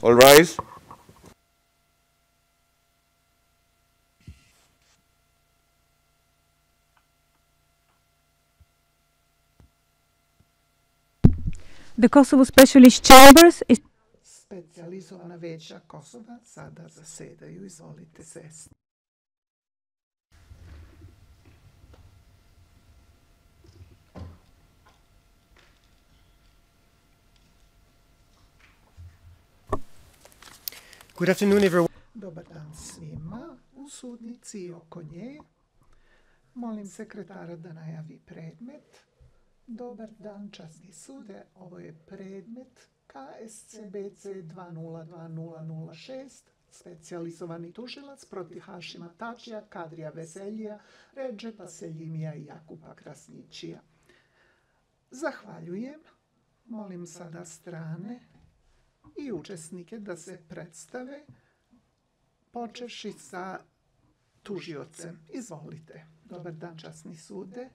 All rise. The Kosovo Specialist Chambers is Specijalizovana veća Kosova sada zasedaju. Izvolite sesti. Good afternoon, everyone. Dobar dan svima u sudnici i oko nje. Molim sekretara da najavi predmet. Dobar dan, časni sude. Ovo je predmet KSCBC 202006, specijalizovani tužilac protiv Hašima Tačija, Kadrija Veselija, Ređepa Seljimija i Jakupa Krasnićija. Zahvaljujem. Molim sada strane i učesnike da se predstave, počeši sa tužiocem. Izvolite. Dobar dan, časni sude.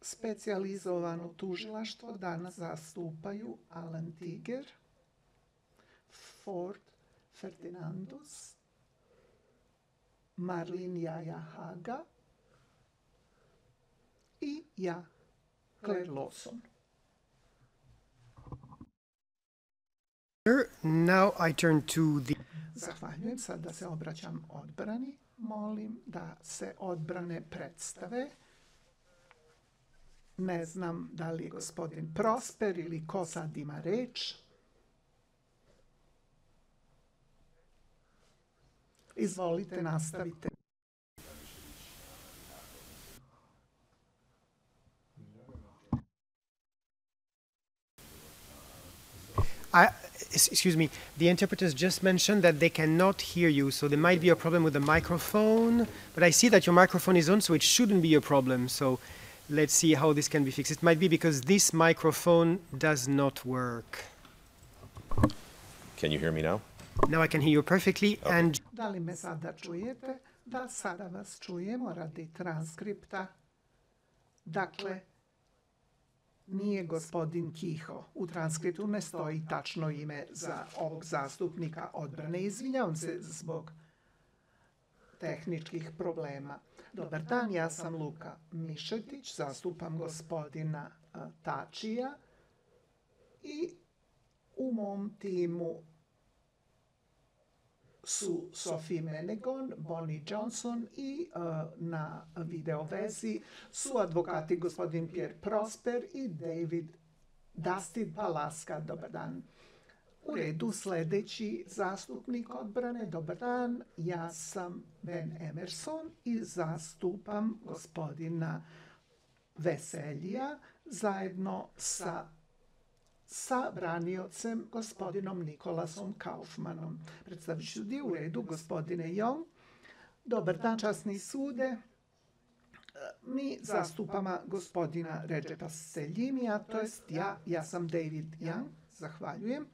Specijalizovano tužilaštvo danas zastupaju Alan Tiger, Ford Ferdinandus, Marlin Jaja Haga i ja, Claire Lawson. Now I turn to the Zahvaljujem. Sad da se obraćam odbrani. Molim da se odbrane predstave. Ne znam da li je gospodin Prosper ili ko sad ima reč. Izvolite, nastavite. I, excuse me, the interpreters just mentioned that they cannot hear you, so there might be a problem with the microphone. But I see that your microphone is on, so it shouldn't be a problem. So let's see how this can be fixed. It might be because this microphone does not work. Can you hear me now? Now I can hear you perfectly, and Da li me sada čujete? Da, sada vas čujemo radi transkripta. Dakle, nije gospodin Kiho. U transkriptu ne stoji tačno ime za ovog zastupnika odbrane. Izvinjavam se zbog tehničkih problema. Dobar dan, ja sam Luka Mišetić, zastupam gospodina a, Tačija i u mom timu su Sophie Menegon, Bonnie Johnson i uh, na video vezi su advokati gospodin Pierre Prosper i David Dustin Palaska. Dobar dan. U redu sljedeći zastupnik odbrane. Dobar dan, ja sam Ben Emerson i zastupam gospodina Veselija zajedno sa sa braniocem gospodinom Nikolasom Kaufmanom. Predstavit ću sudiju u redu gospodine Jong. Dobar dan, časni sude. Mi zastupamo gospodina Ređepa Seljimija, to jest ja, ja sam David Young, zahvaljujem.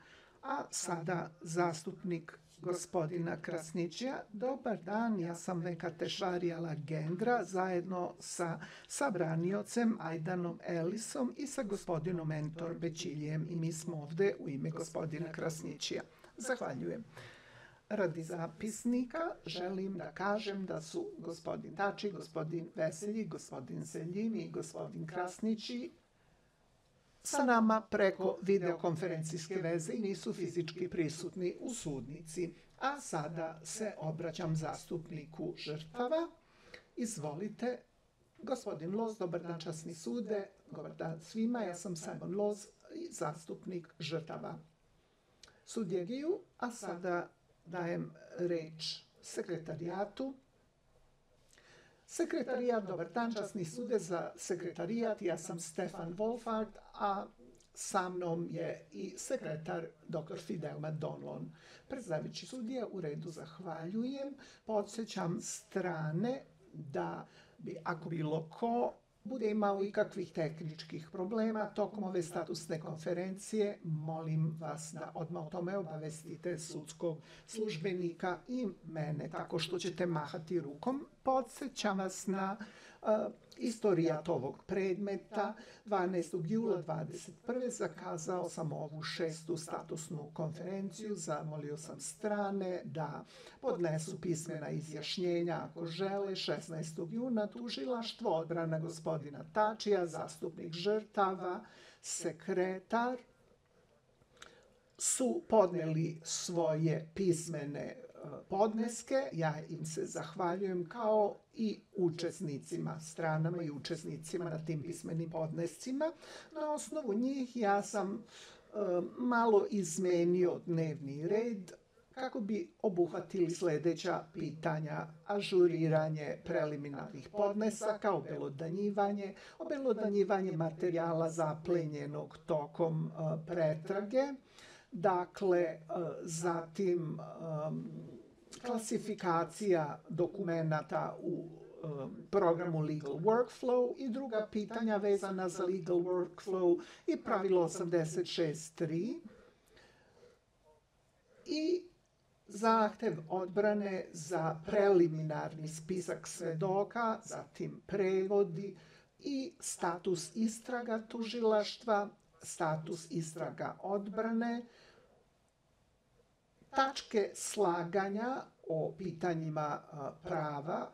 A sada zastupnik gospodina Krasnićija. Dobar dan, ja sam Venkatešvarija Gendra zajedno sa sabraniocem Ajdanom Elisom i sa gospodinom Mentor Bećiljem i mi smo ovde u ime gospodina Krasnićija. Zahvaljujem. Radi zapisnika želim da kažem da su gospodin Tači, gospodin Veselji, gospodin Seljimi i gospodin Krasnići sa nama preko videokonferencijske veze i nisu fizički prisutni u sudnici. A sada se obraćam zastupniku žrtava. Izvolite, gospodin Loz, dobar dan časni sude, dobar dan svima, ja sam Simon Loz, i zastupnik žrtava. Sudjegiju, a sada dajem reč sekretarijatu. Sekretarijat, dobar dan, časni sude za sekretarijat, ja sam Stefan Wolfard, a sa mnom je i sekretar dr. Fidelma Donlon. Predstavljajući sudije, u redu zahvaljujem. Podsjećam strane da bi, ako bilo ko bude imao ikakvih tehničkih problema tokom ove statusne konferencije, molim vas da odmah o tome obavestite sudskog službenika i mene, tako što ćete mahati rukom. Podsjećam vas na istorijat ovog predmeta. 12. jula 21. zakazao sam ovu šestu statusnu konferenciju. Zamolio sam strane da podnesu pismena izjašnjenja ako žele. 16. juna tužilaštvo odbrana gospodina Tačija, zastupnik žrtava, sekretar, su podneli svoje pismene podneske. Ja im se zahvaljujem kao i učesnicima, stranama i učesnicima na tim pismenim podnescima. Na osnovu njih ja sam e, malo izmenio dnevni red kako bi obuhvatili sledeća pitanja. Ažuriranje preliminarnih podnesaka, obelodanjivanje, obelodanjivanje materijala zaplenjenog tokom e, pretrage, dakle, e, zatim klasifikacija dokumentata u um, programu Legal Workflow i druga pitanja vezana za Legal Workflow i pravilo 86.3 i zahtev odbrane za preliminarni spisak svedoka, zatim prevodi i status istraga tužilaštva, status istraga odbrane, tačke slaganja o pitanjima prava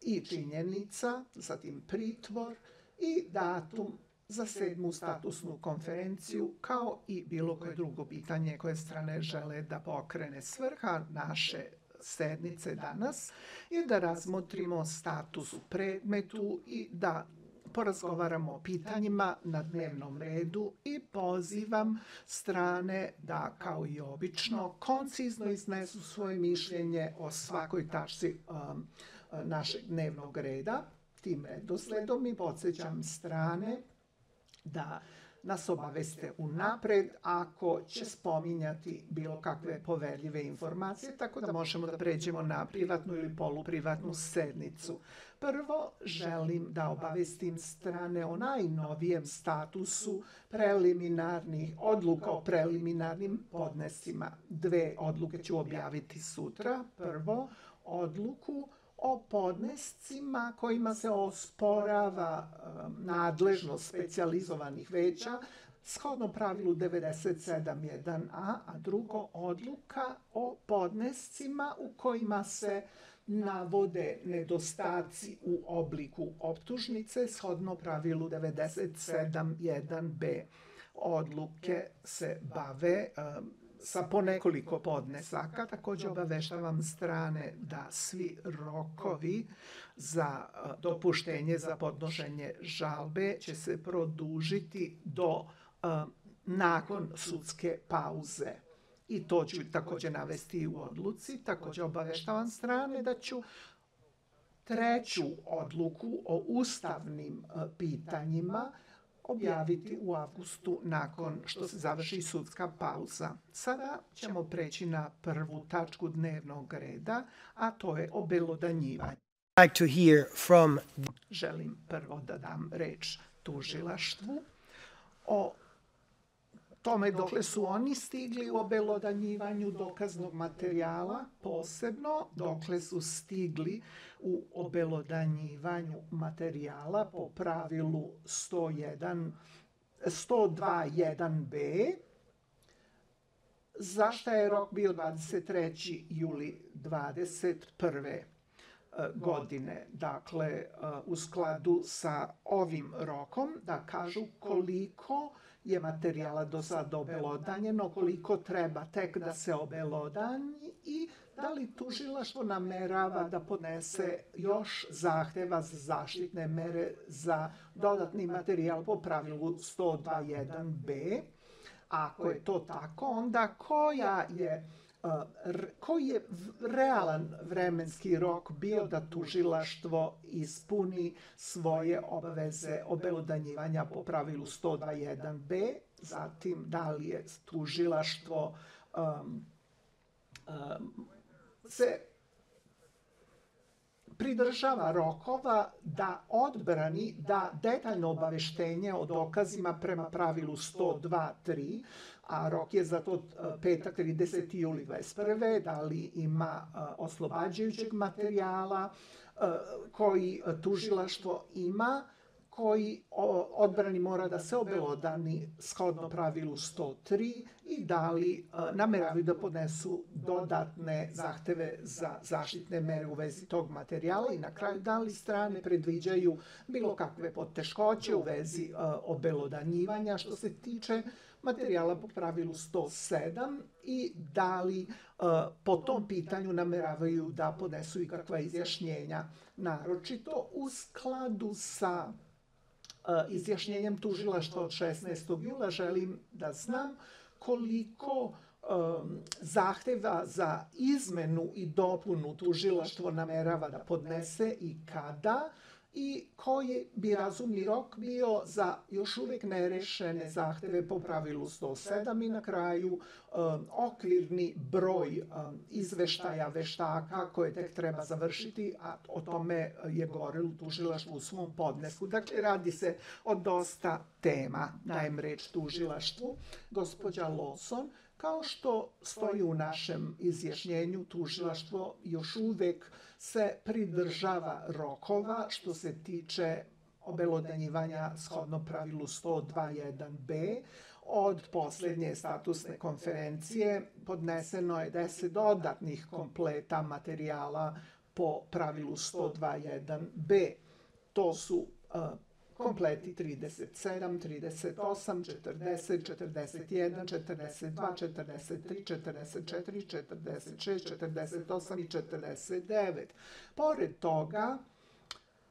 i činjenica, zatim pritvor i datum za sedmu statusnu konferenciju, kao i bilo koje drugo pitanje koje strane žele da pokrene. Svrha naše sednice danas je da razmotrimo status u predmetu i da porazgovaramo o pitanjima na dnevnom redu i pozivam strane da, kao i obično, koncizno iznesu svoje mišljenje o svakoj tačci um, našeg dnevnog reda. Tim redosledom i podsjećam strane da nas obaveste unapred ako će spominjati bilo kakve poverljive informacije, tako da možemo da pređemo na privatnu ili poluprivatnu sednicu. Prvo, želim da obavestim strane o najnovijem statusu preliminarnih odluka o preliminarnim podnesima. Dve odluke ću objaviti sutra. Prvo, odluku o podnescima kojima se osporava um, nadležnost specializovanih veća shodno pravilu 97.1a, a drugo odluka o podnescima u kojima se navode nedostaci u obliku optužnice shodno pravilu 97.1b. Odluke se bave um, sa ponekoliko podnesaka. Takođe obaveštavam strane da svi rokovi za dopuštenje za podnošenje žalbe će se produžiti do nakon sudske pauze. I to ću takođe navesti u odluci. Takođe obaveštavam strane da ću treću odluku o ustavnim pitanjima objaviti u avgustu nakon što se završi sudska pauza. Sada ćemo preći na prvu tačku dnevnog reda, a to je obelodanjivanje. Like to hear from... Želim prvo da dam reč tužilaštvu o tome dokle su oni stigli u obelodanjivanju dokaznog materijala, posebno dokle su stigli u obelodanjivanju materijala po pravilu 101 102.1b, zašto je rok bio 23. juli 21. E, godine. Dakle, e, u skladu sa ovim rokom da kažu koliko je materijala do sad obelodanjeno, koliko treba tek da se obelodanji i da li tužilaštvo namerava da podnese još zahteva za zaštitne mere za dodatni materijal po pravilu 102.1b. Ako je to tako, onda koja je koji je realan vremenski rok bio da tužilaštvo ispuni svoje obaveze obelodanjivanja po pravilu 102.1b, zatim da li je tužilaštvo um, um, se pridržava rokova da odbrani da detaljno obaveštenje o dokazima prema pravilu 102.3, a rok je za to e, petak 30. juli 21. da li ima e, oslobađajućeg materijala e, koji tužilaštvo ima, koji odbrani mora da se obelodani shodno pravilu 103 da li nameravaju da podnesu dodatne zahteve za zaštitne mere u vezi tog materijala i na kraju da li strane predviđaju bilo kakve poteškoće u vezi obelodanjivanja što se tiče materijala po pravilu 107 i da li po tom pitanju nameravaju da podnesu i kakva izjašnjenja. Naročito u skladu sa izjašnjenjem tužilaštva od 16. jula želim da znam koliko um, zahteva za izmenu i dopunu tužilaštvo namerava da podnese i kada i koji bi razumni rok bio za još uvek nerešene zahteve po pravilu 107 i na kraju um, okvirni broj um, izveštaja veštaka koje tek treba završiti, a o tome je govorilo tužilaštvo u svom podnesku. Dakle, radi se o dosta tema, dajem reč tužilaštvu. Gospođa Lawson, kao što stoji u našem izjašnjenju, tužilaštvo još uvek se pridržava rokova što se tiče obelodanjivanja shodno pravilu 102.1b. Od poslednje statusne konferencije podneseno je 10 dodatnih kompleta materijala po pravilu 102.1b. To su uh, kompleti 37, 38, 40, 41, 42, 43, 44, 46, 48 i 49. Pored toga,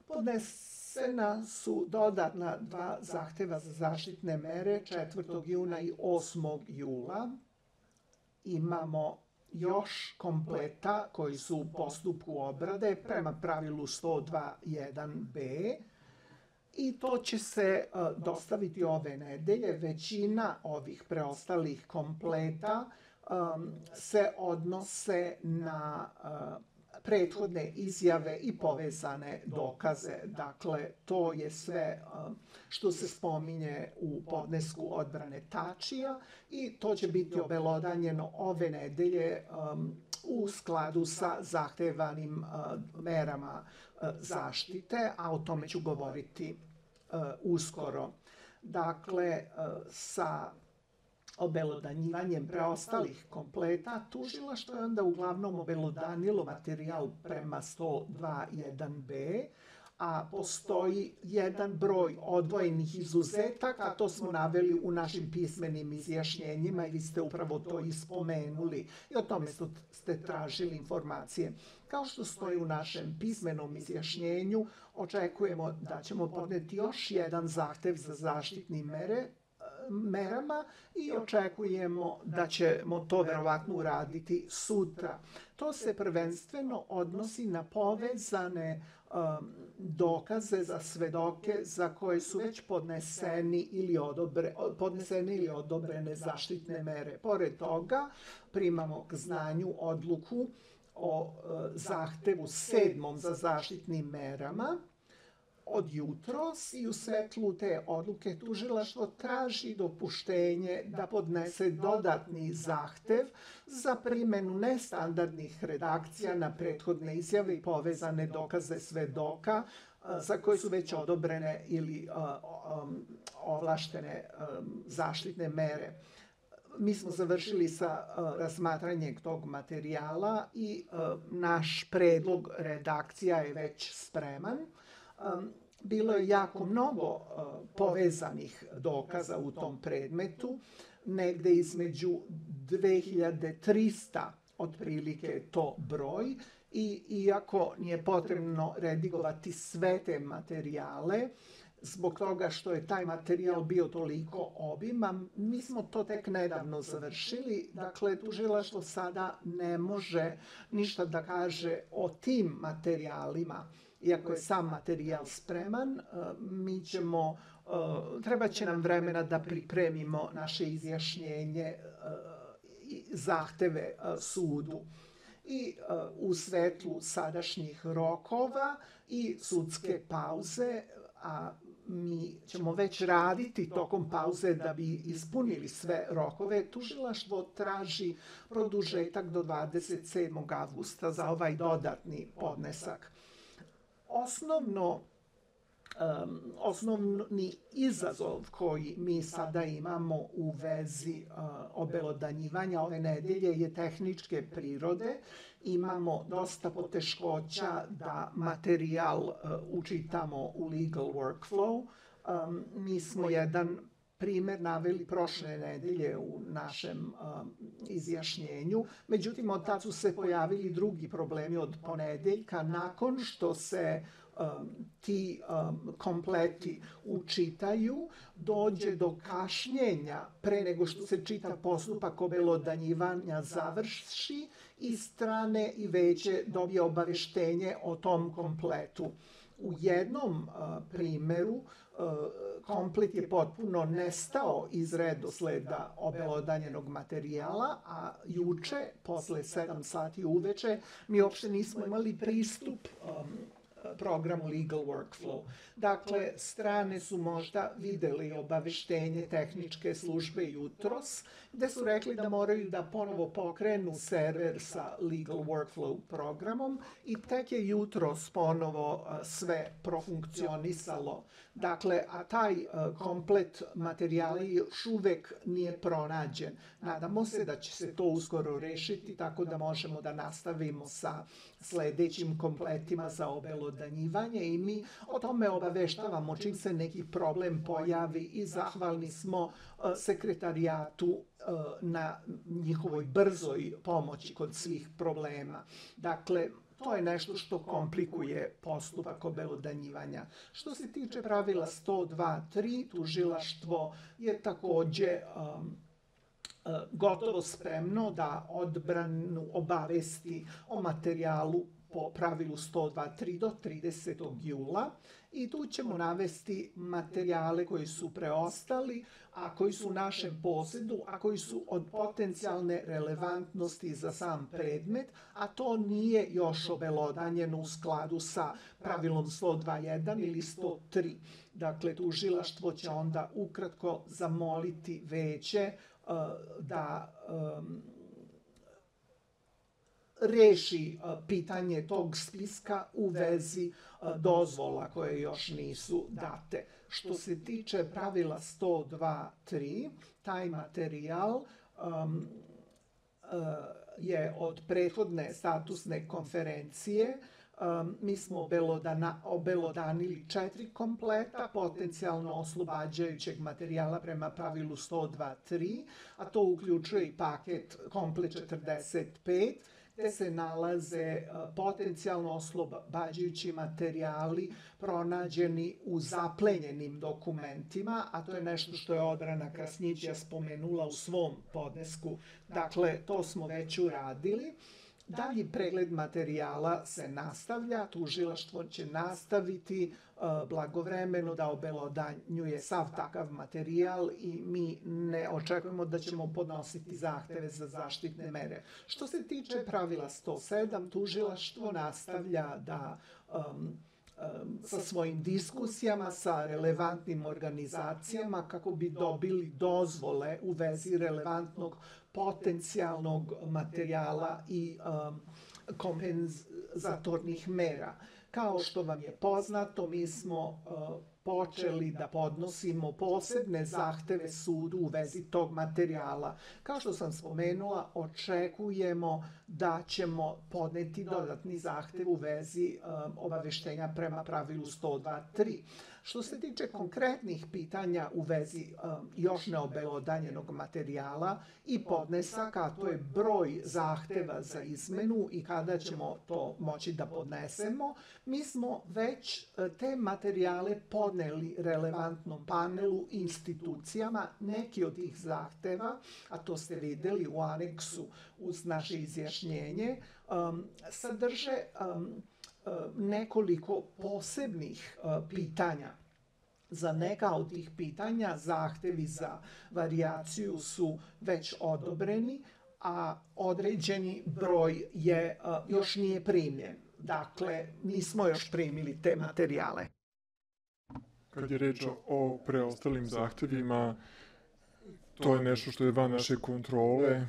podnesena su dodatna dva zahteva za zaštitne mere 4. juna i 8. jula. Imamo još kompleta koji su u postupku obrade prema pravilu 102.1b i to će se uh, dostaviti ove nedelje. Većina ovih preostalih kompleta se odnose na uh, prethodne izjave i povezane dokaze. Dakle, to je sve što se spominje u podnesku odbrane Tačija i to će biti obelodanjeno ove nedelje u skladu sa zahtevanim merama zaštite, a o tome ću govoriti uskoro. Dakle, sa obelodanjivanjem preostalih kompleta, tužilaštvo je onda uglavnom obelodanilo materijal prema 102.1b, a postoji jedan broj odvojenih izuzetaka, to smo naveli u našim pismenim izjašnjenjima i vi ste upravo to ispomenuli i o tome ste tražili informacije. Kao što stoji u našem pismenom izjašnjenju, očekujemo da ćemo podneti još jedan zahtev za zaštitni mere merama i očekujemo da ćemo to verovatno uraditi sutra. To se prvenstveno odnosi na povezane um, dokaze za svedoke za koje su već podneseni ili, odobre, podnesene ili odobrene zaštitne mere. Pored toga, primamo k znanju odluku o uh, zahtevu sedmom za zaštitnim merama, od jutros i u svetlu te odluke tužilaštvo traži dopuštenje da podnese dodatni zahtev za primenu nestandardnih redakcija na prethodne izjave i povezane dokaze svedoka za koje su već odobrene ili ovlaštene zaštitne mere. Mi smo završili sa razmatranjem tog materijala i naš predlog redakcija je već spreman. Bilo je jako mnogo uh, povezanih dokaza u tom predmetu, negde između 2300 otprilike to broj i iako nije potrebno redigovati sve te materijale, zbog toga što je taj materijal bio toliko obiman, mi smo to tek nedavno završili, dakle tužilaštvo sada ne može ništa da kaže o tim materijalima iako je sam materijal spreman, e, mi ćemo, e, treba će nam vremena da pripremimo naše izjašnjenje e, i zahteve sudu. i u svetlu sadašnjih rokova i sudske pauze, a mi ćemo već raditi tokom pauze da bi ispunili sve rokove. Tužilaštvo traži produžetak do 27. avgusta za ovaj dodatni podnesak. Osnovno um, osnovni izazov koji mi sada imamo u vezi uh, obelodanjivanja ove nedelje je tehničke prirode. Imamo dosta poteškoća da materijal uh, učitamo u legal workflow. Um, mi smo jedan primer naveli prošle nedelje u našem um, izjašnjenju. Međutim, od tad su se pojavili drugi problemi od ponedeljka, nakon što se um, ti um, kompleti učitaju, dođe do kašnjenja pre nego što se čita postupak obelodanjivanja završi i strane i veće dobije obaveštenje o tom kompletu. U jednom primeru komplet je potpuno nestao iz redosleda obelodanjenog materijala, a juče, posle 7 sati uveče, mi uopšte nismo imali pristup programu Legal Workflow. Dakle, strane su možda videli obaveštenje tehničke službe jutros, gde su rekli da moraju da ponovo pokrenu server sa Legal Workflow programom i tek je jutros ponovo sve profunkcionisalo. Dakle, a taj komplet materijala još uvek nije pronađen. Nadamo se da će se to uskoro rešiti, tako da možemo da nastavimo sa sledećim kompletima za obelodanjivanje i mi o tome obaveštavamo čim se neki problem pojavi i zahvalni smo sekretarijatu na njihovoj brzoj pomoći kod svih problema. Dakle, to je nešto što komplikuje postupak obelodanjivanja. Što se tiče pravila 102.3, tužilaštvo je takođe um, gotovo spremno da odbranu obavesti o materijalu po pravilu 102.3 do 30. jula i tu ćemo navesti materijale koji su preostali, a koji su u našem posjedu, a koji su od potencijalne relevantnosti za sam predmet, a to nije još obelodanjeno u skladu sa pravilom 102.1 ili 103. Dakle, tužilaštvo će onda ukratko zamoliti veće uh, da um, reši pitanje tog spiska u vezi dozvola koje još nisu date. Što se tiče pravila 102.3, taj materijal um, je od prethodne statusne konferencije. Um, mi smo obelodana, obelodanili četiri kompleta potencijalno oslobađajućeg materijala prema pravilu 102.3, a to uključuje i paket komplet 45, gde se nalaze e, potencijalno oslobađajući materijali pronađeni u zaplenjenim dokumentima, a to je nešto što je Odrana Krasnića spomenula u svom podnesku. Dakle, to smo već uradili. Dalji pregled materijala se nastavlja, tužilaštvo će nastaviti uh, blagovremeno da obelodanjuje sav takav materijal i mi ne očekujemo da ćemo podnositi zahteve za zaštitne mere. Što se tiče pravila 107, tužilaštvo nastavlja da um, sa svojim diskusijama sa relevantnim organizacijama kako bi dobili dozvole u vezi relevantnog potencijalnog materijala i um, kompenzatornih mera. Kao što vam je poznato, mi smo uh, počeli da podnosimo posebne zahteve sudu u vezi tog materijala. Kao što sam spomenula, očekujemo da ćemo podneti dodatni zahtev u vezi um, obaveštenja prema pravilu 102.3. Što se tiče konkretnih pitanja u vezi um, još neobelodanjenog materijala i podnesaka, to je broj zahteva za izmenu i kada ćemo to moći da podnesemo, mi smo već uh, te materijale podneli relevantnom panelu institucijama. Neki od tih zahteva, a to ste videli u aneksu uz naše izjašnjenje, um, sadrže um, E, nekoliko posebnih e, pitanja. Za neka od tih pitanja zahtevi za varijaciju su već odobreni, a određeni broj je još nije primljen. Dakle, nismo još primili te materijale. Kad je reč o preostalim zahtevima, to je nešto što je van naše kontrole.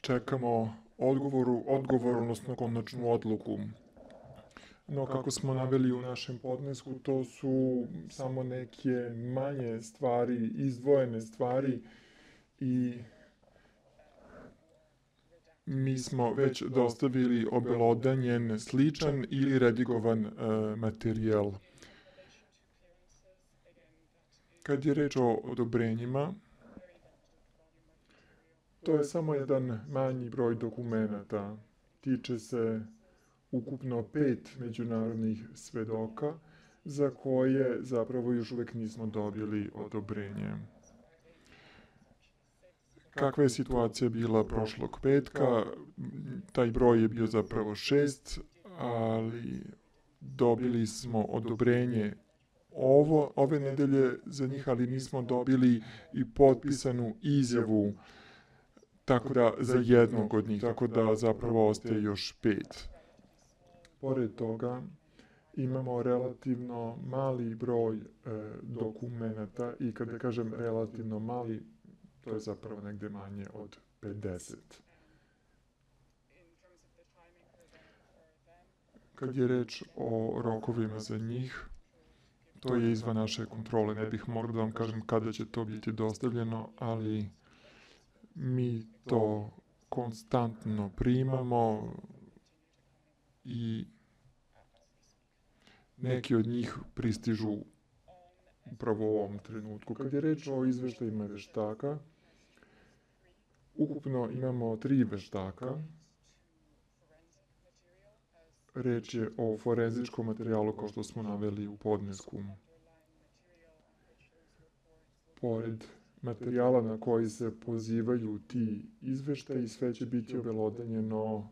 Čekamo odgovoru, odgovor, odnosno konačnu odluku. No, kako smo naveli u našem podnesku, to su samo neke manje stvari, izdvojene stvari i mi smo već dostavili obelodanjen sličan ili redigovan e, materijal. Kad je reč o odobrenjima, to je samo jedan manji broj dokumenta. Tiče se ukupno pet međunarodnih svedoka za koje zapravo još uvek nismo dobili odobrenje. Kakva je situacija bila prošlog petka? Taj broj je bio zapravo šest, ali dobili smo odobrenje ovo, ove nedelje za njih, ali nismo dobili i potpisanu izjavu tako da za jednog od njih, tako da zapravo ostaje još pet. Pored toga, imamo relativno mali broj e, dokumenta i kada kažem relativno mali, to je zapravo negde manje od 50. Kad je reč o rokovima za njih, to je izvan naše kontrole. Ne bih mogla da vam kažem kada će to biti dostavljeno, ali mi to konstantno primamo i neki od njih pristižu upravo u ovom trenutku. Kad je reč o izveštajima veštaka, ukupno imamo tri veštaka. Reč je o forenzičkom materijalu kao što smo naveli u podnesku. Pored materijala na koji se pozivaju ti izveštaji, sve će biti obelodanjeno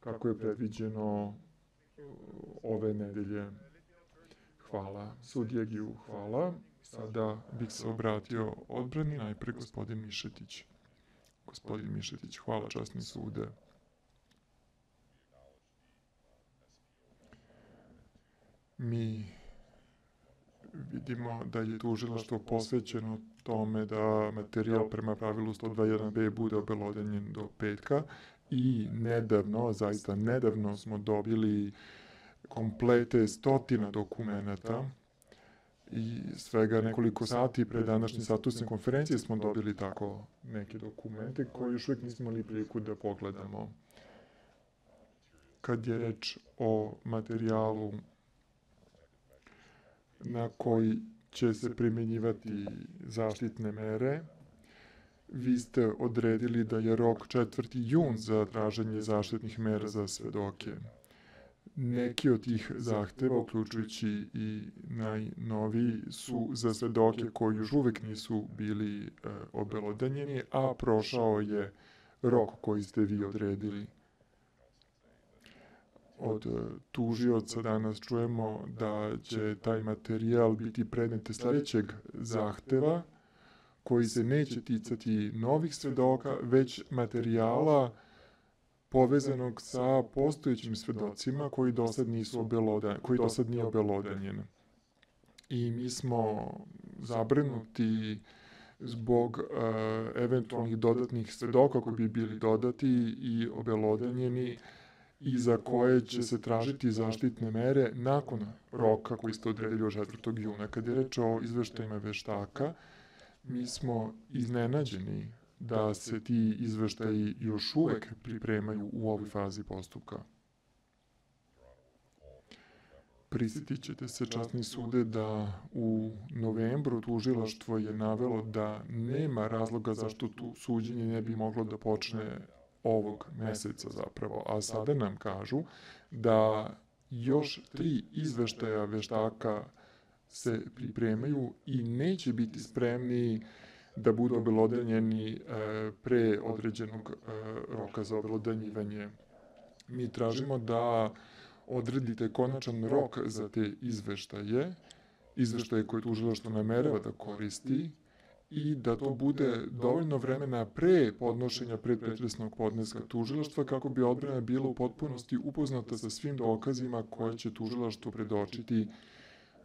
kako je predviđeno ove nedelje. Hvala. Sudija Giju, hvala. Sada bih se obratio odbrani, najpre gospodin Mišetić. Gospodin Mišetić, hvala časni sude. Mi vidimo da je tužilaštvo posvećeno tome da materijal prema pravilu 121b bude obelodanjen do petka i nedavno, zaista nedavno smo dobili komplete stotina dokumenta i svega nekoliko sati pre današnje statusne konferencije smo dobili tako neke dokumente koje još uvijek nismo imali priliku da pogledamo. Kad je reč o materijalu na koji će se primenjivati zaštitne mere. Vi ste odredili da je rok 4. jun za traženje zaštitnih mera za svedoke. Neki od tih zahteva, uključujući i najnoviji, su za svedoke koji još uvek nisu bili e, obelodanjeni, a prošao je rok koji ste vi odredili od tužioca danas čujemo da će taj materijal biti predmete sledećeg zahteva, koji se neće ticati novih svedoka, već materijala povezanog sa postojećim svedocima koji do sad nisu obelodanjeni, koji do sad nije obelodanjen. I mi smo zabrinuti zbog uh, eventualnih dodatnih svedoka koji bi bili dodati i obelodanjeni uh, i za koje će se tražiti zaštitne mere nakon roka koji ste odredili od 4. juna. Kad je reč o izveštajima veštaka, mi smo iznenađeni da se ti izveštaji još uvek pripremaju u ovoj fazi postupka. Prisjetit ćete se časni sude da u novembru tužilaštvo je navelo da nema razloga zašto tu suđenje ne bi moglo da počne ovog meseca zapravo, a sada nam kažu da još tri izveštaja veštaka se pripremaju i neće biti spremni da budu obelodanjeni e, pre određenog e, roka za obelodanjivanje. Mi tražimo da odredite konačan rok za te izveštaje, izveštaje koje tužilaštvo namerava da koristi i da to bude dovoljno vremena pre podnošenja predpretresnog podneska tužilaštva kako bi odbrana bila u potpunosti upoznata sa svim dokazima koje će tužilaštvo predočiti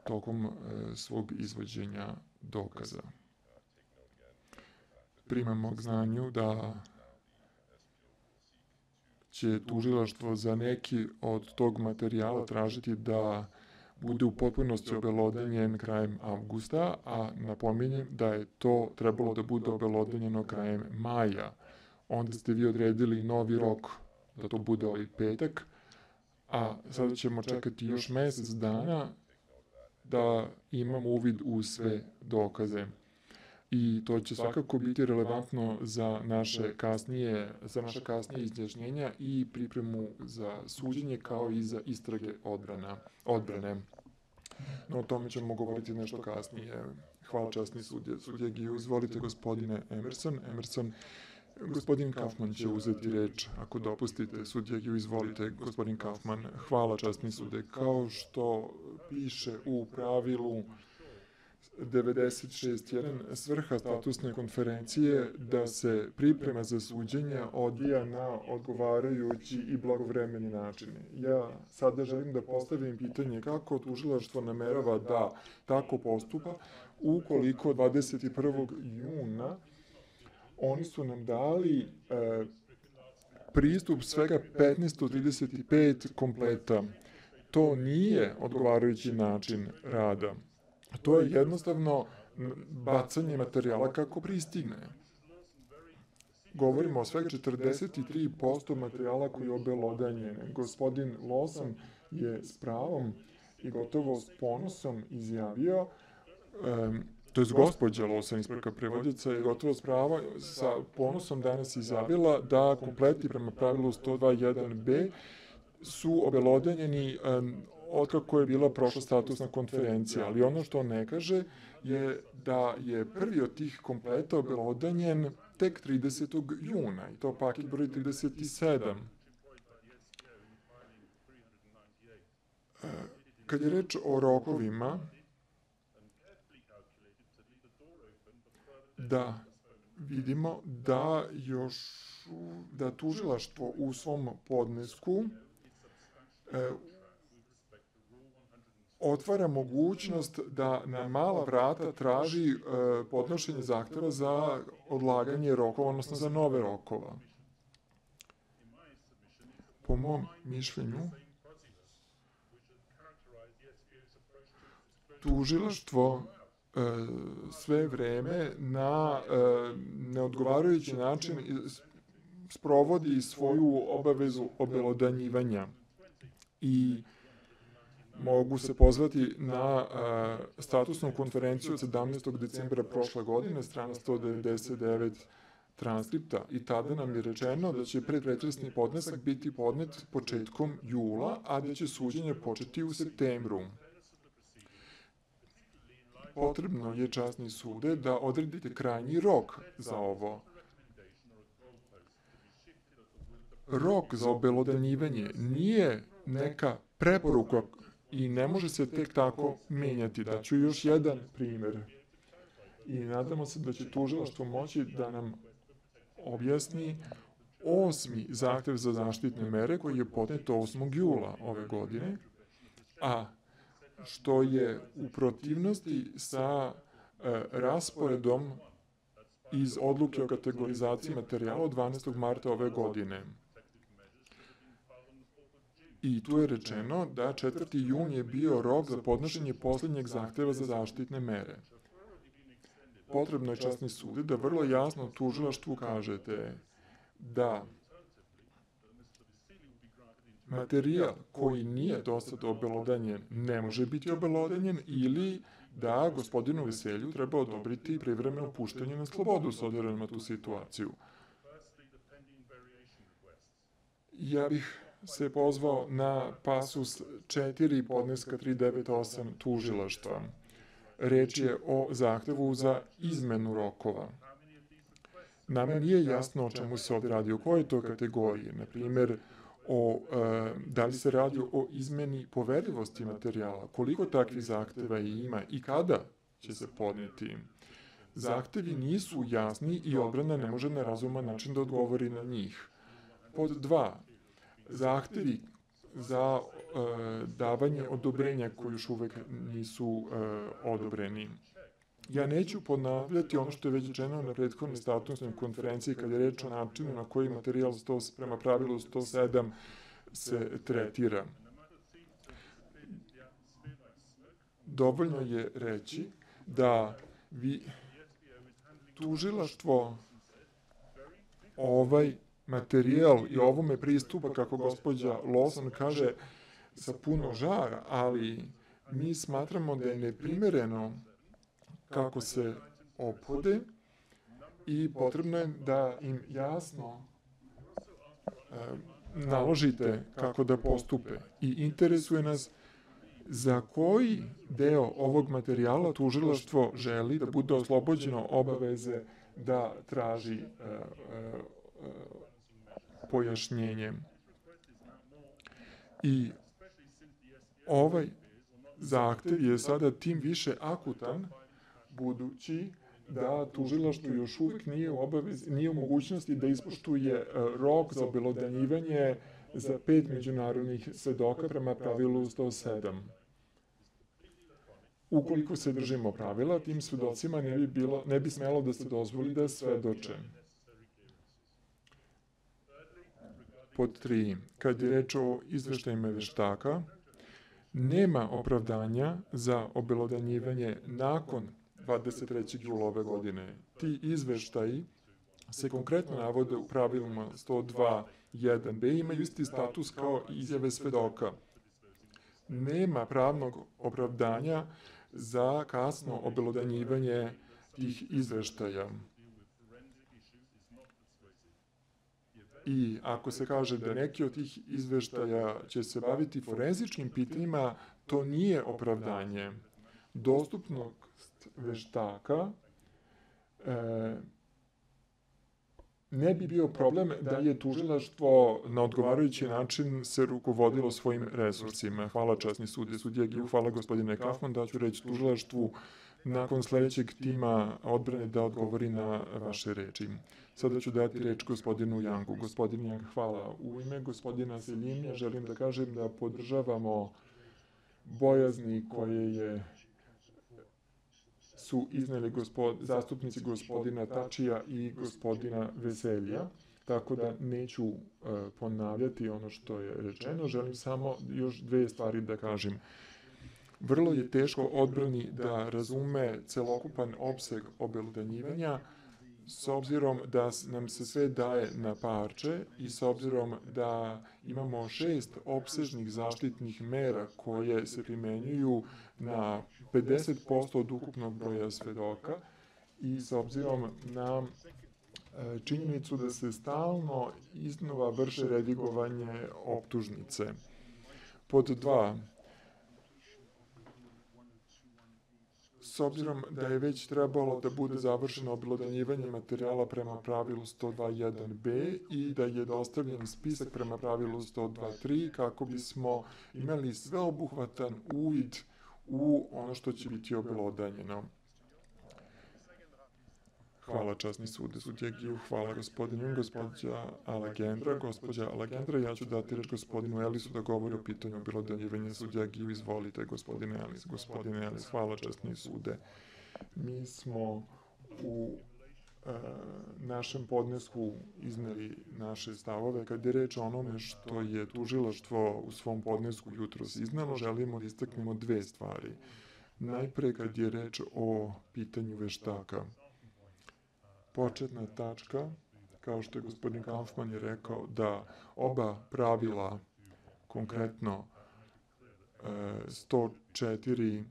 tokom e, svog izvođenja dokaza. Primamo k znanju da će tužilaštvo za neki od tog materijala tražiti da bude u potpunosti obelodanjen krajem avgusta, a napominjem da je to trebalo da bude obelodanjeno krajem maja. Onda ste vi odredili novi rok da to bude ovaj petak, a sada ćemo čekati još mesec dana da imamo uvid u sve dokaze i to će svakako biti relevantno za naše kasnije, za naše kasnije izjašnjenja i pripremu za suđenje kao i za istrage odbrana, odbrane. No, o tome ćemo govoriti nešto kasnije. Hvala časni sudje. Sudje Giju, izvolite gospodine Emerson. Emerson, gospodin Kaufman će uzeti reč, ako dopustite. Sudje Giju, izvolite, gospodin Kaufman. Hvala časni sude. Kao što piše u pravilu 96.1 svrha statusne konferencije da se priprema za suđenje odvija na odgovarajući i blagovremeni način. Ja sada želim da postavim pitanje kako tužilaštvo namerava da tako postupa ukoliko 21. juna oni su nam dali e, pristup svega 1535 kompleta. To nije odgovarajući način rada. To je jednostavno bacanje materijala kako pristigne. Govorimo o svega 43% materijala koji je obelodanjen. Gospodin Lawson je s pravom i gotovo s ponosom izjavio, um, to je gospođa Lawson ispreka prevodica je gotovo s pravom sa ponosom danas izjavila da kompleti prema pravilu 102.1b su obelodanjeni um, otkako je bila prošla statusna konferencija, ali ono što on ne kaže je da je prvi od tih kompleta obelodanjen tek 30. juna, i to paket broj 37. E, kad je reč o rokovima, da vidimo da još da tužilaštvo u svom podnesku e, otvara mogućnost da na mala vrata traži e, podnošenje zahteva za odlaganje rokova, odnosno za nove rokova. Po mom mišljenju, tužilaštvo sve vreme na e, neodgovarajući način sprovodi svoju obavezu obelodanjivanja i mogu se pozvati na a, statusnu konferenciju od 17. decembra prošle godine, strana 199 transkripta i tada nam je rečeno da će predpretresni podnesak biti podnet početkom jula, a da će suđenje početi u septembru. Potrebno je časni sude da odredite krajnji rok za ovo. Rok za obelodanjivanje nije neka preporuka i ne može se tek tako menjati. Daću još jedan primer. I nadamo se da će tužilaštvo moći da nam objasni osmi zahtev za zaštitne mere koji je podnet 8. jula ove godine, a što je u protivnosti sa e, rasporedom iz odluke o kategorizaciji materijala od 12. marta ove godine. I tu je rečeno da 4. jun je bio rok za podnošenje poslednjeg zahteva za zaštitne mere. Potrebno je časni sud da vrlo jasno tužilaštvu kažete da materijal koji nije do sada obelodanjen ne može biti obelodanjen ili da gospodinu Veselju treba odobriti privremeno puštanje na slobodu s obzirom na tu situaciju. Ja bih se pozvao na pasus 4 podneska 398 tužilaštva. Reč je o zahtevu za izmenu rokova. Nama nije jasno o čemu se ovde radi, o kojoj to kategoriji, na primer, o, e, da li se radi o izmeni poverljivosti materijala, koliko takvih zahteva ima i kada će se podneti. zahtevi nisu jasni i odbrana ne može na razuman način da odgovori na njih. Pod dva, zahtevi za e, davanje odobrenja koji još uvek nisu e, odobreni. Ja neću ponavljati ono što je već rečeno na prethodnoj statusnoj konferenciji kada je reč o načinu na koji materijal 100, prema pravilu 107 se tretira. Dovoljno je reći da vi tužilaštvo ovaj materijal i ovome pristupa, kako gospođa Lawson kaže, sa puno žara, ali mi smatramo da je neprimereno kako se opode i potrebno je da im jasno e, naložite kako da postupe. I interesuje nas za koji deo ovog materijala tužilaštvo želi da bude oslobođeno obaveze da traži e, e, pojašnjenje. I ovaj zahtev je sada tim više akutan, budući da tužilaštvo još uvek nije u, obavez, nije u mogućnosti da ispoštuje e, rok za obelodanjivanje za pet međunarodnih svedoka prema pravilu 107. Ukoliko se držimo pravila, tim svedocima ne bi, bilo, ne bi smelo da se dozvoli da svedoče. Pod 3. Kad je reč o izveštajima veštaka, nema opravdanja za obelodanjivanje nakon 23. jula ove godine. Ti izveštaji se konkretno navode u pravilima 102.1b imaju isti status kao izjave svedoka. Nema pravnog opravdanja za kasno obelodanjivanje tih izveštaja. I ako se kaže da neki od tih izveštaja će se baviti forenzičnim pitanjima, to nije opravdanje. Dostupnost veštaka e, ne bi bio problem da je tužilaštvo na odgovarajući način se rukovodilo svojim resursima. Hvala časni sudje, sudija Giju, hvala gospodine Kafman, da ću reći tužilaštvu nakon sledećeg tima odbrane da odgovori na vaše reči. Sada ću dati reč gospodinu Jangu. Gospodin Jang, hvala. U ime gospodina Seljimija želim da kažem da podržavamo bojazni koje je su izneli gospod, zastupnici gospodina Tačija i gospodina Veselja, tako da neću uh, ponavljati ono što je rečeno, želim samo još dve stvari da kažem. Vrlo je teško odbrani da razume celokupan opseg obelodanjivanja, s obzirom da nam se sve daje na parče i s obzirom da imamo šest opsežnih zaštitnih mera koje se primenjuju na 50% od ukupnog broja svedoka i s obzirom na e, činjenicu da se stalno iznova vrše redigovanje optužnice. Pod dva, s obzirom da je već trebalo da bude završeno obilodanjivanje materijala prema pravilu 102.1b i da je dostavljen spisak prema pravilu 102.3 kako bismo imali sveobuhvatan uvid u ono što će biti obelodanjeno. Hvala časni sude, sudija Giju, hvala gospodinu, gospođa Alegendra, gospođa Alegendra, ja ću dati reč gospodinu Elisu da govori o pitanju obelodanjivanja sudija Giju, izvolite gospodine Elis, gospodine Elis, hvala časni sude. Mi smo u e, našem podnesku izneli naše stavove. Kad je reč o onome što je tužilaštvo u svom podnesku jutro iznalo, želimo da istaknemo dve stvari. Najpre kad je reč o pitanju veštaka početna tačka, kao što je gospodin Kaufman je rekao, da oba pravila, konkretno 104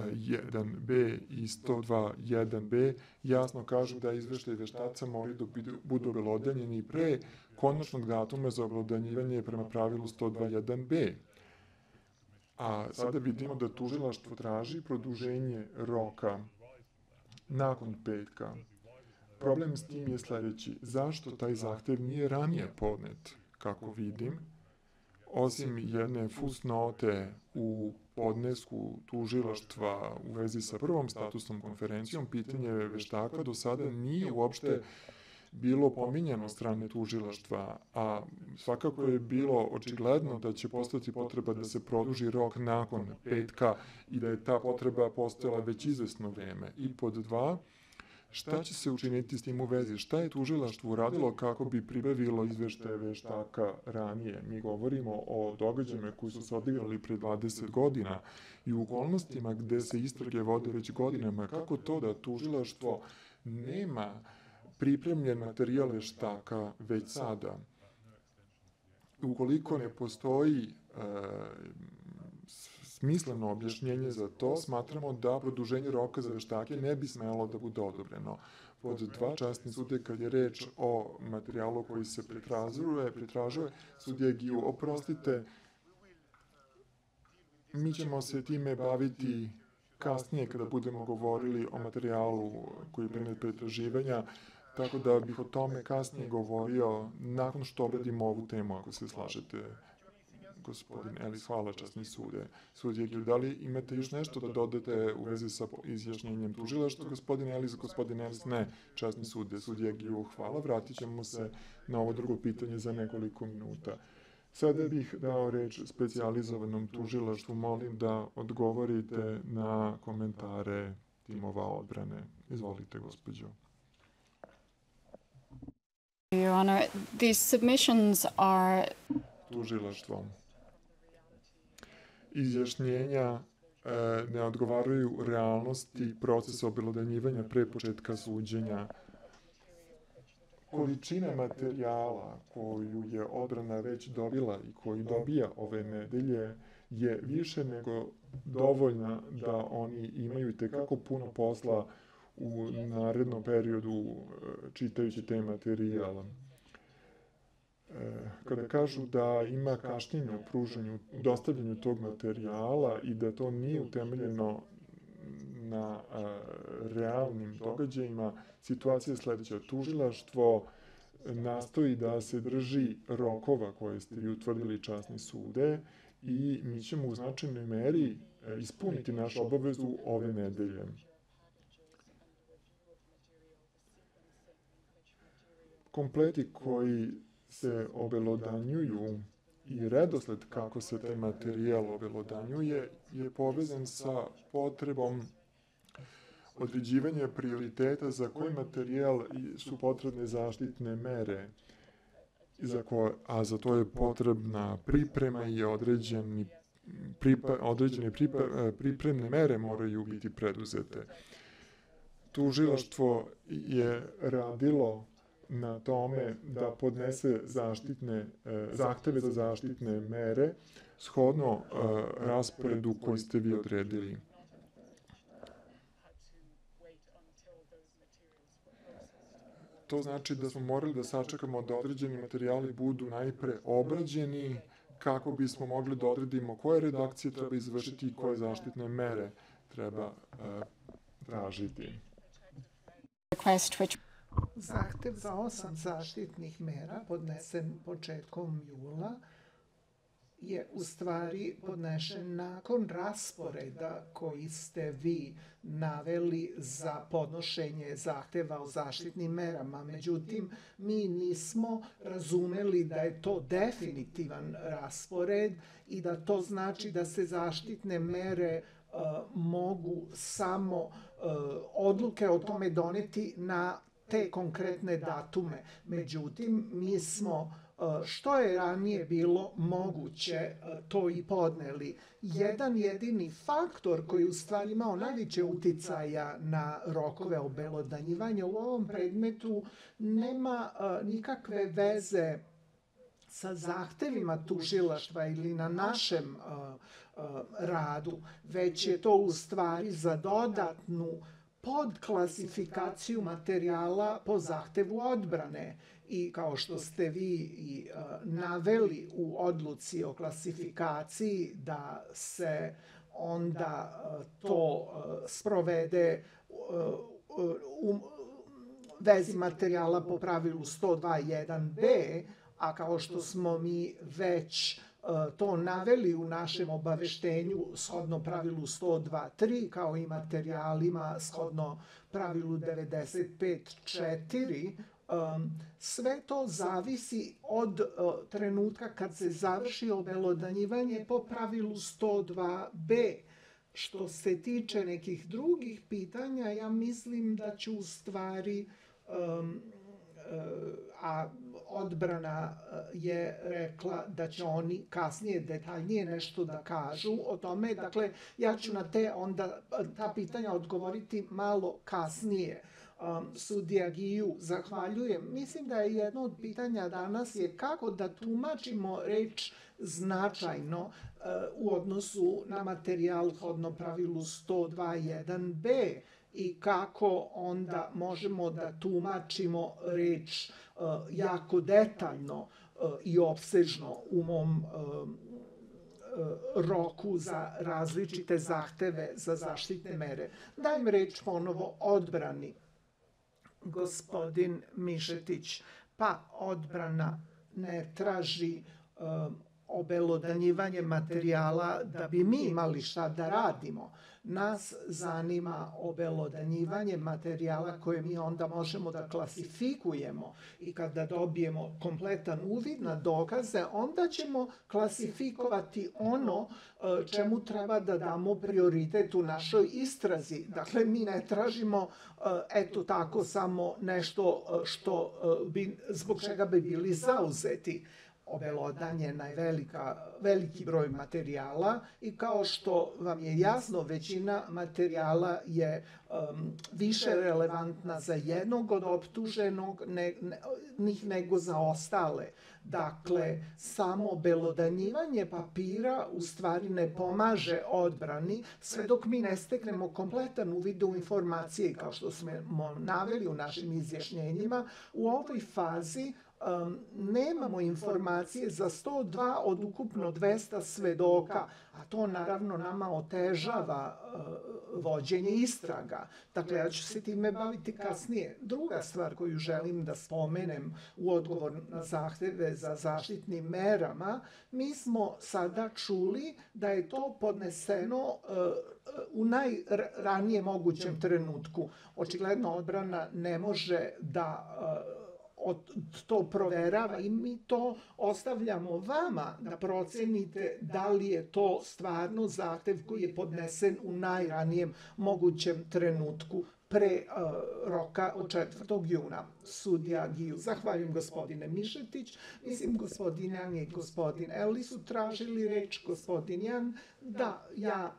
1b i 102.1b jasno kažu da izveštaj veštaca moraju da budu obelodanjeni pre konačnog datuma za obelodanjivanje prema pravilu 102.1b. A sada vidimo da tužilaštvo traži produženje roka nakon petka Problem s tim je sledeći. Zašto taj zahtev nije ranije podnet? Kako vidim, osim jedne fusnote u podnesku tužilaštva u vezi sa prvom statusnom konferencijom, pitanje veštaka do sada nije uopšte bilo pominjano strane tužilaštva, a svakako je bilo očigledno da će postati potreba da se produži rok nakon petka i da je ta potreba postojala već izvesno vreme. I pod dva, Šta će se učiniti s tim u vezi? Šta je tužilaštvo uradilo kako bi pribavilo izveštaje veštaka ranije? Mi govorimo o događajima koji su se odigrali pre 20 godina i u okolnostima gde se istrage vode već godinama. Kako to da tužilaštvo nema pripremljen materijal veštaka već sada? Ukoliko ne postoji e, smisleno objašnjenje za to, smatramo da produženje roka za veštake ne bi smelo da bude odobreno. Pod dva častni sude, kad je reč o materijalu koji se pretražuje, pretražuje, sudija Giju, oprostite, mi ćemo se time baviti kasnije kada budemo govorili o materijalu koji je predmet pretraživanja, tako da bih o tome kasnije govorio nakon što obradimo ovu temu, ako se slažete gospodin Elis, hvala časni sude. Sudje Gil, da li imate još nešto da dodate u vezi sa izjašnjenjem tužilaštva? Gospodin Elis, gospodin Elis, ne, časni sude. Sudje Gil, hvala, vratit ćemo se na ovo drugo pitanje za nekoliko minuta. Sada bih dao reč specializovanom tužilaštvu, molim da odgovorite na komentare timova odbrane. Izvolite, gospođo. Your Honor, these submissions are tužilaštvom izjašnjenja e, ne odgovaraju realnosti procesa obelodanjivanja pre početka suđenja. Količina materijala koju je odbrana već dobila i koju dobija ove nedelje je više nego dovoljna da oni imaju tekako puno posla u narednom periodu e, čitajući te materijala. E, kada kažu da ima kašnjenje u pruženju, dostavljanju tog materijala i da to nije utemeljeno na a, realnim događajima, situacija je sledeća. Tužilaštvo nastoji da se drži rokova koje ste vi utvrdili časni sude i mi ćemo u značajnoj meri e, ispuniti našu obavezu ove nedelje. Kompleti koji se obelodanjuju i redosled kako se taj materijal obelodanjuje je povezan sa potrebom određivanja prioriteta za koji materijal su potrebne zaštitne mere, za ko, a za to je potrebna priprema i određeni određene pripremne mere moraju biti preduzete. Tužilaštvo je radilo na tome da podnese zaštitne, e, zahteve za zaštitne mere shodno e, rasporedu koji ste vi odredili. To znači da smo morali da sačekamo da određeni materijali budu najpre obrađeni kako bismo mogli da odredimo koje redakcije treba izvršiti i koje zaštitne mere treba tražiti. request which Zahtev za osam zaštitnih mera podnesen početkom jula je u stvari podnešen nakon rasporeda koji ste vi naveli za podnošenje zahteva o zaštitnim merama. Međutim, mi nismo razumeli da je to definitivan raspored i da to znači da se zaštitne mere uh, mogu samo uh, odluke o tome doneti na te konkretne datume. Međutim, mi smo e, što je ranije bilo moguće e, to i podneli. Jedan jedini faktor koji u stvari imao najveće uticaja na rokove obelodanjivanja u ovom predmetu nema e, nikakve veze sa zahtevima tužilaštva ili na našem radu, već je to u stvari za dodatnu pod klasifikaciju materijala po zahtevu odbrane. I kao što ste vi i uh, naveli u odluci o klasifikaciji da se onda uh, to uh, sprovede u vezi materijala po pravilu 102.1b, a kao što smo mi već to naveli u našem obaveštenju shodno pravilu 102.3 kao i materijalima shodno pravilu 95.4 Um, sve to zavisi od uh, trenutka kad se završi obelodanjivanje po pravilu 102b. Što se tiče nekih drugih pitanja, ja mislim da ću u stvari um, a odbrana je rekla da će oni kasnije detaljnije nešto da kažu o tome. Dakle, ja ću na te onda ta pitanja odgovoriti malo kasnije. Um, sudija Giju, zahvaljujem. Mislim da je jedno od pitanja danas je kako da tumačimo reč značajno uh, u odnosu na materijal hodno pravilu 102.1b i kako onda možemo da tumačimo reč uh, jako detaljno uh, i opsežno u mom uh, roku za različite zahteve za zaštitne mere. Dajem reč ponovo odbrani. Gospodin Mišetić, pa odbrana ne traži obelodanjivanje materijala da bi mi imali šta da radimo. Nas zanima obelodanjivanje materijala koje mi onda možemo da klasifikujemo i kada dobijemo kompletan uvid na dokaze, onda ćemo klasifikovati ono e, čemu treba da damo prioritet u našoj istrazi. Dakle, mi ne tražimo e, eto tako samo nešto e, što bi, zbog čega bi bili zauzeti obelodanjena je velika, veliki broj materijala i kao što vam je jasno, većina materijala je um, više relevantna za jednog od optuženog ne, ne, njih nego za ostale. Dakle, samo belodanjivanje papira u stvari ne pomaže odbrani sve dok mi ne steknemo kompletan uvid u informacije kao što smo naveli u našim izjašnjenjima. U ovoj fazi um, nemamo informacije za 102 od ukupno 200 svedoka, a to naravno nama otežava uh, vođenje istraga. Dakle, ja ću se time baviti kasnije. Druga stvar koju želim da spomenem u odgovor na zahteve za zaštitnim merama, mi smo sada čuli da je to podneseno uh, u najranije mogućem trenutku. Očigledno odbrana ne može da uh, to proverava i mi to ostavljamo vama da procenite da li je to stvarno zahtev koji je podnesen u najranijem mogućem trenutku pre uh, roka od 4. juna. Sudija Giju. Zahvaljujem gospodine Mišetić. Mislim, gospodin Jan i gospodin Eli su tražili reč. Gospodin Jan, da, ja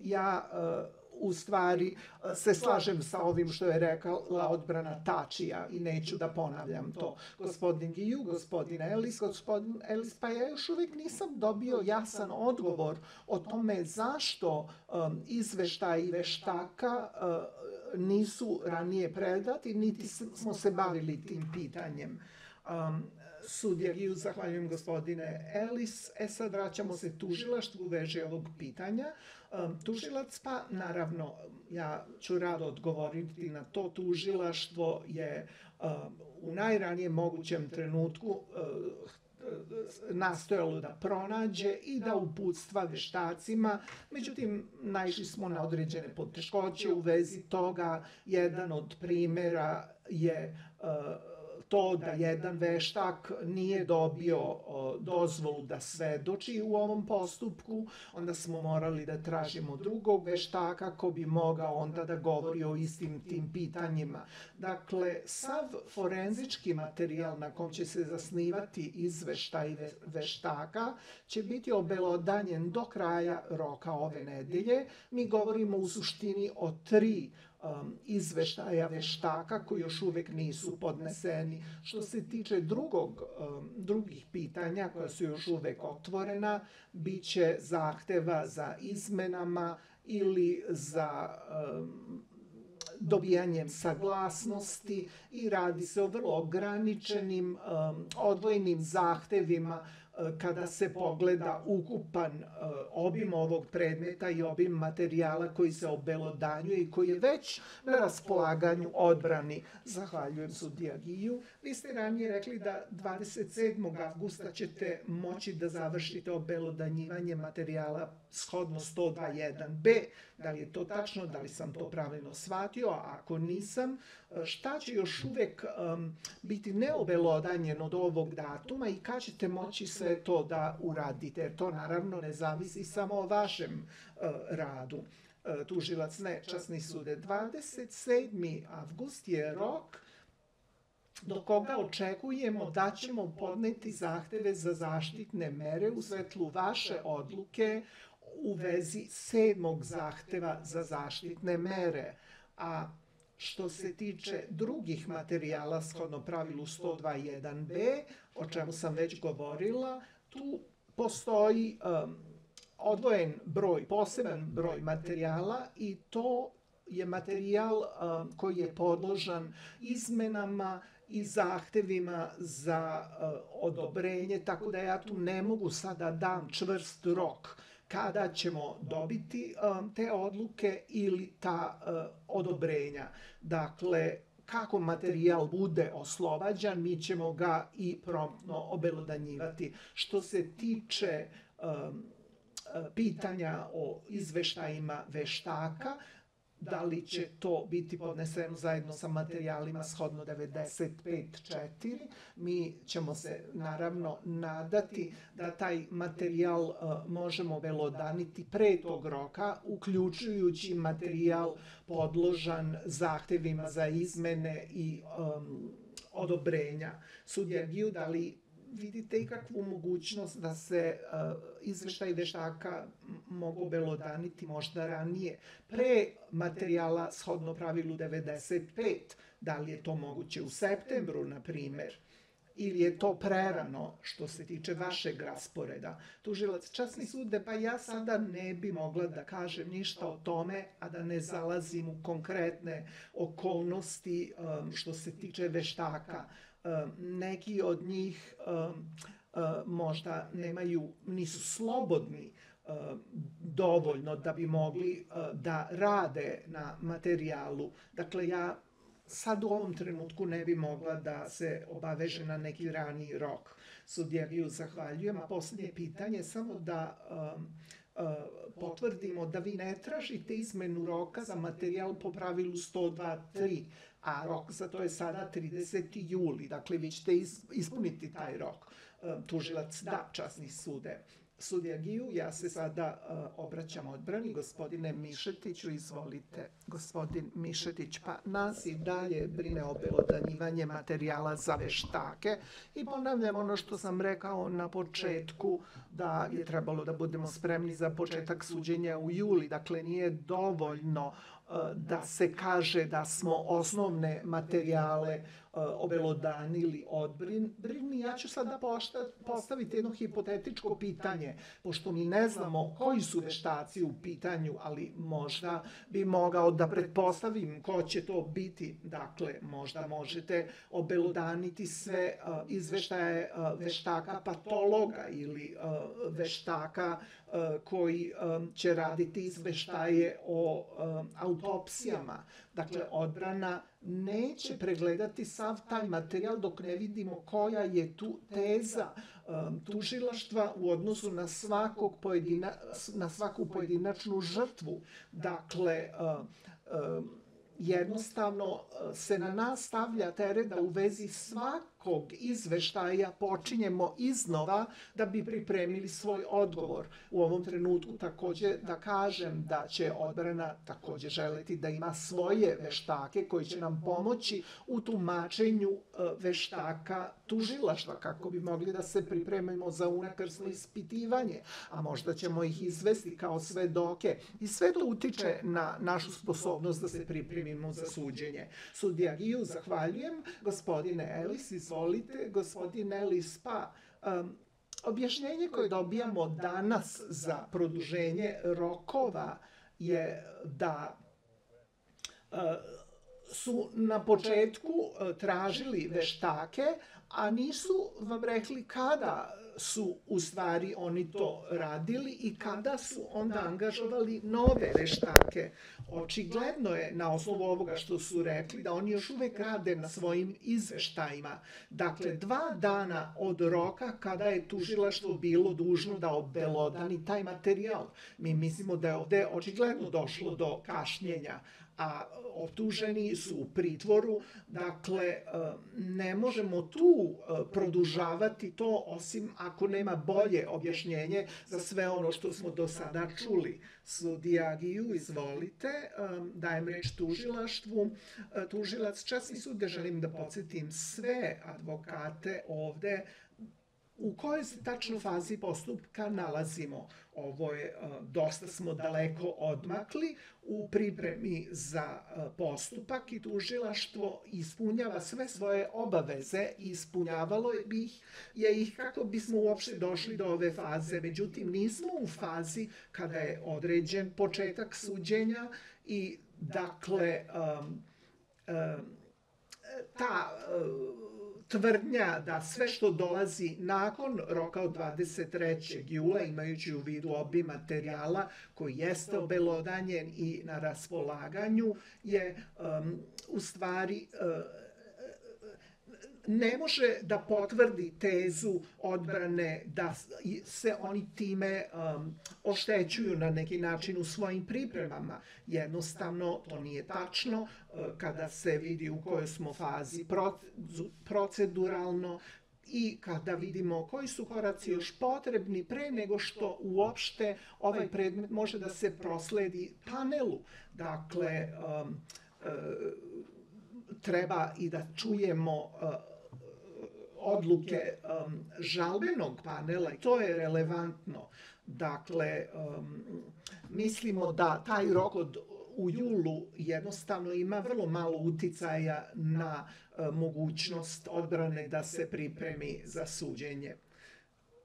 ja uh, u stvari e, se slažem sa ovim što je rekla odbrana Tačija i neću da ponavljam to. Gospodin Giju, gospodin Elis, gospodin Elis, pa ja još uvijek nisam dobio jasan odgovor o tome zašto um, i veštaka uh, nisu ranije predati, niti smo se bavili tim pitanjem. Um, sudija Giju, zahvaljujem gospodine Elis. E sad vraćamo se tužilaštvu u veži ovog pitanja. Um, tužilac, pa naravno, ja ću rado odgovoriti na to. Tužilaštvo je um, u najranijem mogućem trenutku uh, nastojalo da pronađe i da uputstva veštacima. Međutim, naišli smo na određene poteškoće u vezi toga. Jedan od primera je uh, to da jedan veštak nije dobio dozvolu da svedoči u ovom postupku, onda smo morali da tražimo drugog veštaka ko bi mogao onda da govori o istim tim pitanjima. Dakle, sav forenzički materijal na kom će se zasnivati izveštaj veštaka će biti obelodanjen do kraja roka ove nedelje. Mi govorimo u suštini o tri um, izveštaja veštaka koji još uvek nisu podneseni. Što se tiče drugog, um, drugih pitanja koja su još uvek otvorena, bit će zahteva za izmenama ili za um, dobijanjem saglasnosti i radi se o vrlo ograničenim um, odvojnim zahtevima kada se pogleda ukupan e, obim ovog predmeta i obim materijala koji se obelodanjuje i koji je već na raspolaganju odbrani. Zahvaljujem sudija Giju. Vi ste ranije rekli da 27. avgusta ćete moći da završite obelodanjivanje materijala shodno 102.1b. Da li je to tačno, da li sam to pravilno shvatio, a ako nisam, šta će još uvek um, biti neobelodanjeno od ovog datuma i kad ćete moći sve to da uradite, jer to naravno ne zavisi samo o vašem uh, radu. Uh, tužilac nečasni sude. 27. avgust je rok do koga očekujemo da ćemo podneti zahteve za zaštitne mere u svetlu vaše odluke u vezi sedmog zahteva za zaštitne mere. A Što se tiče drugih materijala, shodno pravilu 102.1b, o čemu sam već govorila, tu postoji um, odvojen broj, poseban broj materijala i to je materijal um, koji je podložan izmenama i zahtevima za uh, odobrenje, tako da ja tu ne mogu sada dam čvrst rok kada ćemo dobiti um, te odluke ili ta uh, odobrenja. Dakle, kako materijal bude oslobađan, mi ćemo ga i promptno obelodanjivati. Što se tiče um, pitanja o izveštajima veštaka, da li će to biti podneseno zajedno sa materijalima shodno 95.4. Mi ćemo se naravno nadati da taj materijal uh, možemo belodaniti pre tog roka, uključujući materijal podložan zahtevima za izmene i um, odobrenja. Sudja Giju, da li vidite i kakvu mogućnost da se uh, izveštaj veštaka mogu belodaniti možda ranije, pre materijala shodno pravilu 95, da li je to moguće u septembru, na primer, ili je to prerano što se tiče vašeg rasporeda. Tužilac časni sude, pa ja sada ne bi mogla da kažem ništa o tome, a da ne zalazim u konkretne okolnosti um, što se tiče veštaka neki od njih možda nemaju, nisu slobodni dovoljno da bi mogli da rade na materijalu. Dakle, ja sad u ovom trenutku ne bi mogla da se obaveže na neki rani rok. Sudjeviju zahvaljujem. A posljednje pitanje, samo da um, potvrdimo da vi ne tražite izmenu roka za materijal po pravilu 102.3, a rok za to je sada 30. juli. Dakle, vi ćete ispuniti taj rok. E, tužilac, da, časni sude. Sudija Giju, ja se sada uh, obraćam odbrani. Gospodine Mišetiću, izvolite. Gospodin Mišetić, pa nas i dalje brine obelodanjivanje materijala za veštake. I ponavljam ono što sam rekao na početku, da je trebalo da budemo spremni za početak suđenja u juli. Dakle, nije dovoljno da se kaže da smo osnovne materijale obelodanili odbrini. Ja ću sada postaviti jedno hipotetičko pitanje, pošto mi ne znamo koji su veštaci u pitanju, ali možda bi mogao da pretpostavim ko će to biti. Dakle, možda možete obelodaniti sve izveštaje veštaka patologa ili veštaka koji će raditi izveštaje o autopsijama. Dakle, odbrana neće pregledati sav taj materijal dok ne vidimo koja je tu teza tužilaštva u odnosu na svakog pojedina, na svaku pojedinačnu žrtvu. Dakle, jednostavno se na nas stavlja teret da u vezi svakog izveštaja počinjemo iznova da bi pripremili svoj odgovor. U ovom trenutku takođe da kažem da će odbrana takođe želeti da ima svoje veštake koji će nam pomoći u tumačenju e, veštaka tužilaštva kako bi mogli da se pripremimo za unakrsno ispitivanje, a možda ćemo ih izvesti kao svedoke. I sve to utiče na našu sposobnost da se pripremimo za suđenje. Sudija Giju, zahvaljujem. Gospodine Elis, izvolite. Gospodine Elis, pa... Um, objašnjenje koje dobijamo danas za produženje rokova je da uh, su na početku e, tražili veštake, a nisu vam rekli kada su u stvari oni to radili i kada su onda angažovali nove veštake. Očigledno je na osnovu ovoga što su rekli da oni još uvek rade na svojim izveštajima. Dakle, dva dana od roka kada je tužilaštvo bilo dužno da obelodani taj materijal. Mi mislimo da je ovde očigledno došlo do kašnjenja a optuženi su u pritvoru, dakle e, ne možemo tu e, produžavati to osim ako nema bolje objašnjenje za sve ono što smo do sada čuli. Sudija Giju, izvolite, e, dajem reč tužilaštvu. Tužilac časni sud, želim da podsjetim sve advokate ovde u kojoj se tačno fazi postupka nalazimo. Ovo je, e, dosta smo daleko odmakli u pripremi za e, postupak i tužilaštvo ispunjava sve svoje obaveze i ispunjavalo bi ih, je ih kako bismo uopšte došli do ove faze. Međutim, nismo u fazi kada je određen početak suđenja i dakle um, um, ta um, tvrdnja da sve što dolazi nakon roka od 23. jula, imajući u vidu obim materijala koji jeste obelodanjen i na raspolaganju, je um, u stvari uh, ne može da potvrdi tezu odbrane da se oni time um, oštećuju na neki način u svojim pripremama. Jednostavno, to nije tačno uh, kada se vidi u kojoj smo fazi proceduralno i kada vidimo koji su koraci još potrebni pre nego što uopšte ovaj predmet može da se prosledi panelu. Dakle, um, uh, treba i da čujemo uh, odluke um, žalbenog panela to je relevantno. Dakle, um, mislimo da taj rok od u julu jednostavno ima vrlo malo uticaja na uh, mogućnost odbrane da se pripremi za suđenje.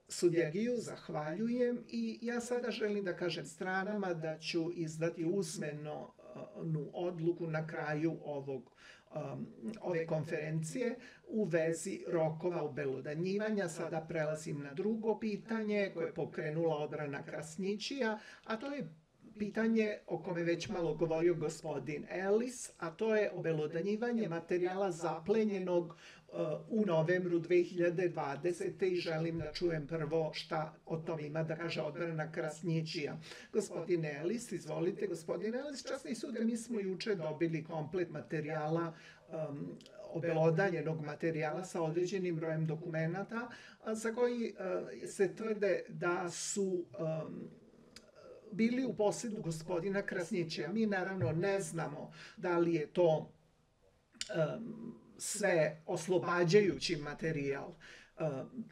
Sudjegiju zahvaljujem i ja sada želim da kažem stranama da ću izdati usmenu odluku na kraju ovog um, ove konferencije u vezi rokova obelodanjivanja. Sada prelazim na drugo pitanje koje je pokrenula odbrana Krasnićija, a to je pitanje o kome već malo govorio gospodin Ellis, a to je obelodanjivanje materijala zaplenjenog u novembru 2020. i želim da čujem prvo šta o tom ima da kaže odbrana Krasnićija. Gospodin Elis, izvolite, gospodin Elis, časni sude, mi smo juče dobili komplet materijala um, obelodaljenog materijala sa određenim brojem dokumenta za koji uh, se tvrde da su um, bili u posjedu gospodina Krasnićija. Mi naravno ne znamo da li je to um, sve oslobađajući materijal. Uh,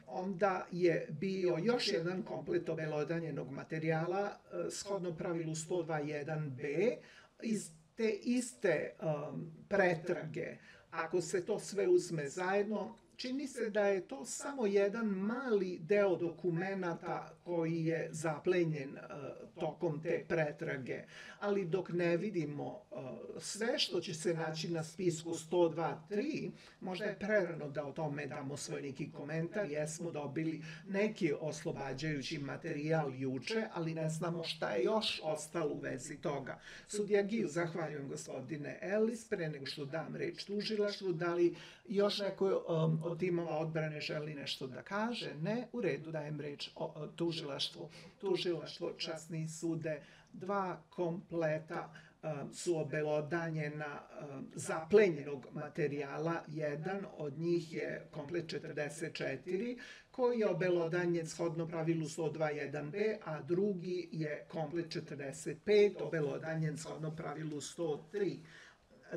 onda je bio još jedan komplet obelodanjenog materijala uh, shodno pravilu 102.1b iz te iste um, pretrage. Ako se to sve uzme zajedno, čini se da je to samo jedan mali deo dokumenata koji je zaplenjen uh, tokom te pretrage. Ali dok ne vidimo uh, sve što će se naći na spisku 102.3, možda je prerano da o tome damo svoj neki komentar. Jesmo dobili neki oslobađajući materijal juče, ali ne znamo šta je još ostalo u vezi toga. Sudija Giju, zahvaljujem gospodine Ellis, pre nego što dam reč tužilaštvu, da li još neko um, od timova odbrane želi nešto da kaže? Ne, u redu dajem reč o, o tužilaštvu. Tužilaštvo, časni sude, dva kompleta um, su obelodanjena um, zaplenjenog materijala. Jedan od njih je komplet 44, koji je obelodanjen shodno pravilu 102.1b, a drugi je komplet 45, obelodanjen shodno pravilu 103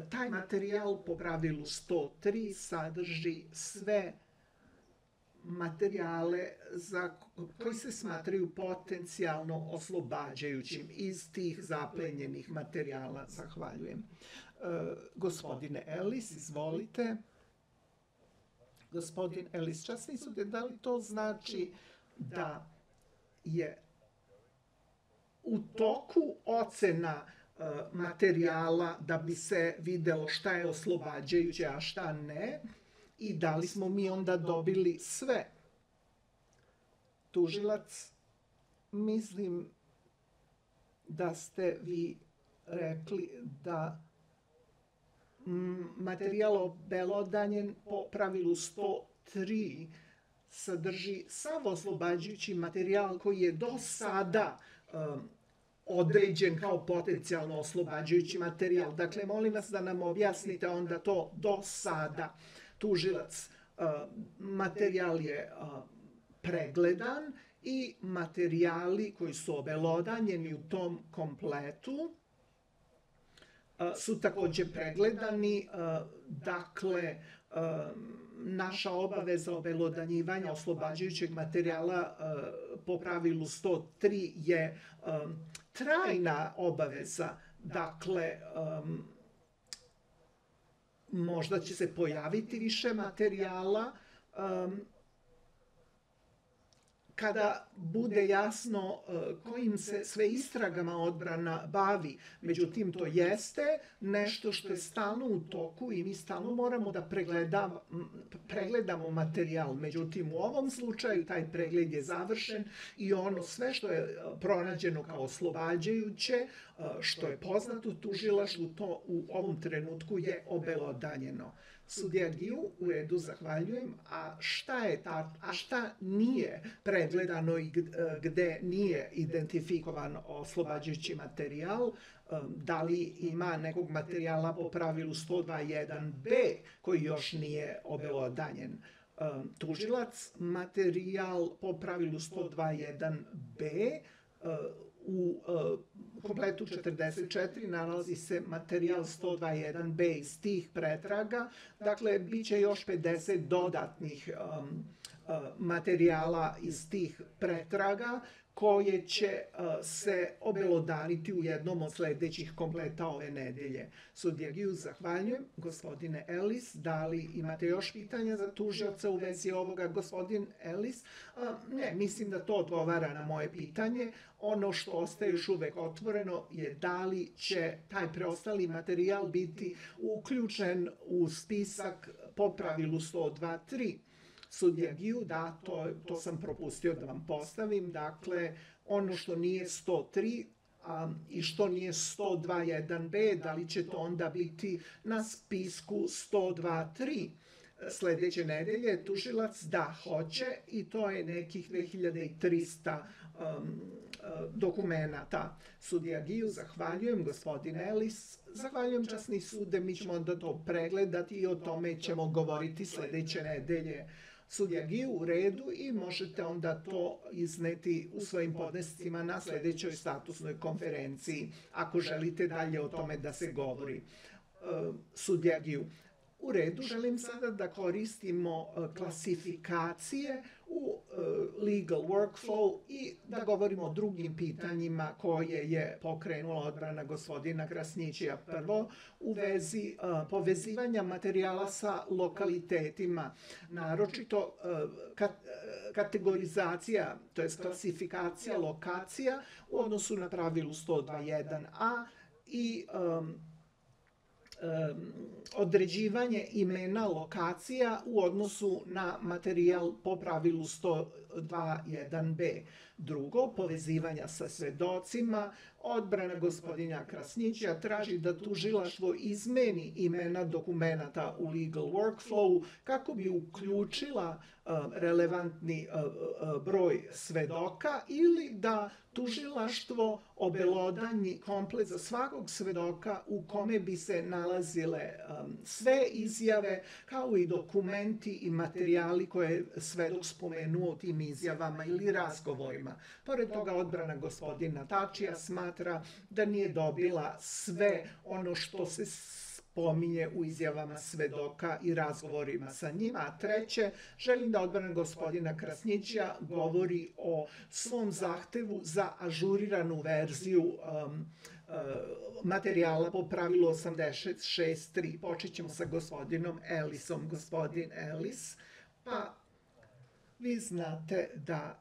taj materijal po pravilu 103 sadrži sve materijale za koji se smatraju potencijalno oslobađajućim iz tih zaplenjenih materijala. Zahvaljujem. E, gospodine Ellis, izvolite. Gospodin Ellis, časni sude, da li to znači da je u toku ocena materijala da bi se videlo šta je oslobađajuće, a šta ne. I da li smo mi onda dobili sve? Tužilac, mislim da ste vi rekli da materijal obelodanjen po pravilu 103 sadrži sav oslobađajući materijal koji je do sada um, određen kao potencijalno oslobađajući materijal. Dakle, molim vas da nam objasnite onda to do sada. Tužilac, uh, materijal je uh, pregledan i materijali koji su obelodanjeni u tom kompletu su takođe pregledani. Dakle, naša obaveza obelodanjivanja oslobađajućeg materijala po pravilu 103 je trajna obaveza. Dakle, možda će se pojaviti više materijala, kada bude jasno e, kojim se sve istragama odbrana bavi. Međutim, to jeste nešto što je stalno u toku i mi stalno moramo da pregledamo, pregledamo materijal. Međutim, u ovom slučaju taj pregled je završen i ono sve što je e, pronađeno kao oslobađajuće, e, što je poznato tužilaštvu, to u ovom trenutku je obelodanjeno. Sudija Giju, u redu, zahvaljujem. A šta je ta, a šta nije pregledano i gde nije identifikovan oslobađajući materijal? Um, da li ima nekog materijala po pravilu 102.1b koji još nije obelodanjen? Um, tužilac, materijal po pravilu 102.1b u uh, kompletu 44 nalazi se materijal 121b iz tih pretraga, dakle, bit će još 50 dodatnih um, uh, materijala iz tih pretraga koje će uh, se obelodaniti u jednom od sledećih kompleta ove nedelje. Sudija Giju, zahvaljujem. Gospodine Ellis, da li imate još pitanja za tužioca u vezi ovoga? Gospodin Ellis, uh, ne, mislim da to odgovara na moje pitanje. Ono što ostaje još uvek otvoreno je da li će taj preostali materijal biti uključen u spisak po pravilu 102.3 sudija Giju, da, to, to sam propustio da vam postavim, dakle, ono što nije 103, a, i što nije 102.1b, da li će to onda biti na spisku 102.3 sledeće nedelje, tužilac da hoće i to je nekih 2300 um, dokumenta. Sudija Giju, zahvaljujem, gospodin Ellis, zahvaljujem časni sude, mi ćemo onda to pregledati i o tome ćemo govoriti sledeće nedelje sudija Giju u redu i možete onda to izneti u svojim podnescima na sledećoj statusnoj konferenciji, ako želite dalje o tome da se govori. Uh, sudija Giju. U redu, želim sada da koristimo uh, klasifikacije u e, legal workflow i da govorimo o drugim pitanjima koje je pokrenula odbrana gospodina Krasnićija. Prvo, u vezi e, povezivanja materijala sa lokalitetima, naročito e, kategorizacija, to je klasifikacija lokacija u odnosu na pravilu 102.1a i um, određivanje imena lokacija u odnosu na materijal po pravilu 102.1b. Drugo, povezivanja sa svedocima, odbrana gospodina Krasnića traži da tužilaštvo izmeni imena dokumenta u legal workflow kako bi uključila relevantni broj svedoka ili da tužilaštvo obelodanji komplet za svakog svedoka u kome bi se nalazile sve izjave kao i dokumenti i materijali koje svedok spomenuo tim izjavama ili razgovorima. Pored toga odbrana gospodina Tačija smatra da nije dobila sve ono što se pominje u izjavama svedoka i razgovorima sa njima. A treće, želim da odbranim gospodina Krasnića govori o svom zahtevu za ažuriranu verziju um, uh, materijala po pravilu 86.3. Počet ćemo sa gospodinom Ellisom. Gospodin Ellis, pa vi znate da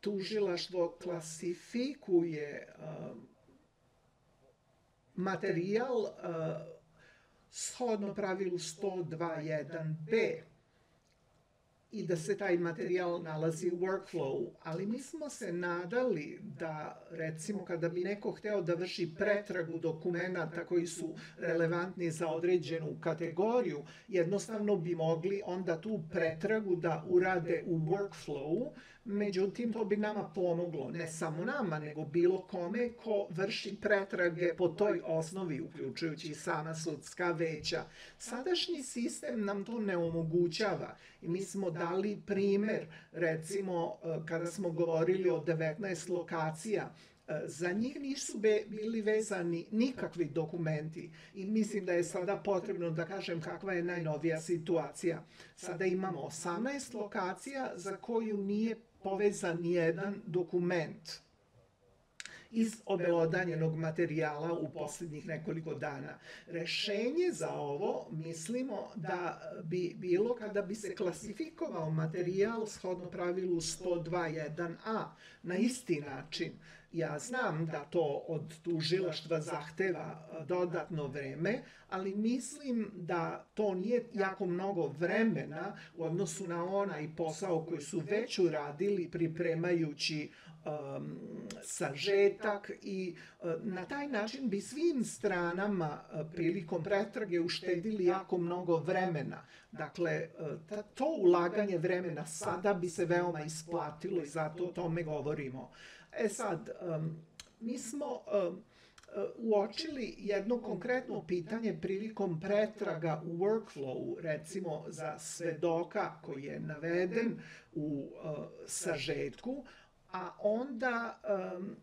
tužilaštvo klasifikuje um, materijal uh, shodno pravilu 102.1b i da se taj materijal nalazi u workflowu, ali mi smo se nadali da, recimo, kada bi neko hteo da vrši pretragu dokumenta koji su relevantni za određenu kategoriju, jednostavno bi mogli onda tu pretragu da urade u workflowu, Međutim, to bi nama pomoglo, ne samo nama, nego bilo kome ko vrši pretrage po toj osnovi, uključujući sama sudska veća. Sadašnji sistem nam to ne omogućava mi smo dali primer, recimo, e, kada smo govorili o 19 lokacija, e, za njih nisu be, bili vezani nikakvi dokumenti i mislim da je sada potrebno da kažem kakva je najnovija situacija. Sada imamo 18 lokacija za koju nije povezan jedan dokument iz obelodanjenog materijala u poslednjih nekoliko dana. Rešenje za ovo mislimo da bi bilo kada bi se klasifikovao materijal shodno pravilu 102.1a na isti način. Ja znam da to od tužilaštva zahteva dodatno vreme, ali mislim da to nije jako mnogo vremena u odnosu na onaj posao koji su već uradili pripremajući um, sažetak i uh, na taj način bi svim stranama uh, prilikom pretrage uštedili jako mnogo vremena. Dakle, uh, ta, to ulaganje vremena sada bi se veoma isplatilo i zato o tome govorimo. E sad, um, mi smo um, uočili jedno konkretno pitanje prilikom pretraga u workflowu, recimo za svedoka koji je naveden u uh, sažetku, a onda um,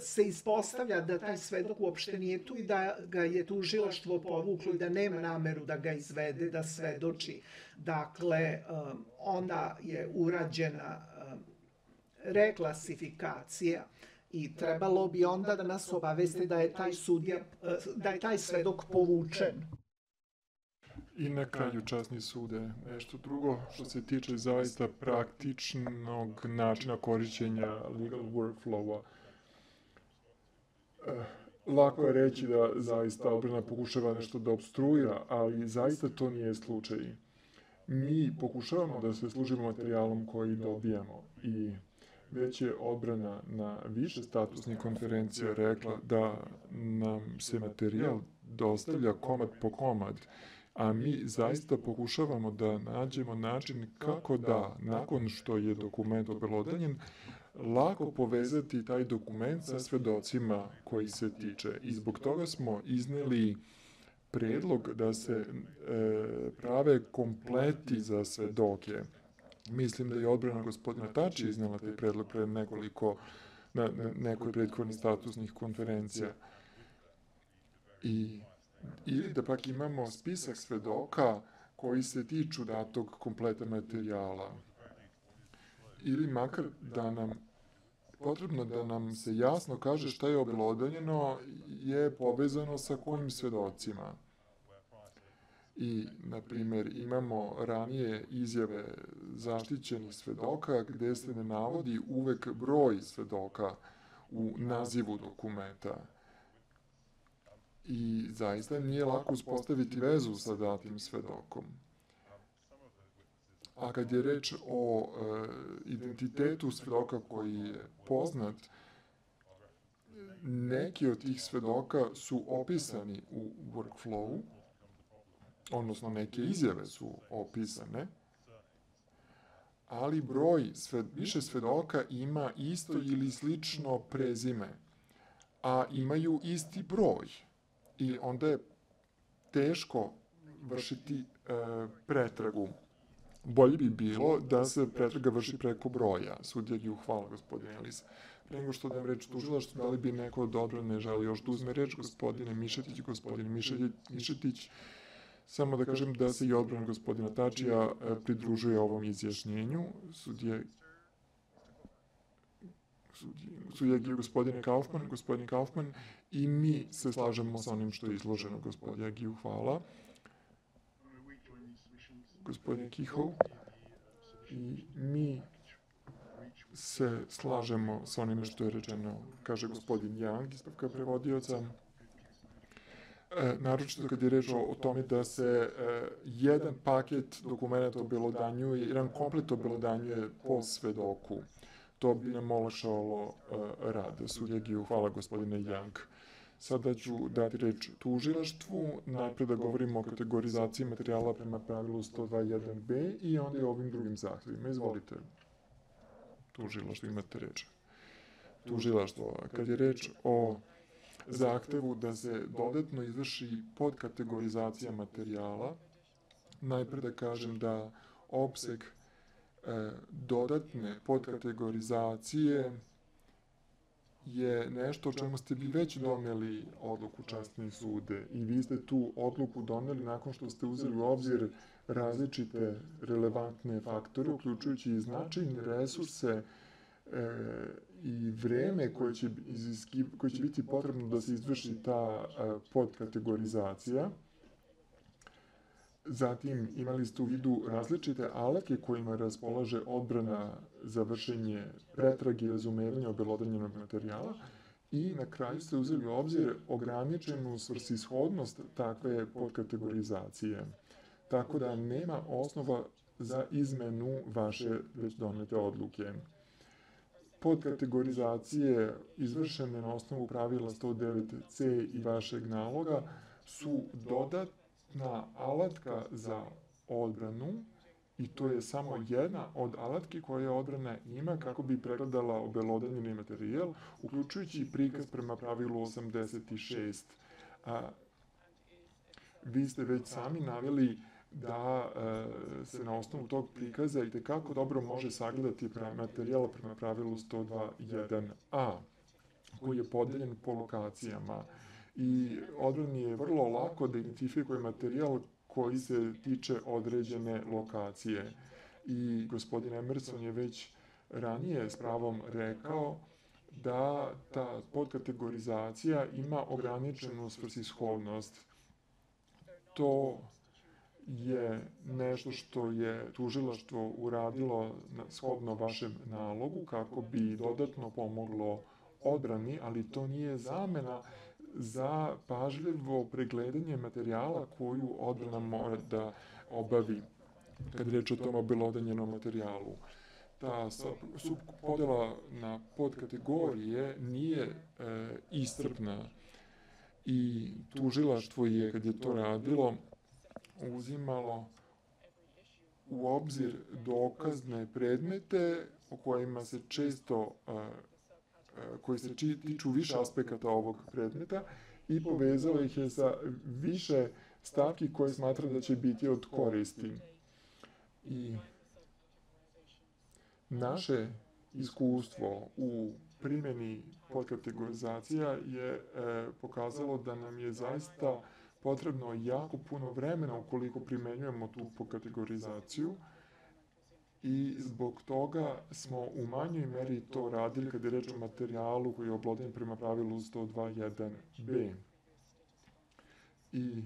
se ispostavlja da taj svedok uopšte nije tu i da ga je tužilaštvo povuklo i da nema nameru da ga izvede, da svedoči. Dakle, um, onda je urađena um, reklasifikacija i trebalo bi onda da nas obaveste da je taj sudija, da je taj svedok povučen. I na kraju časni sude nešto drugo što se tiče zaista praktičnog načina korišćenja legal workflowa. Eh, lako je reći da zaista obrana pokušava nešto da obstruira, ali zaista to nije slučaj. Mi pokušavamo da se služimo materijalom koji dobijamo i već je odbrana na više statusnih konferencija rekla da nam se materijal dostavlja komad po komad, a mi zaista pokušavamo da nađemo način kako da, nakon što je dokument obelodanjen, lako povezati taj dokument sa svedocima koji se tiče. I zbog toga smo izneli predlog da se e, prave kompleti za svedoke Mislim da je odbrana gospodina Tači iznala taj predlog pre nekoliko, na, na nekoj prethodnih statusnih konferencija. I, ili da pak imamo spisak svedoka koji se tiču datog kompleta materijala. Ili makar da nam potrebno da nam se jasno kaže šta je obelodanjeno je povezano sa kojim svedocima i, na primer, imamo ranije izjave zaštićenih svedoka gde se ne navodi uvek broj svedoka u nazivu dokumenta. I zaista nije lako uspostaviti vezu sa datim svedokom. A kad je reč o e, identitetu svedoka koji je poznat, neki od tih svedoka su opisani u workflowu, odnosno neke izjave su opisane, ali broj više svedoka ima isto ili slično prezime, a imaju isti broj. I onda je teško vršiti e, pretragu. Bolje bi bilo da se pretraga vrši preko broja. Sudija Giju, hvala gospodine Elisa. Nego što dam reč tužilaštvu, da li bi neko od odbrane želi još da uzme reč, gospodine Mišetić, gospodine Mišetić, Mišetić Samo da kažem da se i odbran gospodina Tačija e, pridružuje ovom izjašnjenju. Sudje sudje gospodine Kaufman, gospodin Kaufman, i mi se slažemo sa onim što je izloženo gospodine Giju, hvala. Gospodin Kihov, i mi se slažemo sa onim što je rečeno, kaže gospodin Young, ispravka prevodioca. E, naročito kad je reč o, o tome da se e, jedan paket dokumenta obelodanjuje, jedan komplet obelodanjuje po svedoku. To bi nam olakšalo e, rad. Sudjegiju, hvala gospodine Jank. Sada ću dati reč tužilaštvu, najpre da govorimo o kategorizaciji materijala prema pravilu 102.1b i onda i ovim drugim zahtevima. Izvolite, tužilaštvo, imate reč. Tužilaštvo, kad je reč o zahtevu da se dodatno izvrši podkategorizacija materijala, najpre da kažem da opseg dodatne podkategorizacije je nešto o čemu ste vi već doneli odluku častne sude i vi ste tu odluku doneli nakon što ste uzeli u obzir različite relevantne faktore, uključujući i značajne resurse e, i vreme koje će, iziski, koje će biti potrebno da se izvrši ta e, podkategorizacija. Zatim imali ste u vidu različite alatke kojima raspolaže odbrana za vršenje pretrage i razumevanja obelodanjenog materijala i na kraju ste uzeli u obzir ograničenu svrsishodnost takve podkategorizacije. Tako da nema osnova za izmenu vaše već donete odluke. Podkategorizacije izvršene na osnovu pravila 109c i vašeg naloga su dodat na alatka za odbranu i to je samo jedna od alatki koje odbrana ima kako bi pregledala obelodanjeni materijal, uključujući prikaz prema pravilu 86. A, vi ste već sami naveli da e, se na osnovu tog prikaza i tekako dobro može sagledati materijal prema pravilu 102.1a, koji je podeljen po lokacijama i odbrani je vrlo lako da identifikuje materijal koji se tiče određene lokacije. I gospodin Emerson je već ranije s pravom rekao da ta podkategorizacija ima ograničenu svrsishodnost. To je nešto što je tužilaštvo uradilo shodno vašem nalogu kako bi dodatno pomoglo odbrani, ali to nije zamena za pažljivo pregledanje materijala koju odbrana mora da obavi kad reč o tom obelodanjenom materijalu. Ta subpodela na podkategorije nije e, istrpna i tužilaštvo je, kad je to radilo, uzimalo u obzir dokazne predmete o kojima se često e, koji se tiču više aspekata ovog predmeta i povezala ih je sa više stavki koje smatra da će biti od koristi. I naše iskustvo u primjeni podkategorizacija je e, pokazalo da nam je zaista potrebno jako puno vremena ukoliko primenjujemo tu podkategorizaciju i zbog toga smo u manjoj meri to radili kada je reč o materijalu koji je obloden prema pravilu 102.1b. I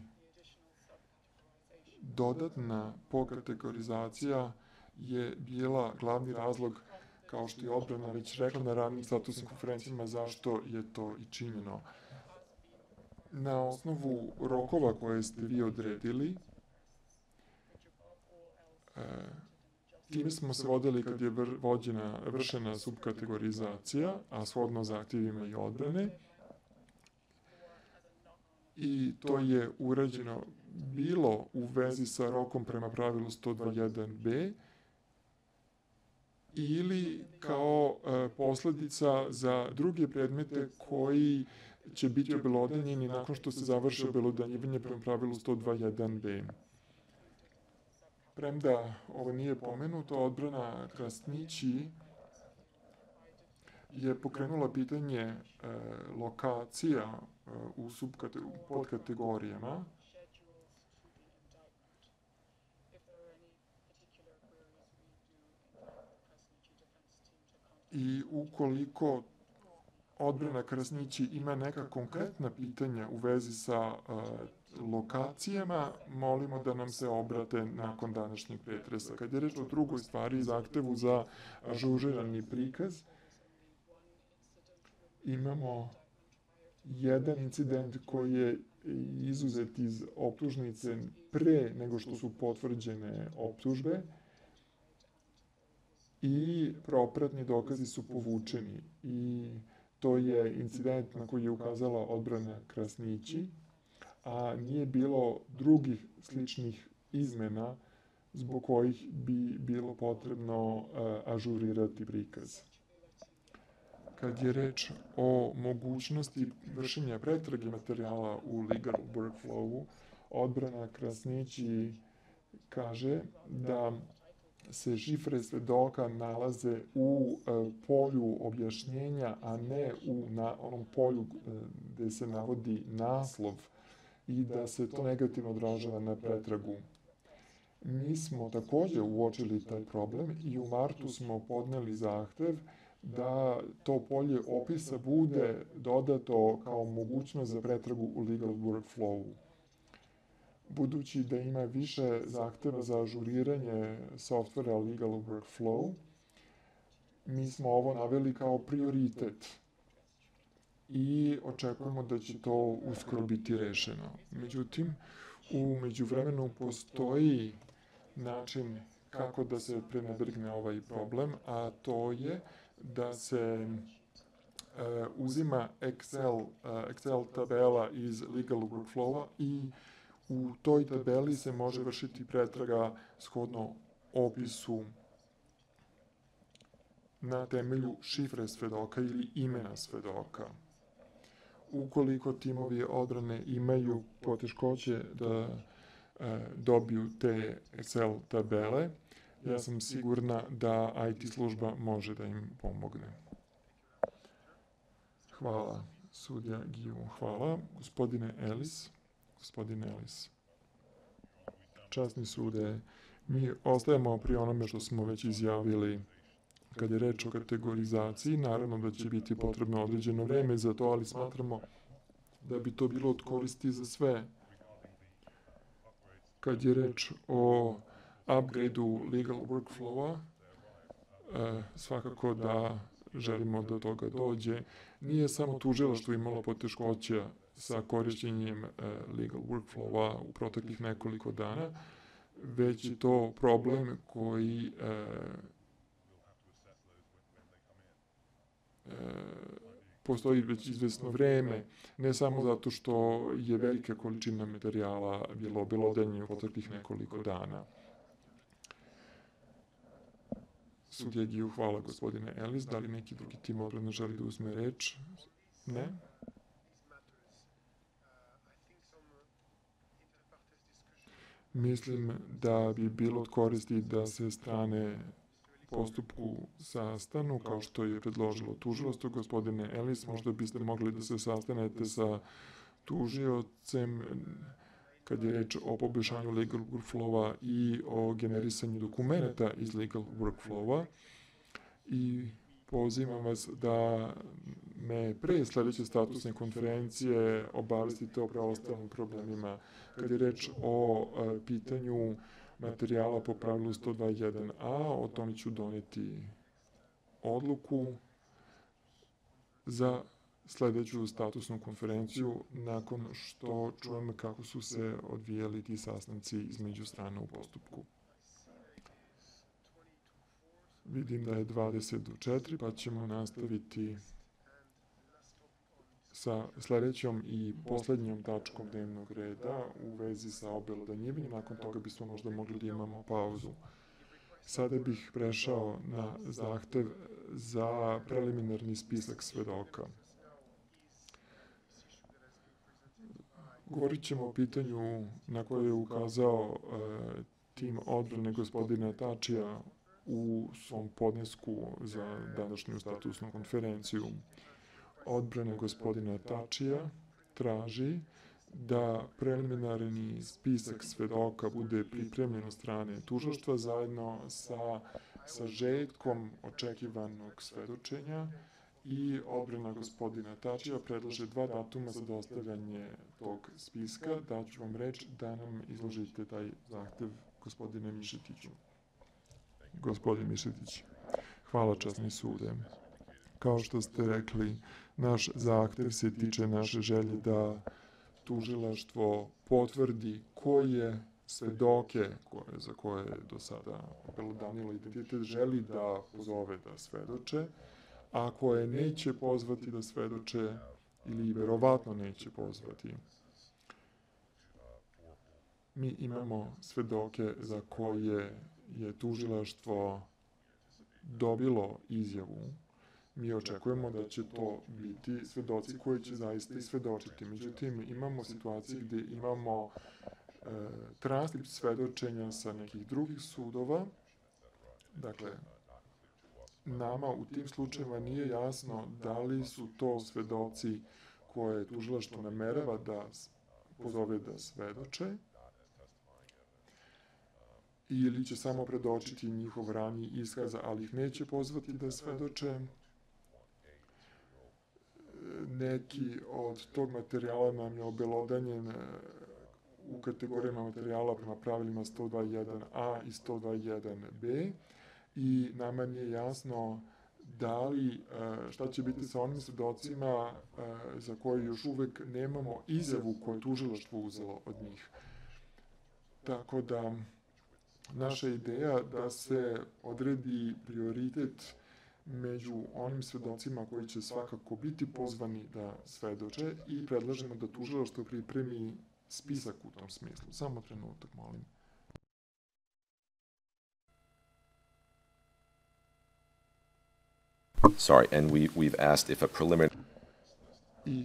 dodatna pokategorizacija je bila glavni razlog, kao što je odbrana već rekla na ranim statusnim konferencijama, zašto je to i činjeno. Na osnovu rokova koje ste vi odredili, e, Time smo se vodili kad je vođena, vršena subkategorizacija, a shodno zahtjevima i odbrane. I to je urađeno bilo u vezi sa rokom prema pravilu 121b ili kao e, posledica za druge predmete koji će biti obelodanjeni nakon što se završe obelodanjivanje prema pravilu 121b. Premda ovo nije pomenuto, odbrana Krasnići je pokrenula pitanje e, lokacija e, u podkategorijama. I ukoliko odbrana Krasnići ima neka konkretna pitanja u vezi sa uh, lokacijama, molimo da nam se obrate nakon današnjeg pretresa. Kad je reč o drugoj stvari, zahtevu za ažužirani prikaz, imamo jedan incident koji je izuzeti iz optužnice pre nego što su potvrđene optužbe i propratni dokazi su povučeni i to je incident na koji je ukazala odbrana Krasnići, a nije bilo drugih sličnih izmena zbog kojih bi bilo potrebno uh, ažurirati prikaz. Kad je reč o mogućnosti vršenja pretrage materijala u legal workflowu, odbrana Krasnići kaže da se šifre svedoka nalaze u e, polju objašnjenja, a ne u na onom polju e, gde se navodi naslov i da se to negativno odražava na pretragu. Mi smo takođe uočili taj problem i u martu smo podneli zahtev da to polje opisa bude dodato kao mogućnost za pretragu u legal workflowu budući da ima više zahteva za ažuriranje softvera Legal Workflow, mi smo ovo naveli kao prioritet i očekujemo da će to uskoro biti rešeno. Međutim, u međuvremenu postoji način kako da se prenedrgne ovaj problem, a to je da se uh, uzima Excel, uh, Excel tabela iz Legal Workflowa i U toj tabeli se može vršiti pretraga shodno opisu na temelju šifre svedoka ili imena svedoka. Ukoliko timovi odbrane imaju poteškoće da e, dobiju te Excel tabele, ja sam sigurna da IT služba može da im pomogne. Hvala, sudja Giju. Hvala. Gospodine Ellis gospodin Ellis. Časni sude, mi ostajemo pri onome što smo već izjavili kad je reč o kategorizaciji, naravno da će biti potrebno određeno vreme za to, ali smatramo da bi to bilo od koristi za sve. Kad je reč o upgrade-u legal workflow-a, e, svakako da želimo da toga dođe. Nije samo tužilaštvo imalo poteškoća sa korišćenjem e, legal workflow-a u proteklih nekoliko dana, već je to problem koji e, e, postoji već izvesno vreme, ne samo zato što je velika količina materijala bilo obelodanjeno u proteklih nekoliko dana. Sudija Giju, hvala gospodine Elis. Da li neki drugi tim odbrana želi da uzme reč? Ne? Mislim da bi bilo koristi da se strane postupku sastanu, kao što je predložilo tužilostvo. Gospodine Elis, možda biste mogli da se sastanete sa tužiocem kad je reč o poboljšanju legal workflowa i o generisanju dokumenta iz legal workflowa i pozivam vas da me pre sledeće statusne konferencije obavestite o preostalim problemima. Kad je reč o a, pitanju materijala po pravilu 121a, o tome ću doneti odluku za sledeću statusnu konferenciju nakon što čujem kako su se odvijali ti sastanci između strana u postupku. Vidim da je 20 do 4, pa ćemo nastaviti sa sledećom i poslednjom tačkom dnevnog reda u vezi sa obelodanjivanjem. Nakon toga bismo možda mogli da imamo pauzu. Sada bih prešao na zahtev za preliminarni spisak svedoka. Govorit ćemo o pitanju na koje je ukazao e, tim odbrane gospodina Tačija u svom podnesku za današnju statusnu konferenciju. Odbrana gospodina Tačija traži da preliminarni spisak svedoka bude pripremljen od strane tužaštva zajedno sa sažetkom očekivanog svedočenja i odbrana gospodina Tačija predlaže dva datuma za dostavljanje tog spiska. Daću vam reč da nam izložite taj zahtev gospodine Mišetiću. Gospodin Mišetić, hvala časni sude. Kao što ste rekli, naš zahtev se tiče naše želje da tužilaštvo potvrdi koje svedoke koje, za koje je do sada obelodanilo identitet želi da pozove da svedoče, a koje neće pozvati da svedoče ili verovatno neće pozvati. Mi imamo svedoke za koje je tužilaštvo dobilo izjavu mi očekujemo da će to biti svedoci koji će zaista i svedočiti. Međutim, imamo situacije gde imamo e, transkript svedočenja sa nekih drugih sudova. Dakle, nama u tim slučajima nije jasno da li su to svedoci koje tužilaštvo namerava da pozove da svedoče ili će samo predočiti njihov rani iskaz, ali ih neće pozvati da svedoče neki od tog materijala nam je obelodanjen e, u kategorijama materijala prema pravilima 121a i 121b i nama nije jasno da li, e, šta će biti sa onim svedocima e, za koje još uvek nemamo izjavu koju tužilaštvo uzelo od njih. Tako da, naša ideja da se odredi prioritet među onim svedocima koji će svakako biti pozvani da svedoče i predlažemo da tužilaštvo pripremi spisak u tom smislu. Samo trenutak, molim. Sorry, and we, we've asked if a preliminary... I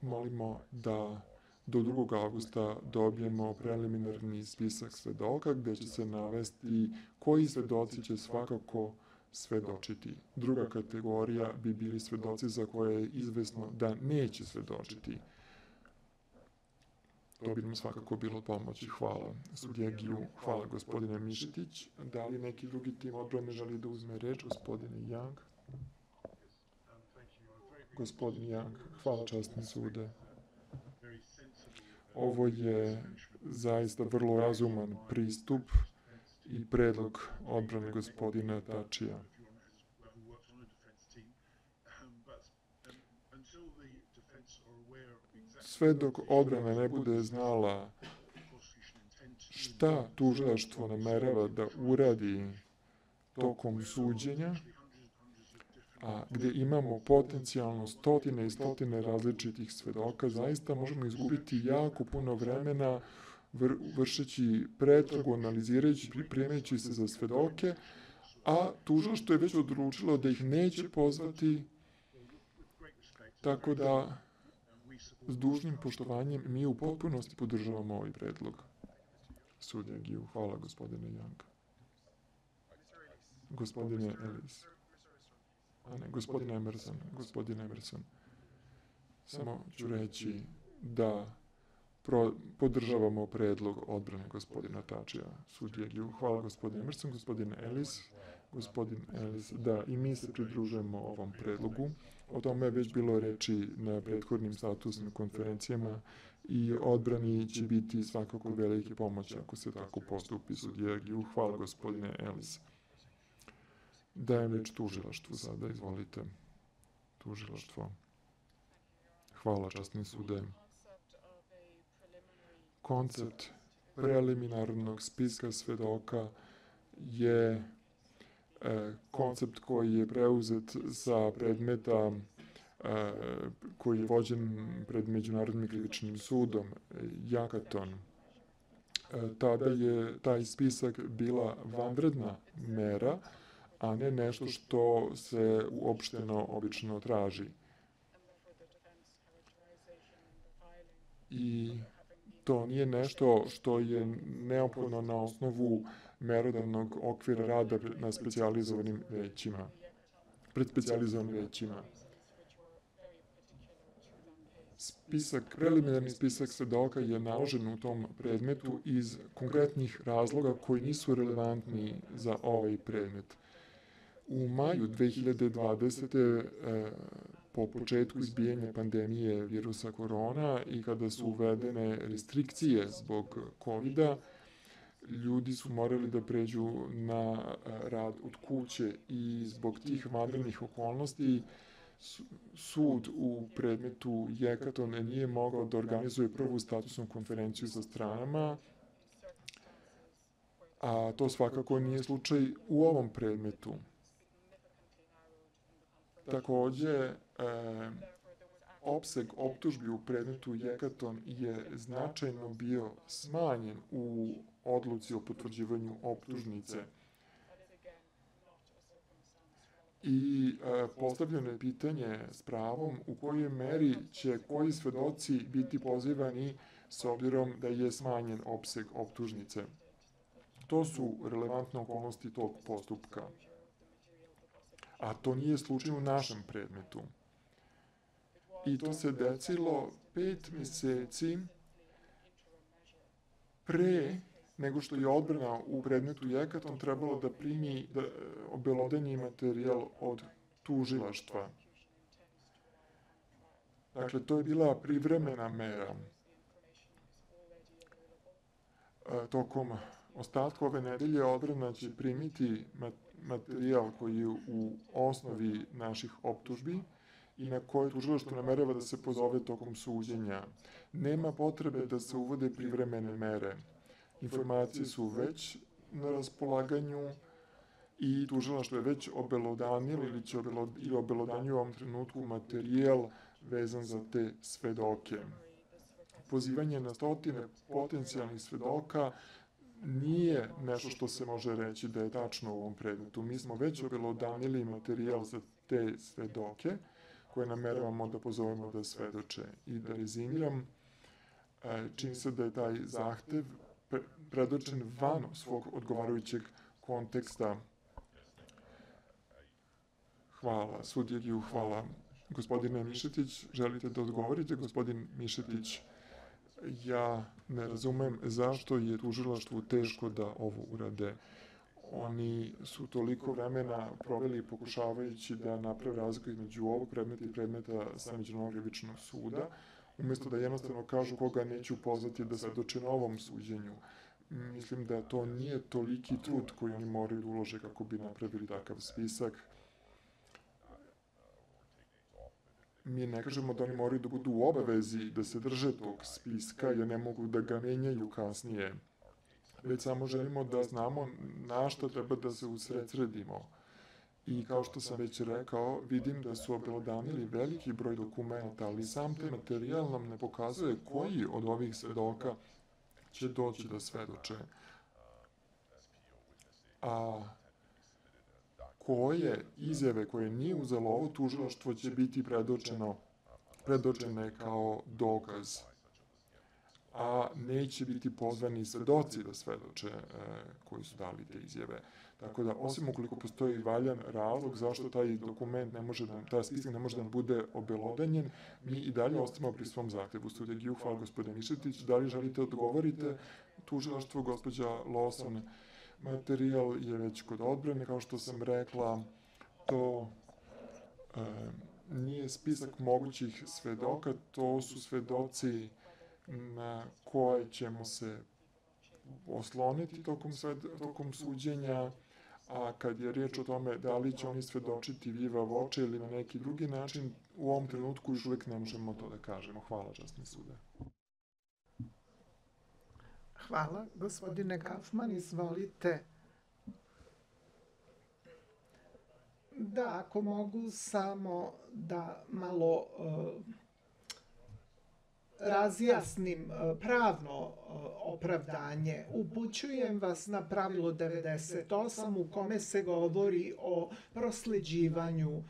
molimo da do 2. augusta dobijemo preliminarni spisak svedoka gde će se navesti koji svedoci će svakako svedočiti. Druga kategorija bi bili svedoci za koje je izvesno da neće svedočiti. To bi nam svakako bilo pomoći. Hvala sudija Giju, hvala gospodine Mišetić. Da li neki drugi tim odbrane želi da uzme reč, gospodine Young? Gospodin Young, hvala častni sude. Ovo je zaista vrlo razuman pristup i predlog odbrane gospodina Tačija. Sve dok odbrana ne bude znala šta tužilaštvo namerava da uradi tokom suđenja, a gde imamo potencijalno stotine i stotine različitih svedoka, zaista možemo izgubiti jako puno vremena vr vršeći pretragu, analizirajući, pripremajući se za svedoke, a tužilaštvo je već odručilo da ih neće pozvati, tako da s dužnim poštovanjem mi u potpunosti podržavamo ovaj predlog. Sudja Giju, hvala gospodine Janka. Gospodine Ellis. A ne, gospodine Emerson, gospodine Emerson. Samo ću reći da pro, podržavamo predlog odbrane gospodina Tačija, sudije. Hvala gospodine Emerson, gospodine Ellis, gospodin Ellis, da i mi se pridružujemo ovom predlogu. O tome je već bilo reči na prethodnim statusnim konferencijama i odbrani će biti svakako velike pomoć ako se tako postupi sudija. Hvala gospodine Ellis. Dajem reč tužilaštvu sada, izvolite. Tužilaštvo. Hvala častni sude koncept preliminarnog spiska svedoka je e, koncept koji je preuzet sa predmeta e, koji je vođen pred Međunarodnim krivičnim sudom, Jakaton. E, tada je taj spisak bila vanredna mera, a ne nešto što se uopšteno obično traži. I to nije nešto što je neophodno na osnovu merodavnog okvira rada na specializovanim većima, pred specializovanim većima. Spisak, preliminarni spisak svedoka je naložen u tom predmetu iz konkretnih razloga koji nisu relevantni za ovaj predmet. U maju 2020 po početku izbijanja pandemije virusa korona i kada su uvedene restrikcije zbog covid ljudi su morali da pređu na rad od kuće i zbog tih vanrednih okolnosti sud u predmetu Jekaton nije mogao da organizuje prvu statusnu konferenciju sa stranama, a to svakako nije slučaj u ovom predmetu. Takođe, e, opseg optužbi u predmetu Jekaton je značajno bio smanjen u odluci o potvrđivanju optužnice. I e, postavljeno je pitanje s pravom u kojoj meri će koji svedoci biti pozivani s obzirom da je smanjen opseg optužnice. To su relevantne okolnosti tog postupka. A to nije slučaj u našem predmetu. I to se decilo pet meseci pre nego što je odbrana u predmetu Jekaton trebalo da primi da, obelodanji materijal od tužilaštva. Dakle, to je bila privremena mera. E, tokom ostatka ove nedelje odbrana će primiti materijal koji je u osnovi naših optužbi i na koje tužilaštvo namerava da se pozove tokom suđenja. Nema potrebe da se uvode privremene mere. Informacije su već na raspolaganju i tužilaštvo je već obelodanilo ili će obelodanju u ovom trenutku materijal vezan za te svedoke. Pozivanje na stotine potencijalnih svedoka nije nešto što se može reći da je tačno u ovom predmetu. Mi smo već obelodanili materijal za te svedoke koje nameravamo da pozovemo da svedoče. I da rezimiram, e, čini se da je taj zahtev predočen van svog odgovarajućeg konteksta. Hvala sudjelju, hvala gospodine Mišetić. Želite da odgovorite, gospodin Mišetić? Ja ne razumem zašto je tužilaštvu teško da ovo urade. Oni su toliko vremena proveli pokušavajući da naprave razliku između ovog predmeta i predmeta sa Međunarodnog krivičnog suda, umesto da jednostavno kažu koga neću pozvati da svedoče na ovom suđenju. Mislim da to nije toliki trud koji oni moraju da ulože kako bi napravili takav spisak mi ne kažemo da oni moraju da budu u obavezi da se drže tog spiska, jer ne mogu da ga menjaju kasnije. Već samo želimo da znamo na što treba da se usredsredimo. I kao što sam već rekao, vidim da su obelodanili veliki broj dokumenta, ali sam taj materijal nam ne pokazuje koji od ovih svedoka će doći da svedoče. A koje izjave koje nije uzelo ovo tužilaštvo će biti predočeno, predočene kao dokaz a neće biti pozvani svedoci da svedoče e, koji su dali te izjave. Tako da, osim ukoliko postoji valjan razlog zašto taj dokument ne može da, taj spisak ne može da bude obelodanjen, mi i dalje ostavimo pri svom zahtevu. Studegiju, hvala gospodine Mišetić. Da li želite odgovorite tužilaštvo, gospođa Lawson? Materijal je već kod odbrane, kao što sam rekla, to e, nije spisak mogućih svedoka, to su svedoci na koje ćemo se osloniti tokom, sved, tokom suđenja, a kad je riječ o tome da li će oni svedočiti viva voče ili na neki drugi način, u ovom trenutku još uvek ne možemo to da kažemo. Hvala, častni sude. Hvala. Gospodine Kaufman, izvolite. Da, ako mogu samo da malo uh, razjasnim uh, pravno uh, opravdanje. Upućujem vas na pravilo 98 u kome se govori o prosleđivanju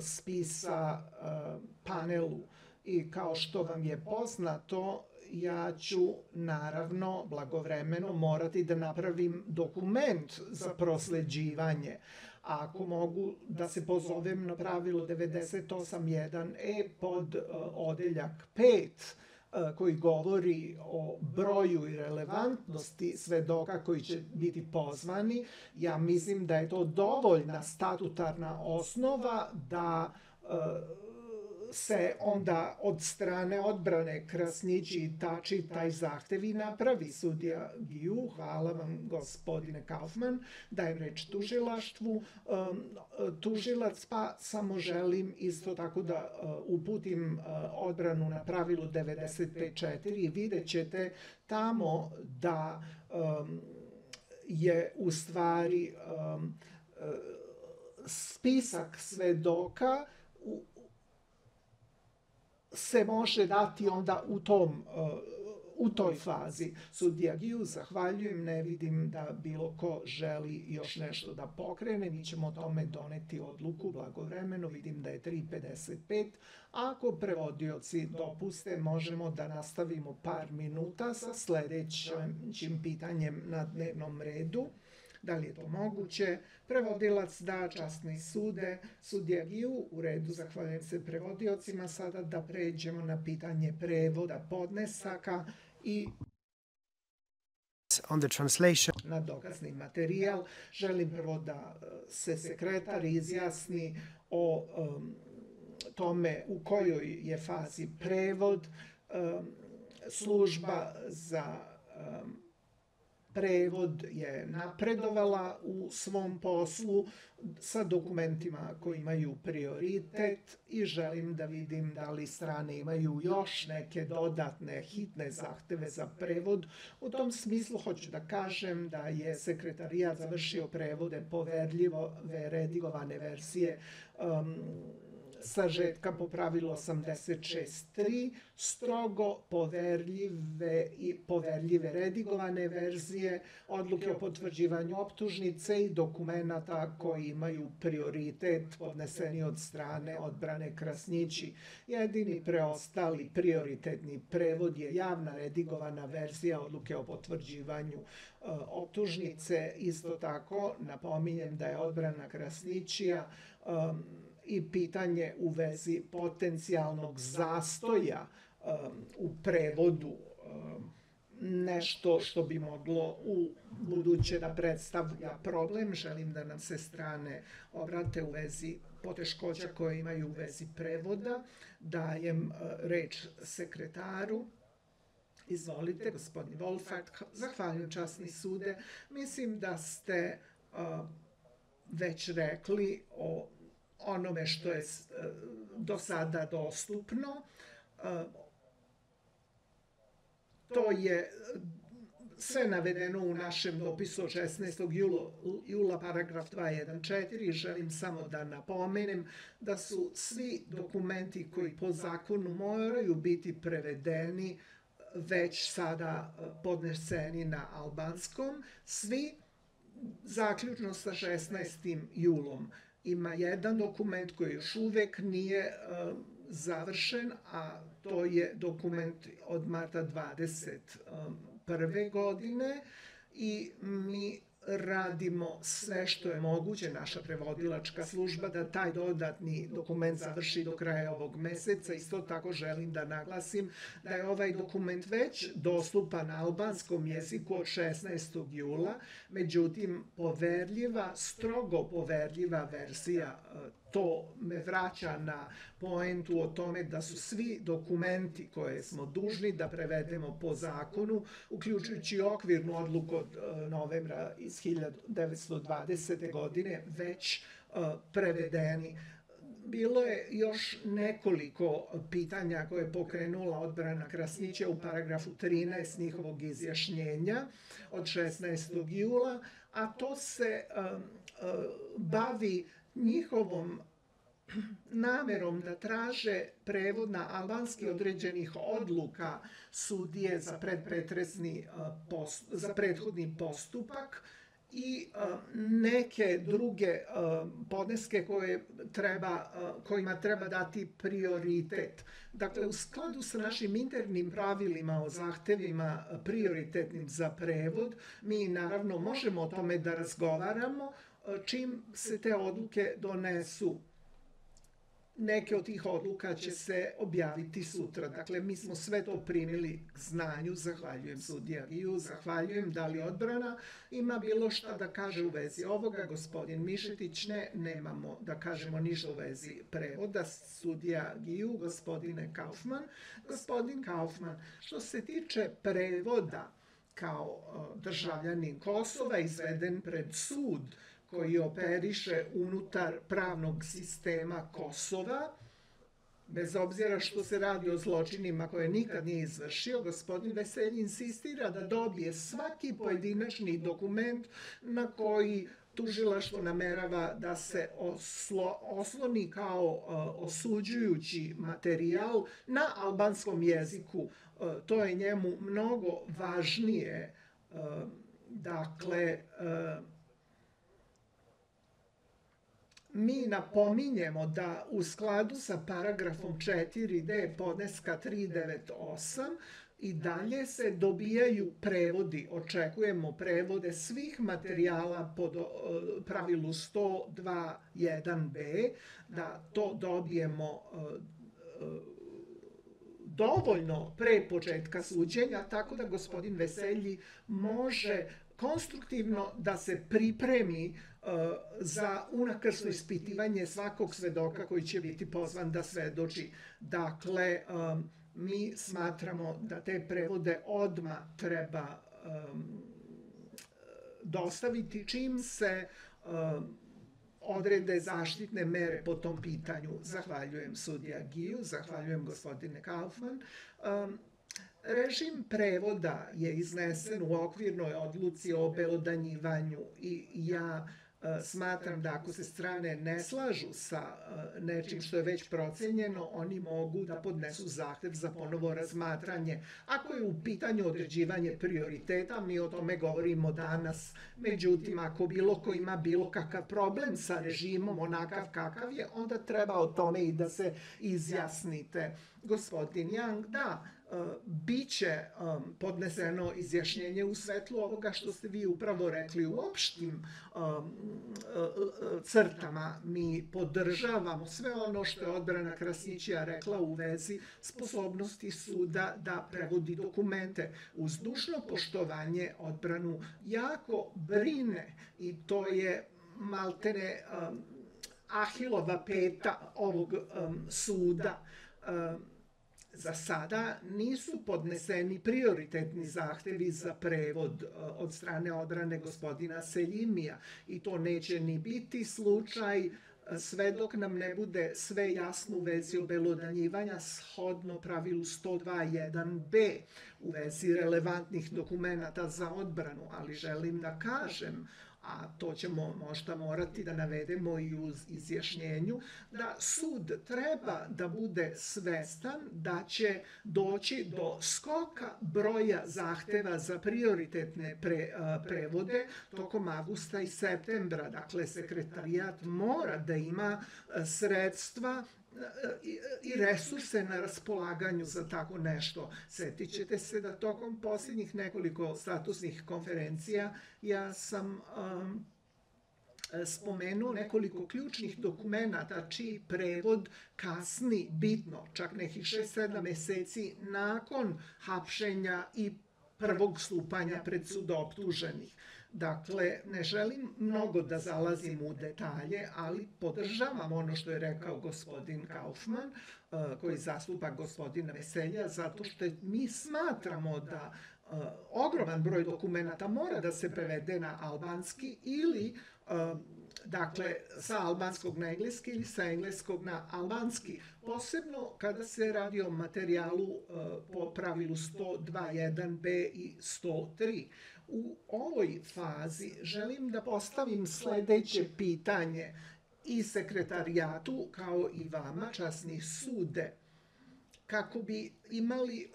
spisa panelu i kao što vam je poznato, ja ću naravno blagovremeno morati da napravim dokument za prosleđivanje. A ako mogu da se pozovem na pravilo 98.1e pod uh, odeljak 5, uh, koji govori o broju i relevantnosti svedoka koji će biti pozvani, ja mislim da je to dovoljna statutarna osnova da uh, se onda od strane odbrane Krasnići Tači taj zahtev i napravi sudija Giju. Hvala vam gospodine Kaufman. Dajem reč tužilaštvu. Tužilac pa samo želim isto tako da uputim odbranu na pravilu 95.4 i vidjet ćete tamo da je u stvari spisak svedoka se može dati onda u tom uh, u toj fazi. Sudija Giju, zahvaljujem, ne vidim da bilo ko želi još nešto da pokrene, mi ćemo o tome doneti odluku blagovremeno, vidim da je 3.55. Ako prevodioci dopuste, možemo da nastavimo par minuta sa sledećim pitanjem na dnevnom redu. Da li je to moguće? Prevodilac da, časni sude, sudija Giju, u redu, zahvaljujem se prevodiocima. Sada da pređemo na pitanje prevoda podnesaka i on the translation. na dokazni materijal. Želim prvo da e, se sekretar izjasni o um, tome u kojoj je fazi prevod, um, služba za um, prevod je napredovala u svom poslu sa dokumentima koji imaju prioritet i želim da vidim da li strane imaju još neke dodatne hitne zahteve za prevod. U tom smislu hoću da kažem da je sekretarijat završio prevode poverljivo redigovane verzije um, sažetka po pravilu 86.3, strogo poverljive i poverljive redigovane verzije, odluke o potvrđivanju optužnice i dokumenta koji imaju prioritet podneseni od strane odbrane Krasnići. Jedini preostali prioritetni prevod je javna redigovana verzija odluke o potvrđivanju e, optužnice. Isto tako napominjem da je odbrana Krasnićija um, i pitanje u vezi potencijalnog zastoja um, u prevodu um, nešto što bi moglo u buduće da predstavlja problem. Želim da nam se strane obrate u vezi poteškoća koje imaju u vezi prevoda. Dajem uh, reč sekretaru. Izvolite, gospodin Wolfart. Zahvaljujem časni sude. Mislim da ste uh, već rekli o onome što je e, do sada dostupno. E, to je sve navedeno u našem dopisu od 16. Jula, jula paragraf 214. Želim samo da napomenem da su svi dokumenti koji po zakonu moraju biti prevedeni već sada e, podneseni na albanskom, svi zaključno sa 16. julom ima jedan dokument koji još uvek nije uh, završen, a to je dokument od marta 21. godine i mi radimo sve što je moguće, naša prevodilačka služba, da taj dodatni dokument završi do kraja ovog meseca. Isto tako želim da naglasim da je ovaj dokument već dostupan na albanskom jeziku od 16. jula, međutim, poverljiva, strogo poverljiva verzija to me vraća na poentu o tome da su svi dokumenti koje smo dužni da prevedemo po zakonu, uključujući okvirnu odluku od e, novembra iz 1920. godine, već e, prevedeni. Bilo je još nekoliko pitanja koje je pokrenula odbrana Krasnića u paragrafu 13 njihovog izjašnjenja od 16. jula, a to se um, bavi njihovom namerom da traže prevod na albanski određenih odluka sudije za predpretresni post, za prethodni postupak i neke druge podneske koje treba, kojima treba dati prioritet. Dakle, u skladu sa našim internim pravilima o zahtevima prioritetnim za prevod, mi naravno možemo o tome da razgovaramo, čim se te odluke donesu. neke od tih odluka će se objaviti sutra. Dakle, mi smo sve to primili k znanju, zahvaljujem sudija Giju, zahvaljujem da li odbrana ima bilo šta da kaže u vezi ovoga. Gospodin Mišetić, ne, nemamo da kažemo ništa u vezi prevoda. Sudija Giju, gospodine Kaufman. Gospodin Kaufman, što se tiče prevoda kao državljanin Kosova izveden pred sud, koji operiše unutar pravnog sistema Kosova, bez obzira što se radi o zločinima koje nikad nije izvršio, gospodin Veselj insistira da dobije svaki pojedinačni dokument na koji tužilaštvo namerava da se oslo, osloni kao uh, osuđujući materijal na albanskom jeziku. Uh, to je njemu mnogo važnije. Uh, dakle, uh, mi napominjemo da u skladu sa paragrafom 4d podneska 398 i dalje se dobijaju prevodi, očekujemo prevode svih materijala po pravilu 102.1b, da to dobijemo dovoljno pre početka suđenja, tako da gospodin Veselji može konstruktivno da se pripremi za unakrsno ispitivanje svakog svedoka koji će biti pozvan da svedoči. Dakle, mi smatramo da te prevode odma treba dostaviti čim se odrede zaštitne mere po tom pitanju. Zahvaljujem sudija Giju, zahvaljujem gospodine Kaufman. Um, Režim prevoda je iznesen u okvirnoj odluci o obelodanjivanju i ja e, smatram da ako se strane ne slažu sa e, nečim što je već procenjeno, oni mogu da podnesu zahtev za ponovo razmatranje. Ako je u pitanju određivanje prioriteta, mi o tome govorimo danas, međutim, ako bilo ko ima bilo kakav problem sa režimom, onakav kakav je, onda treba o tome i da se izjasnite. Gospodin Young, da, biće um, podneseno izjašnjenje u svetlu ovoga što ste vi upravo rekli u opštim um, uh, crtama. Mi podržavamo sve ono što je odbrana Krasnićija rekla u vezi sposobnosti suda da prevodi dokumente. Uz dušno poštovanje odbranu jako brine i to je maltene um, Ahilova peta ovog um, suda. Um, Za sada nisu podneseni prioritetni zahtevi za prevod e, od strane odbrane gospodina Seljimija i to neće ni biti slučaj e, sve dok nam ne bude sve jasno u vezi obelodanjivanja shodno pravilu 102.1b u vezi relevantnih dokumenta za odbranu, ali želim da kažem a to ćemo možda morati da navedemo i u izjašnjenju, da sud treba da bude svestan da će doći do skoka broja zahteva za prioritetne pre, prevode tokom avgusta i septembra. Dakle, sekretarijat mora da ima sredstva i resurse na raspolaganju za tako nešto. Setit ćete se da tokom posljednjih nekoliko statusnih konferencija ja sam um, spomenuo nekoliko ključnih dokumenta čiji prevod kasni bitno, čak nekih 6-7 meseci nakon hapšenja i prvog stupanja pred sud optuženih. Dakle, ne želim mnogo da zalazim u detalje, ali podržavam ono što je rekao gospodin Kaufman, uh, koji zastupa gospodina Veselja, zato što mi smatramo da uh, ogroman broj dokumenta mora da se prevede na albanski ili uh, dakle, sa albanskog na engleski ili sa engleskog na albanski. Posebno kada se radi o materijalu po pravilu 102.1b i 103. U ovoj fazi želim da postavim sledeće pitanje i sekretarijatu kao i vama, časni sude, kako bi imali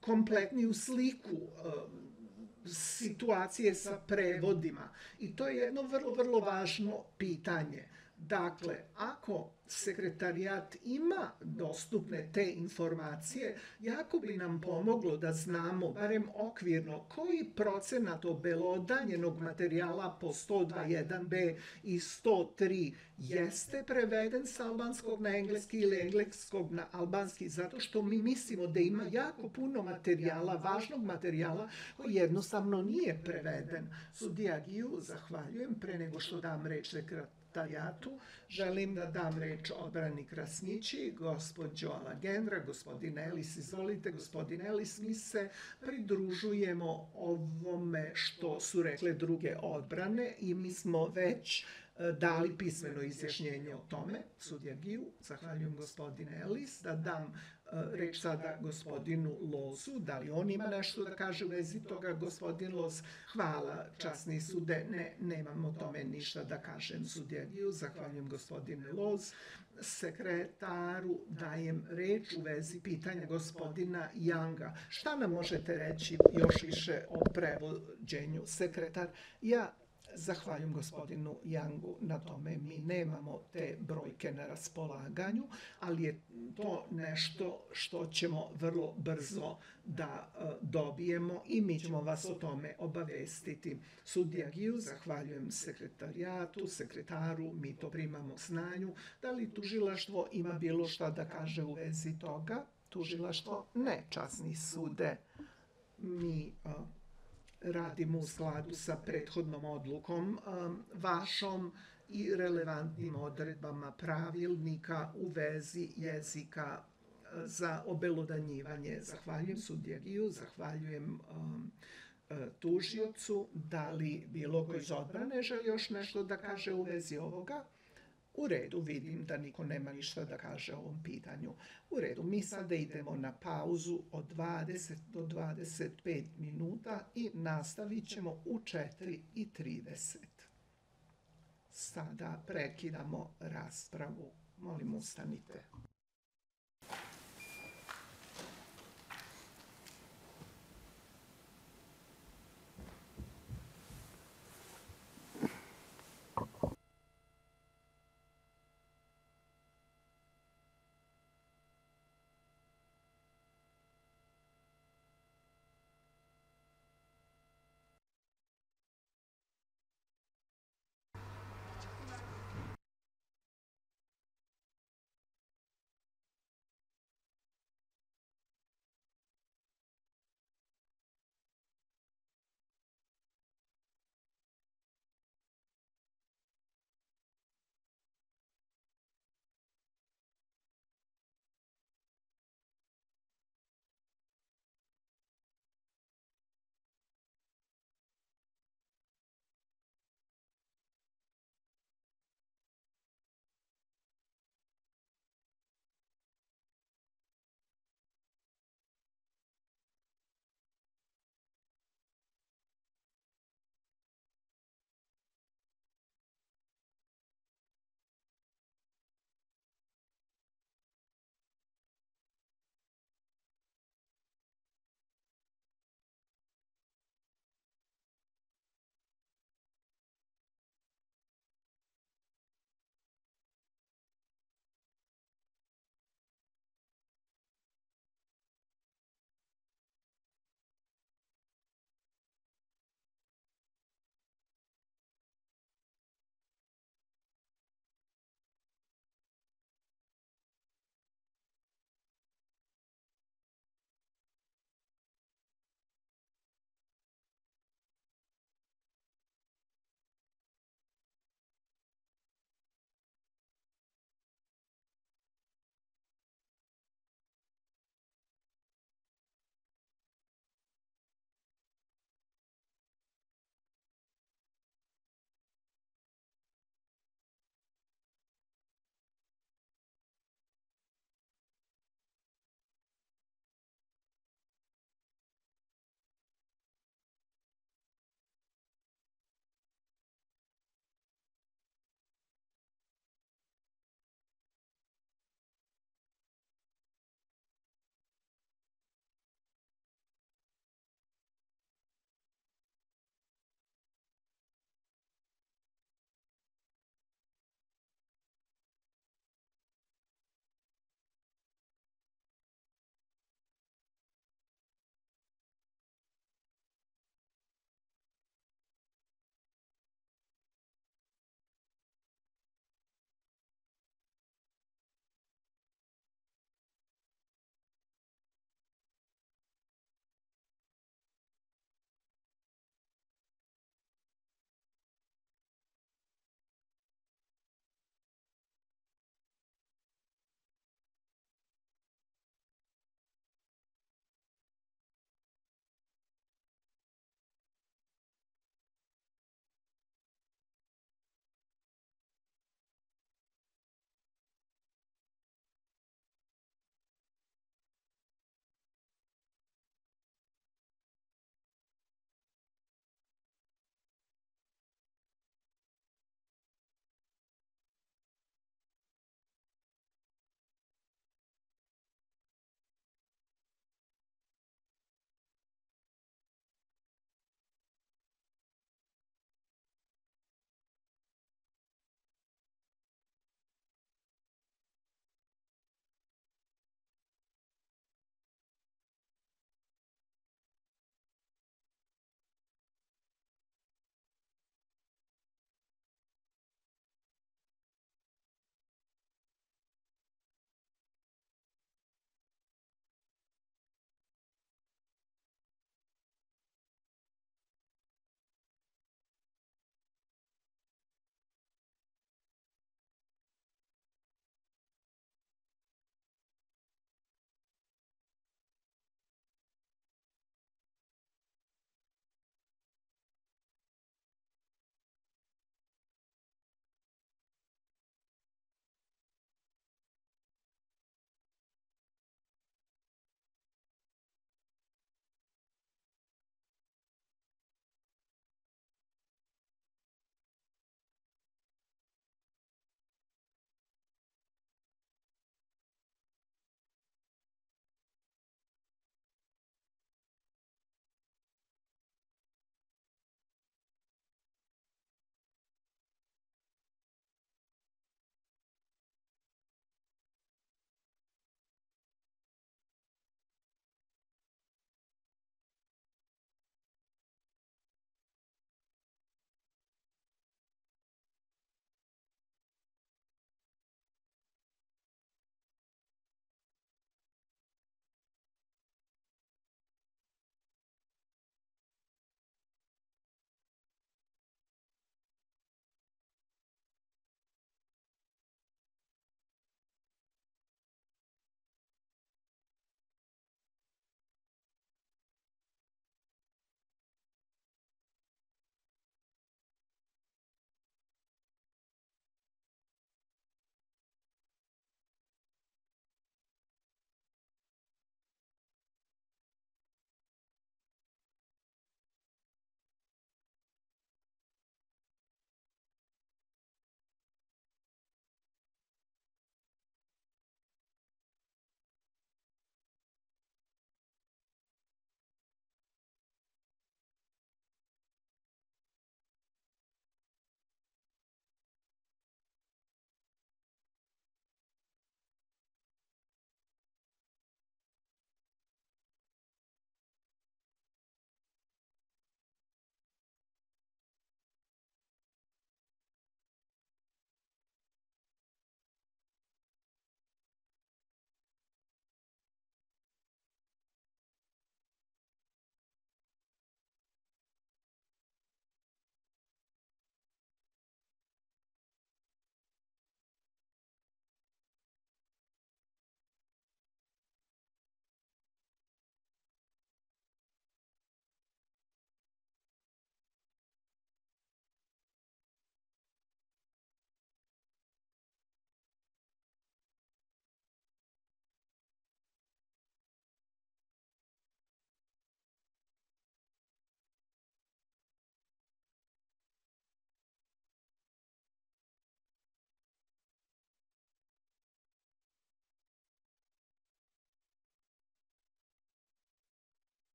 kompletniju sliku situacije sa prevodima. I to je jedno vrlo, vrlo važno pitanje. Dakle, ako sekretarijat ima dostupne te informacije, jako bi nam pomoglo da znamo, barem okvirno, koji procenat obelodanjenog materijala po 102.1b i 103 jeste preveden sa albanskog na engleski ili engleskog na albanski, zato što mi mislimo da ima jako puno materijala, važnog materijala, koji jednostavno nije preveden. Sudija Giju, zahvaljujem, pre nego što dam reč sekretarijatu, želim da dam reč odbrani Krasnići, gospođo Alagendra, gospodin Elis, izvolite, gospodin Elis, mi se pridružujemo ovome što su rekle druge odbrane i mi smo već e, dali pismeno izjašnjenje o tome, sudija Giju, zahvaljujem gospodine Elis, da dam reč sada gospodinu Lozu, da li on ima nešto da kaže u vezi toga, gospodin Loz, hvala, časni sude, ne, nemam o tome ništa da kažem, sudija Giju, zahvaljujem gospodine Loz, sekretaru dajem reč u vezi pitanja gospodina Janga. Šta nam možete reći još više o prevođenju? Sekretar, ja Zahvaljujem gospodinu Jangu na tome. Mi nemamo te brojke na raspolaganju, ali je to nešto što ćemo vrlo brzo da e, dobijemo i mi ćemo vas o tome obavestiti. Sudija Giju, zahvaljujem sekretarijatu, sekretaru, mi to primamo znanju. Da li tužilaštvo ima bilo šta da kaže u vezi toga? Tužilaštvo? Ne, časni sude. Mi uh, radimo u skladu sa prethodnom odlukom um, vašom i relevantnim odredbama pravilnika u vezi jezika uh, za obelodanjivanje. Zahvaljujem sudjegiju, zahvaljujem um, uh, tužiocu. Da li bilo koji iz odbrane želi još nešto da kaže u vezi ovoga? U redu, vidim da niko nema ništa da kaže o ovom pitanju. U redu, mi sada idemo na pauzu od 20 do 25 minuta i nastavit ćemo u 4.30. Sada prekidamo raspravu. Molim, ustanite.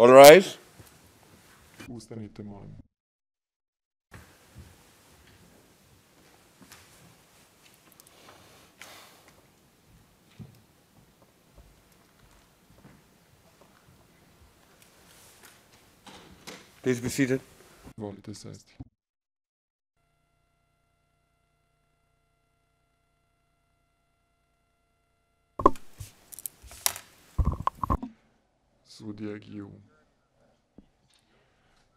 All right? Ustanite, molim. Please be seated. Volite sesti. Sudija Giju.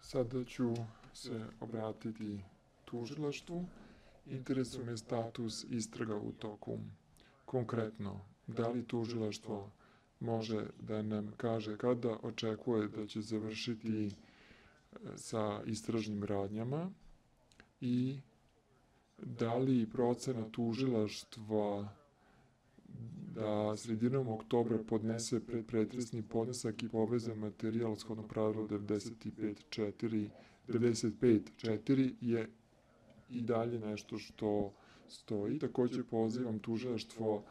Sada ću se obratiti tužilaštvu. Interesuje me status istraga u toku. Konkretno, da li tužilaštvo može da nam kaže kada očekuje da će završiti sa istražnim radnjama i da li procena tužilaštva da sredinom oktobra podnese pretresni podnesak i povezan materijal shodno pravilu 95.4 95.4 je i dalje nešto što stoji. Takođe pozivam tužilaštvo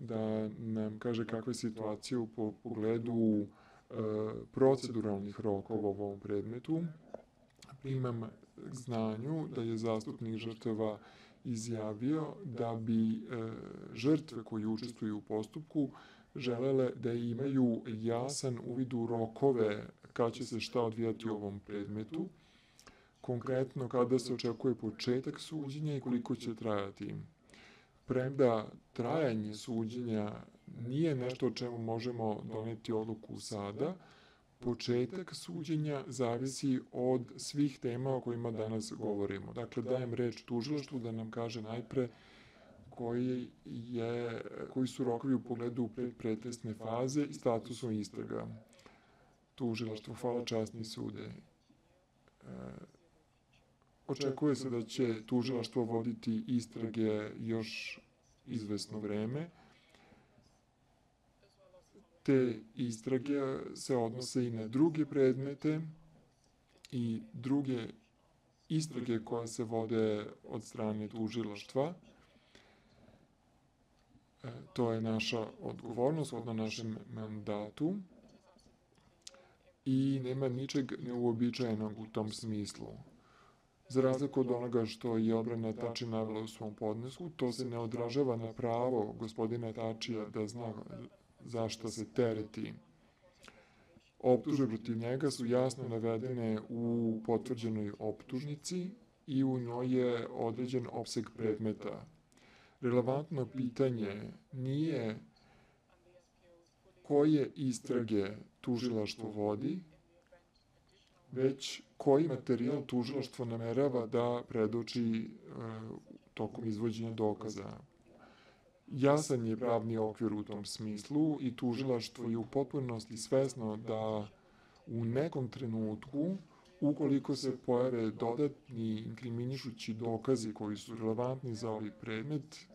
da nam kaže kakva je situacija u pogledu proceduralnih rokova u ovom predmetu. Primam znanju da je zastupnik žrtava izjavio da bi e, žrtve koji učestvuju u postupku želele da imaju jasan uvid u rokove kada će se šta odvijati u ovom predmetu, konkretno kada se očekuje početak suđenja i koliko će trajati. Premda trajanje suđenja nije nešto o čemu možemo doneti odluku sada, početak suđenja zavisi od svih tema o kojima danas govorimo. Dakle, dajem reč tužilaštvu da nam kaže najpre koji, je, koji su rokovi u pogledu predpretresne faze i statusu istraga. Tužilaštvo, hvala časni sude. E, očekuje se da će tužilaštvo voditi istrage još izvesno vreme te istrage se odnose i na druge predmete i druge istrage koje se vode od strane tužilaštva. E, to je naša odgovornost od našem mandatu i nema ničeg neuobičajenog u tom smislu. Za razliku od onoga što je odbrana Tači navela u svom podnesku, to se ne odražava na pravo gospodina Tačija da zna zašto se tereti. Optuže protiv njega su jasno navedene u potvrđenoj optužnici i u njoj je određen opseg predmeta. Relevantno pitanje nije koje istrage tužilaštvo vodi, već koji materijal tužilaštvo namerava da predoči uh, tokom izvođenja dokaza. Jasan je pravni okvir u tom smislu i tužilaštvo je u potpunosti svesno da u nekom trenutku, ukoliko se pojave dodatni inkriminišući dokazi koji su relevantni za ovaj predmet,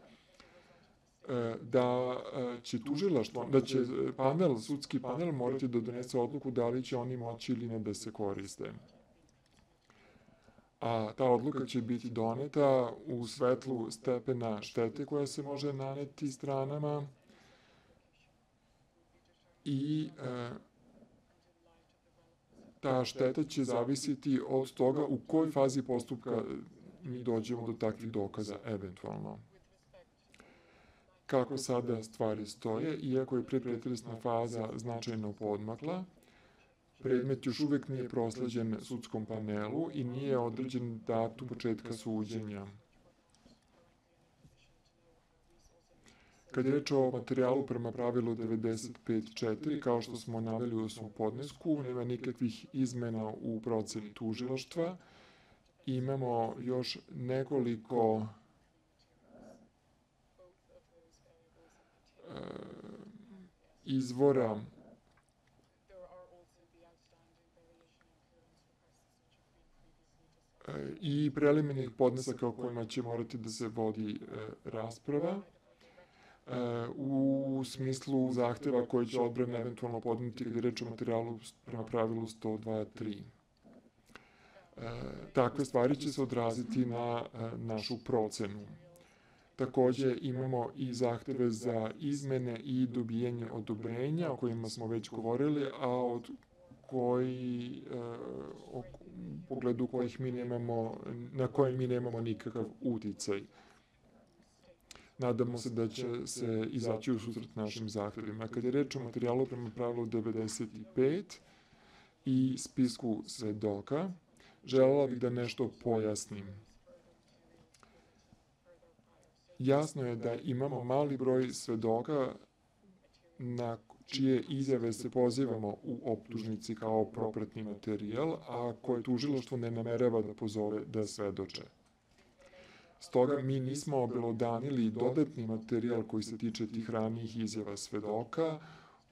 e, da e, će tužilaštvo, da će panel, sudski panel morati da donese odluku da li će oni moći ili ne da se koriste a ta odluka će biti doneta u svetlu stepena štete koja se može naneti stranama i e, ta šteta će zavisiti od toga u kojoj fazi postupka mi dođemo do takvih dokaza eventualno. Kako sada stvari stoje, iako je prepretresna faza značajno podmakla, predmet još uvek nije prosleđen sudskom panelu i nije određen datum početka suđenja. Kad je reč o materijalu prema pravilu 95.4, kao što smo naveli u svom podnesku, nema nikakvih izmena u proceni tužilaštva. Imamo još nekoliko e, izvora i preliminarnih podnesaka o kojima će morati da se vodi e, rasprava e, u smislu zahteva koje će odbrana eventualno podneti ili reč o materijalu prema pravilu 102.3. E, takve stvari će se odraziti na našu procenu. Takođe imamo i zahteve za izmene i dobijanje odobrenja o kojima smo već govorili, a od koji, pogledu kojih mi nemamo, na koje mi nemamo nikakav uticaj. Nadamo se da će se izaći u susret našim zahtevima. Kad je reč o materijalu prema pravilu 95 i spisku svedoka, želela bih da nešto pojasnim. Jasno je da imamo mali broj svedoka na čije izjave se pozivamo u optužnici kao propratni materijal, a koje tužiloštvo ne namerava da pozove da svedoče. Stoga mi nismo obelodanili dodatni materijal koji se tiče tih ranijih izjava svedoka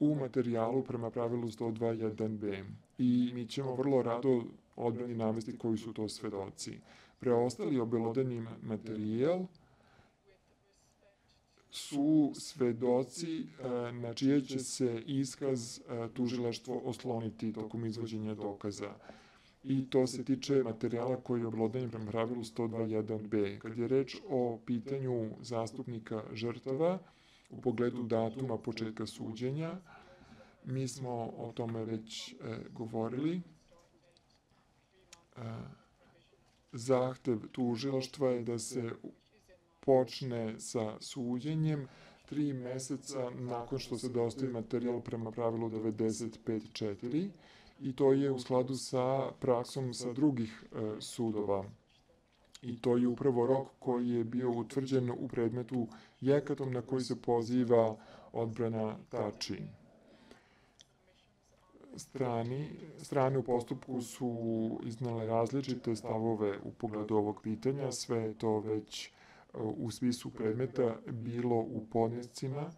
u materijalu prema pravilu 102.1b. I mi ćemo vrlo rado odbrani navesti koji su to svedoci. Preostali obelodani materijal su svedoci e, na čije će se iskaz e, tužilaštvo osloniti tokom izvođenja dokaza i to se tiče materijala koji je oblodanjen prema pravilu 102.1b. Kad je reč o pitanju zastupnika žrtava u pogledu datuma početka suđenja, mi smo o tome već e, govorili. Zahtev tužilaštva je da se počne sa suđenjem tri meseca nakon što se dostavi materijal prema pravilu 95.4 i to je u skladu sa praksom sa drugih e, sudova. I to je upravo rok koji je bio utvrđen u predmetu Jekatom na koji se poziva odbrana Tači. Strani, strane u postupku su iznale različite stavove u pogledu ovog pitanja, sve je to već u svisu predmeta bilo u podnescima,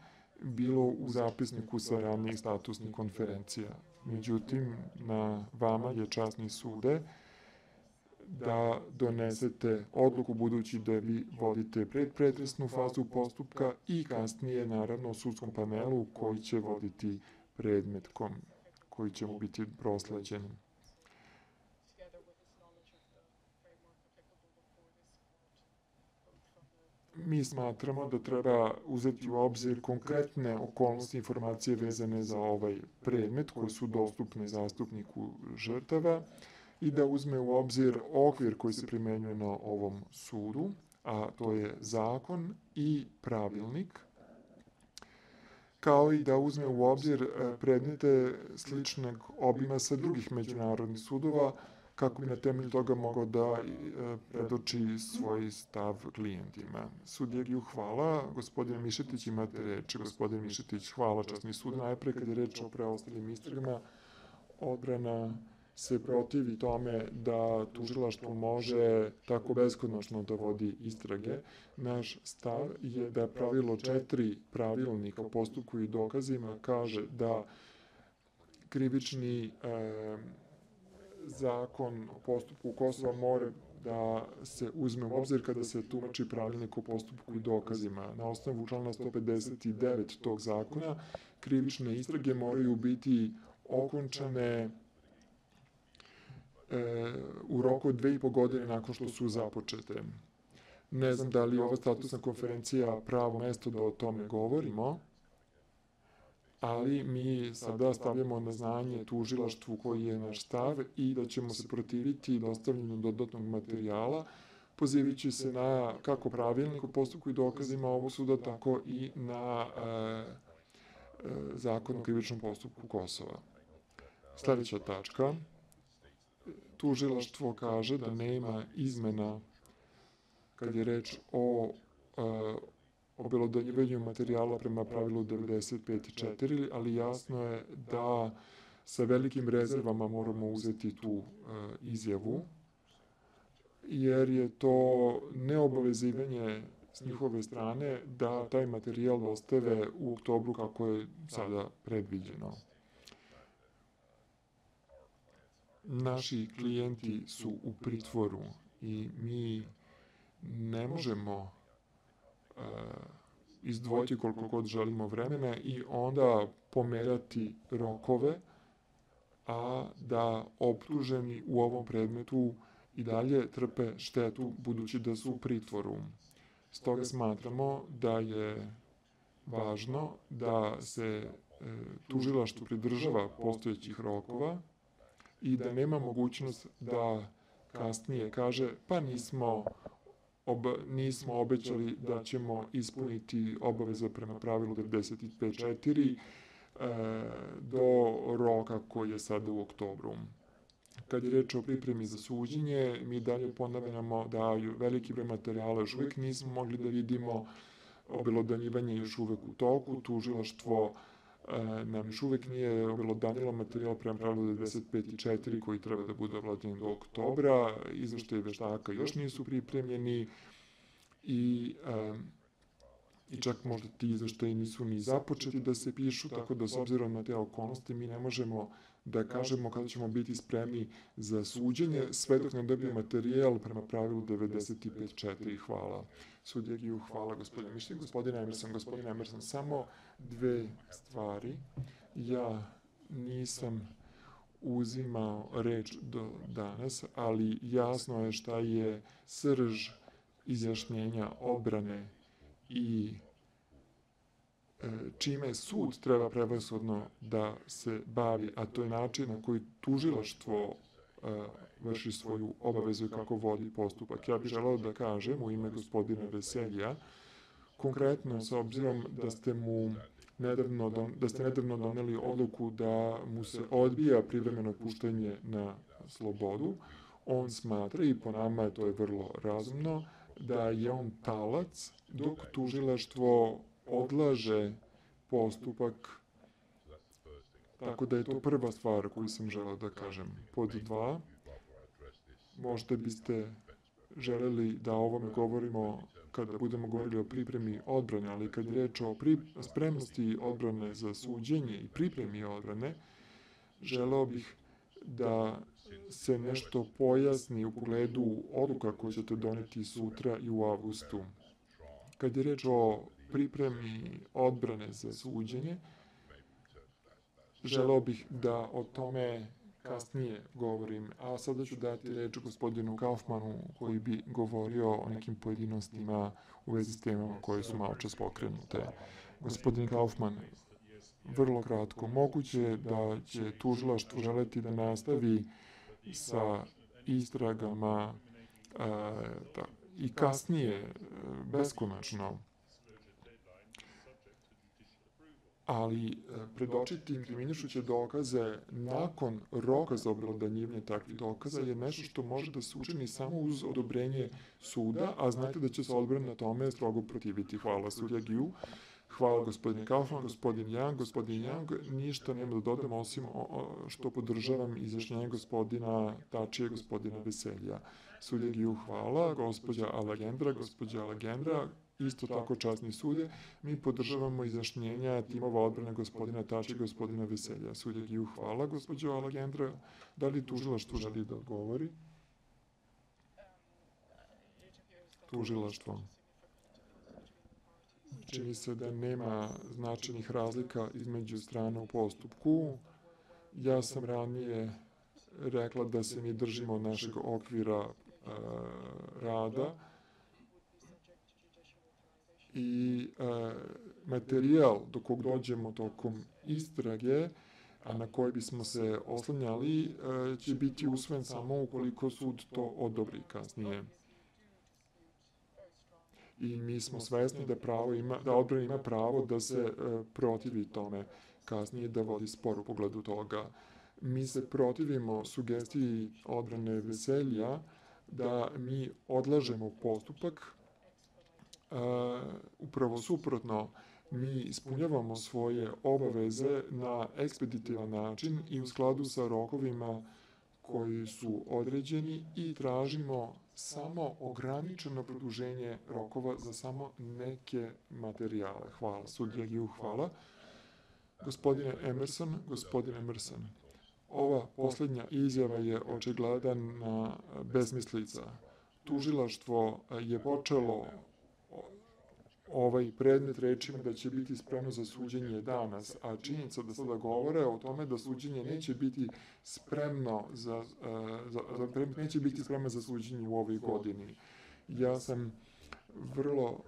bilo u zapisniku sa ranijih statusnih konferencija. Međutim, na vama je časni sude da donesete odluku budući da vi vodite predpretresnu fazu postupka i kasnije, naravno, u sudskom panelu koji će voditi predmetkom, koji će mu biti prosleđen. Mi smatramo da treba uzeti u obzir konkretne okolnosti informacije vezane za ovaj predmet koji su dostupne zastupniku žrtava i da uzme u obzir okvir koji se primenjuje na ovom sudu, a to je zakon i pravilnik, kao i da uzme u obzir predmete sličnog obima sa drugih međunarodnih sudova, kako bi na temelju toga mogao da e, predoči svoj stav klijentima. Sudjeriju hvala, gospodine Mišetić imate reč. Gospodine Mišetić, hvala časni sud. Najpre kad je reč o preostalim istragama, odbrana se protivi tome da tužilaštvo može tako beskonačno da vodi istrage. Naš stav je da pravilo četiri pravilnika o postupku i dokazima kaže da krivični e, zakon o postupku Kosova mora da se uzme u obzir kada se tumači pravilnik o postupku i dokazima. Na osnovu člana 159 tog zakona krivične istrage moraju biti okončane e, u roku dve i po godine nakon što su započete. Ne znam da li je ova statusna konferencija pravo mesto da o tome govorimo, ali mi sada stavljamo na znanje tužilaštvu koji je naš stav i da ćemo se protiviti dostavljanju dodatnog materijala, pozivajući se na kako pravilnik o postupku i dokazima ovog suda, tako i na e, e, zakon o krivičnom postupku Kosova. Sledeća tačka. Tužilaštvo kaže da nema izmena kad je reč o e, obelodanjivanju materijala prema pravilu 95.4, ali jasno je da sa velikim rezervama moramo uzeti tu uh, izjavu, jer je to neobavezivanje s njihove strane da taj materijal ostave u oktobru kako je sada predviđeno. Naši klijenti su u pritvoru i mi ne možemo E, izdvojiti koliko god želimo vremena i onda pomerati rokove, a da optuženi u ovom predmetu i dalje trpe štetu budući da su u pritvoru. Stoga smatramo da je važno da se e, tužilaštvo pridržava postojećih rokova i da nema mogućnost da kasnije kaže pa nismo ob, nismo obećali da ćemo ispuniti obaveze prema pravilu 95.4 e, do roka koji je sada u oktobru. Kad je reč o pripremi za suđenje, mi dalje ponavljamo da veliki broj materijala još uvijek nismo mogli da vidimo, obelodanjivanje još uvek u toku, tužilaštvo e, nam još uvek nije obelodanilo materijal prema pravilu 95.4 koji treba da bude obladanjen do oktobra, izveštaje veštaka još nisu pripremljeni i e, i čak možda ti izveštaji nisu ni započeti da se pišu, tako da s obzirom na te okolnosti mi ne možemo da kažemo kada ćemo biti spremni za suđenje, sve dok ne dobije materijal prema pravilu 95.4. Hvala. Sudija Giju, hvala gospodine Mišljen. Gospodine Emerson, gospodine Emerson, samo dve stvari. Ja nisam uzimao reč do danas, ali jasno je šta je srž izjašnjenja odbrane i čime sud treba prevasodno da se bavi, a to je način na koji tužilaštvo e, vrši svoju obavezu i kako vodi postupak. Ja bih želao da kažem u ime gospodina Veselja, konkretno sa obzirom da ste mu nedavno, da ste nedavno doneli odluku da mu se odbija privremeno puštanje na slobodu, on smatra, i po nama to je vrlo razumno, da je on talac dok tužilaštvo odlaže postupak Tako da je to prva stvar koju sam želeo da kažem. Pod dva, možda biste želeli da o ovome govorimo kada budemo govorili o pripremi odbrane, ali kad je reč o spremnosti odbrane za suđenje i pripremi odbrane, želeo bih da se nešto pojasni u pogledu odluka koje ćete doneti sutra i u avgustu. Kad je reč o pripremi odbrane za suđenje, želeo bih da o tome kasnije govorim, a sada ću dati reč gospodinu Kaufmanu koji bi govorio o nekim pojedinostima u vezi s temama koje su malo čas pokrenute. Gospodin Kaufman, vrlo kratko, moguće da će tužilaštvo želeti da nastavi sa istragama a, i kasnije beskonačno ali e, predočiti inkriminišuće dokaze nakon roka za obelodanjivanje takvih dokaza je nešto što može da se učini samo uz odobrenje suda, a znate da će se odbran na tome strogo protiviti. Hvala sudja Giu. Hvala gospodin Kaufman, gospodin Young, gospodin Young, ništa nema da dodam osim što podržavam izjašnjenje gospodina Tačije, gospodina Veselja. Sudja Giu, hvala, gospođa Alagendra, gospođa Alagendra, isto tako časni sude, mi podržavamo izjašnjenja timova odbrane gospodina Tačija i gospodina Veselja. Sudje Giju, hvala, gospođo Alagendra. Da li tužilaštvo želi da odgovori? Tužilaštvo. Čini se da nema značajnih razlika između strana u postupku. Ja sam ranije rekla da se mi držimo našeg okvira e, rada, i e, materijal do kog dođemo tokom istrage, a na koje bismo se oslanjali, e, će biti usvojen samo ukoliko sud to odobri kasnije. I mi smo svesni da pravo ima, da odbrana ima pravo da se e, protivi tome kasnije da vodi spor u pogledu toga. Mi se protivimo sugestiji odbrane veselja da mi odlažemo postupak upravo suprotno, mi ispunjavamo svoje obaveze na ekspeditivan način i u skladu sa rokovima koji su određeni i tražimo samo ograničeno produženje rokova za samo neke materijale. Hvala. Sudija Giju, hvala. Gospodine Emerson, gospodine Emerson, ova poslednja izjava je očigledan bezmislica. Tužilaštvo je počelo ovaj predmet rečima da će biti spremno za suđenje danas, a činjenica da sada govore o tome da suđenje neće biti spremno za, e, za, za neće biti spremno za suđenje u ovoj godini. Ja sam vrlo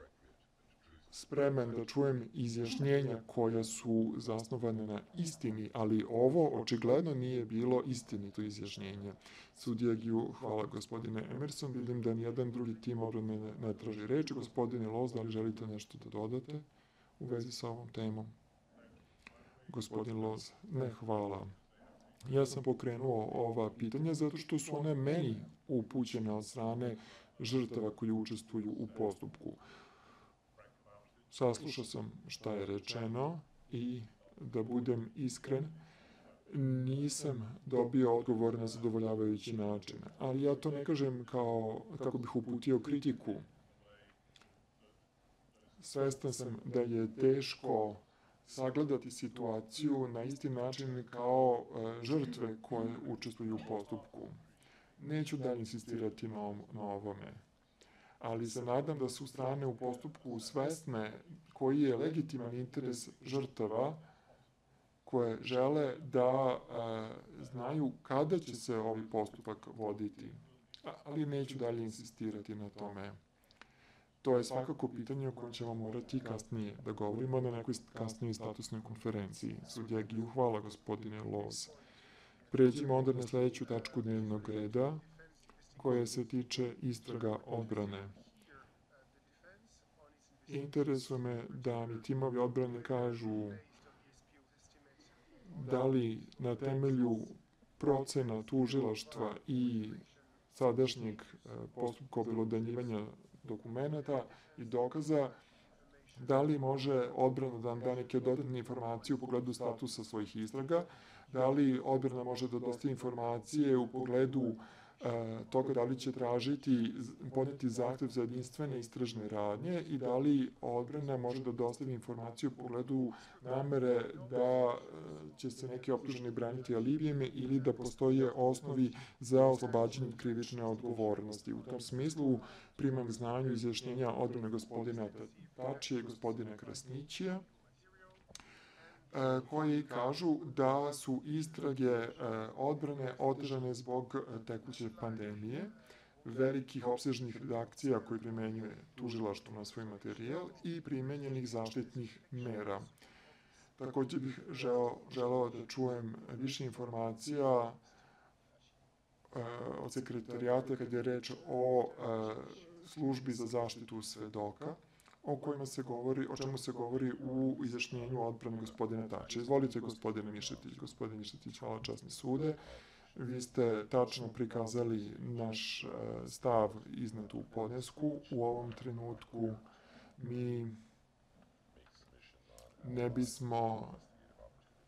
spreman da čujem izjašnjenja koja su zasnovane na istini, ali ovo očigledno nije bilo istinito izjašnjenje. Sudija Giju, hvala gospodine Emerson, vidim da nijedan drugi tim odbrane ne, traži reč. Gospodine Loz, da li želite nešto da dodate u vezi sa ovom temom? Gospodin Loz, ne, hvala. Ja sam pokrenuo ova pitanja zato što su one meni upućene od strane žrtava koji učestvuju u postupku. Saslušao sam šta je rečeno i da budem iskren, nisam dobio odgovor na zadovoljavajući način. Ali ja to ne kažem kao kako bih uputio kritiku. Svestan sam da je teško sagledati situaciju na isti način kao e, žrtve koje učestvuju u postupku. Neću dalje insistirati na, na ovome, ali se nadam da su strane u postupku svesne koji je legitiman interes žrtava koje žele da e, znaju kada će se ovaj postupak voditi. Ali neću dalje insistirati na tome. To je svakako pitanje o kojem ćemo morati kasnije da govorimo na nekoj kasnijoj statusnoj konferenciji. Sudja Giju, hvala gospodine Loz. Pređimo onda na sledeću tačku dnevnog reda, koja se tiče istraga odbrane. Interesuje me da mi timovi odbrane kažu da li na temelju procena tužilaštva i sadašnjeg e, postupka obelodanjivanja dokumenta i dokaza da li može odbrana da nam da neke dodatne informacije u pogledu statusa svojih istraga, da li odbrana može da dostavi informacije u pogledu toga da li će tražiti, podneti zahtev za jedinstvene istražne radnje i da li odbrana može da dostavi informaciju u pogledu namere da e, će se neki optuženi braniti alibijem ili da postoje osnovi za oslobađanje krivične odgovornosti. U tom smislu primam znanju izjašnjenja odbrane gospodina Tačije i gospodina Krasnićija, E, koji kažu da su istrage e, odbrane otežane zbog e, tekuće pandemije, velikih obsežnih redakcija koje primenjuje tužilaštvo na svoj materijal i primenjenih zaštitnih mera. Takođe bih želeo da čujem više informacija od sekretarijata kad je reč o službi za zaštitu svedoka o kojima se govori, o čemu se govori u izjašnjenju odbrane gospodine Tače. Izvolite, gospodine Mišetić. Gospodine Mišetić, hvala časni sude. Vi ste tačno prikazali naš e, stav iznad u podnesku. U ovom trenutku mi ne bismo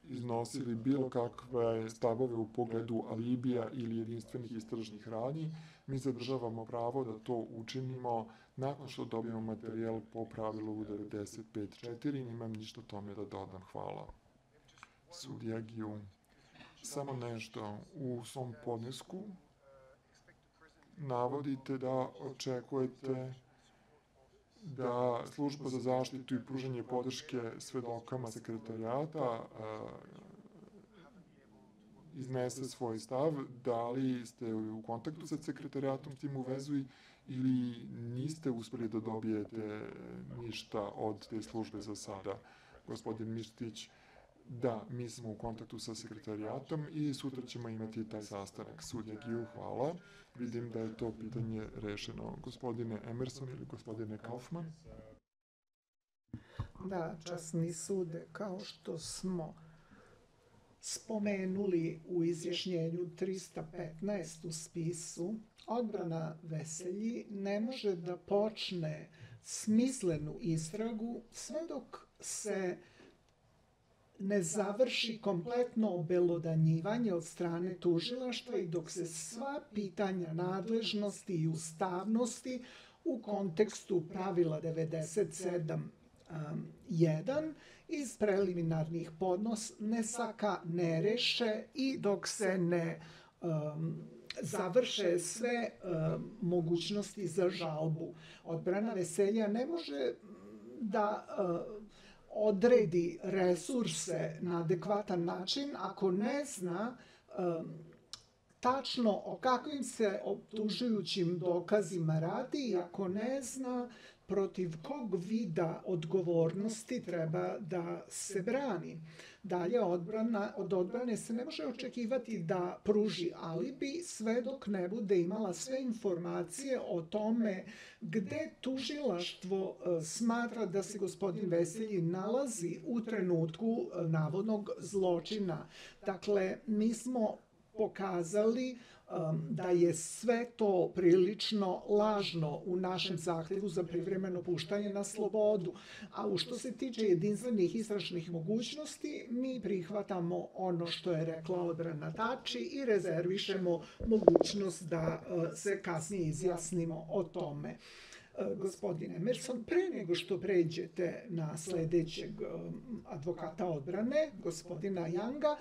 iznosili bilo kakve stavove u pogledu alibija ili jedinstvenih istražnih radnji. Mi zadržavamo pravo da to učinimo nakon što dobijemo materijal po pravilu 95.4 i nimam ništa tome da dodam. Hvala. Sudija Giju. Samo nešto. U svom podnesku navodite da očekujete da služba za zaštitu i pružanje podrške svedokama sekretarijata iznese svoj stav, da li ste u kontaktu sa sekretarijatom s tim u vezu ili niste uspeli da dobijete ništa od te službe za sada. Gospodin Mištić, da, mi smo u kontaktu sa sekretarijatom i sutra ćemo imati taj sastanak. Sudja Giju, hvala. Vidim da je to pitanje rešeno. Gospodine Emerson ili gospodine Kaufman? Da, časni sude, kao što smo spomenuli u izjašnjenju 315 u spisu, odbrana Veselji ne može da počne smislenu istragu sve dok se ne završi kompletno obelodanjivanje od strane tužilaštva i dok se sva pitanja nadležnosti i ustavnosti u kontekstu pravila 97 1 iz preliminarnih podnosaka ne reše i dok se ne um, završe sve um, mogućnosti za žalbu. Odbrana veselja ne može da uh, odredi resurse na adekvatan način ako ne zna um, tačno o kakvim se optužujućim dokazima radi i ako ne zna protiv kog vida odgovornosti treba da se brani. Dalje, odbrana, od odbrane se ne može očekivati da pruži alibi sve dok ne bude imala sve informacije o tome gde tužilaštvo e, smatra da se gospodin Veselji nalazi u trenutku e, navodnog zločina. Dakle, mi smo pokazali da je sve to prilično lažno u našem zahtevu za privremeno puštanje na slobodu. A u što se tiče jedinstvenih istražnih mogućnosti, mi prihvatamo ono što je rekla odbrana Tači i rezervišemo mogućnost da uh, se kasnije izjasnimo o tome uh, gospodine Emerson, pre nego što pređete na sledećeg um, advokata odbrane, gospodina Janga,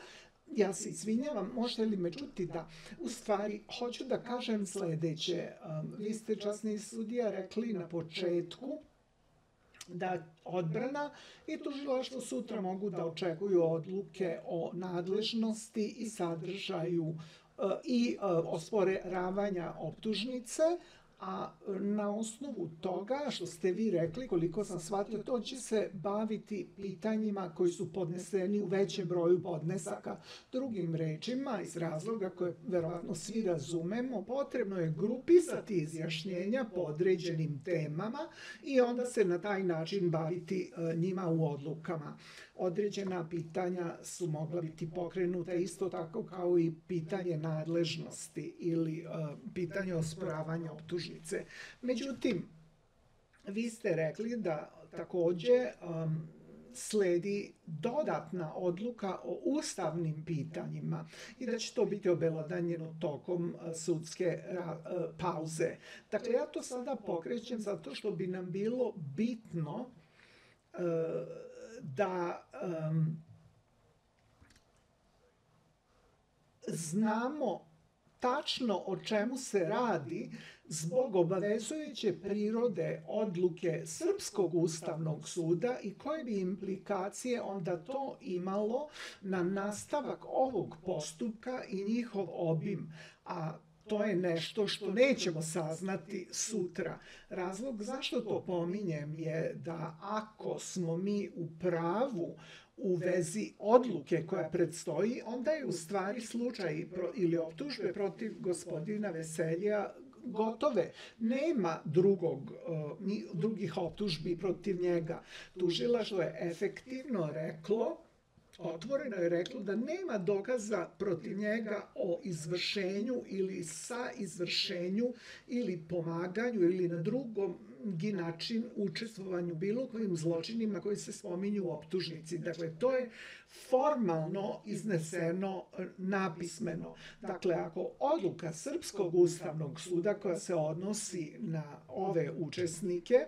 Ja se izvinjavam, možete li me čuti da u stvari hoću da kažem sledeće. Vi ste časni sudija rekli na početku da odbrana i tužilaštvo sutra mogu da očekuju odluke o nadležnosti i sadržaju uh, i uh, osporavanja optužnice, a na osnovu toga što ste vi rekli, koliko sam shvatio, to će se baviti pitanjima koji su podneseni u većem broju podnesaka. Drugim rečima, iz razloga koje verovatno svi razumemo, potrebno je grupisati izjašnjenja po određenim temama i onda se na taj način baviti e, njima u odlukama određena pitanja su mogla biti pokrenuta isto tako kao i pitanje nadležnosti ili uh, pitanje osporavanja optužnice. Međutim, vi ste rekli da takođe sledi dodatna odluka o ustavnim pitanjima i da će to biti obelodanjeno tokom sudske pauze. Dakle, ja to sada pokrećem zato što bi nam bilo bitno da um, znamo tačno o čemu se radi zbog obavezujuće prirode odluke Srpskog ustavnog suda i koje bi implikacije onda to imalo na nastavak ovog postupka i njihov obim. A to je nešto što nećemo saznati sutra. Razlog zašto to pominjem je da ako smo mi u pravu u vezi odluke koja predstoji, onda je u stvari slučaj ili optužbe protiv gospodina Veselja gotove. Nema drugog, ni drugih optužbi protiv njega. Tužila što je efektivno reklo otvoreno je reklo da nema dokaza protiv njega o izvršenju ili sa izvršenju ili pomaganju ili na drugom način učestvovanju bilo kojim zločinima koji se spominju u optužnici. Dakle, to je formalno izneseno napismeno. Dakle, ako odluka Srpskog ustavnog suda koja se odnosi na ove učesnike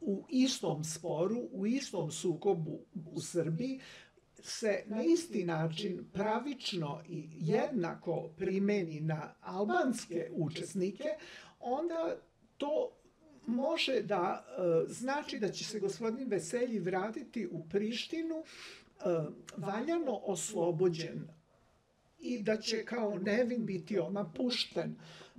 u istom sporu, u istom sukobu u Srbiji, se na isti način pravično i jednako primeni na albanske učesnike, onda to može da e, znači da će se gospodin Veselji vratiti u Prištinu e, valjano oslobođen i da će kao nevin biti ona pušten.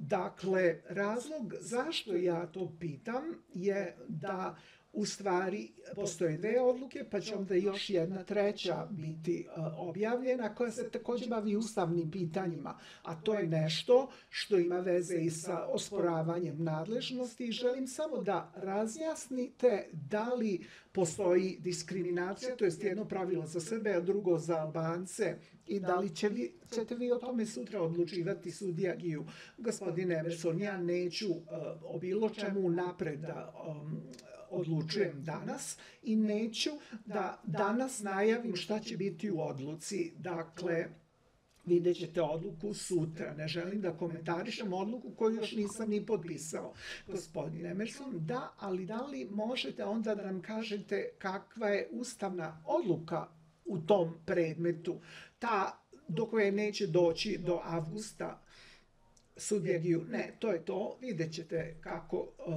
Dakle, razlog zašto ja to pitam je da u stvari postoje dve odluke, pa će onda još jedna treća biti uh, objavljena koja se takođe bavi ustavnim pitanjima, a to je nešto što ima veze i sa osporavanjem nadležnosti. Želim samo da razjasnite da li postoji diskriminacija, to je jedno pravilo za Srbe, a drugo za Albance i da li će vi, ćete vi o tome sutra odlučivati sudija Giju. Gospodine Emerson, ja neću uh, o bilo čemu napred da um, odlučujem danas i neću da danas najavim šta će biti u odluci. Dakle, vidjet ćete odluku sutra. Ne želim da komentarišem odluku koju još nisam ni potpisao. Gospodin Emerson, da, ali da li možete onda da nam kažete kakva je ustavna odluka u tom predmetu, ta do koje neće doći do avgusta sudjegiju. Ne, to je to. Vidjet ćete kako uh,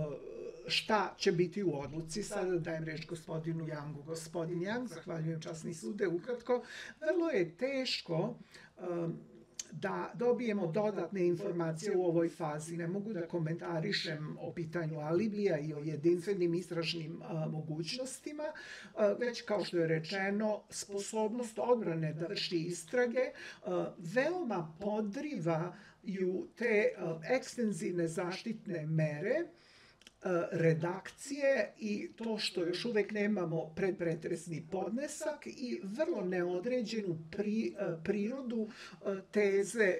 šta će biti u odluci. Sada dajem reč gospodinu Jangu. Gospodin Jang, zahvaljujem časni sude, ukratko. Vrlo je teško um, da dobijemo dodatne informacije u ovoj fazi. Ne mogu da komentarišem o pitanju alibija i o jedinstvenim istražnim a, mogućnostima, a, već kao što je rečeno, sposobnost odbrane da vrši istrage a, veoma podrivaju te a, ekstenzivne zaštitne mere redakcije i to što još uvek nemamo predpretresni podnesak i vrlo neodređenu pri, prirodu teze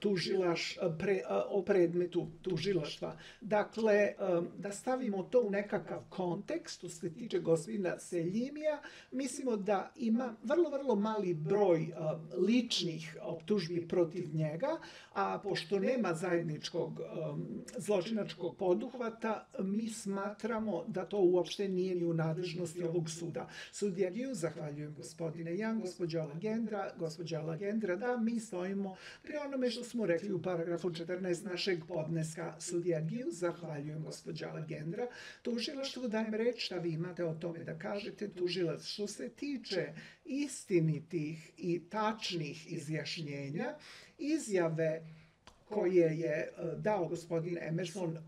tužilaš pre, o predmetu tužilaštva. Dakle, da stavimo to u nekakav kontekst, što se tiče gospodina Seljimija, mislimo da ima vrlo, vrlo mali broj ličnih optužbi protiv njega, a pošto nema zajedničkog zločinačkog poduhvata, mi smatramo da to uopšte nije ni u nadležnosti ovog suda. Sudija Giju, zahvaljujem gospodine Jan, gospođa Lagendra, gospođa Lagendra, da mi stojimo pri onome što smo rekli u paragrafu 14 našeg podneska sudija Giju, zahvaljujem gospođa Lagendra. Tužilaštvo dajem reč šta vi imate o tome da kažete. Tužilac, što se tiče istinitih i tačnih izjašnjenja, izjave koje je e, dao gospodin Emerson e,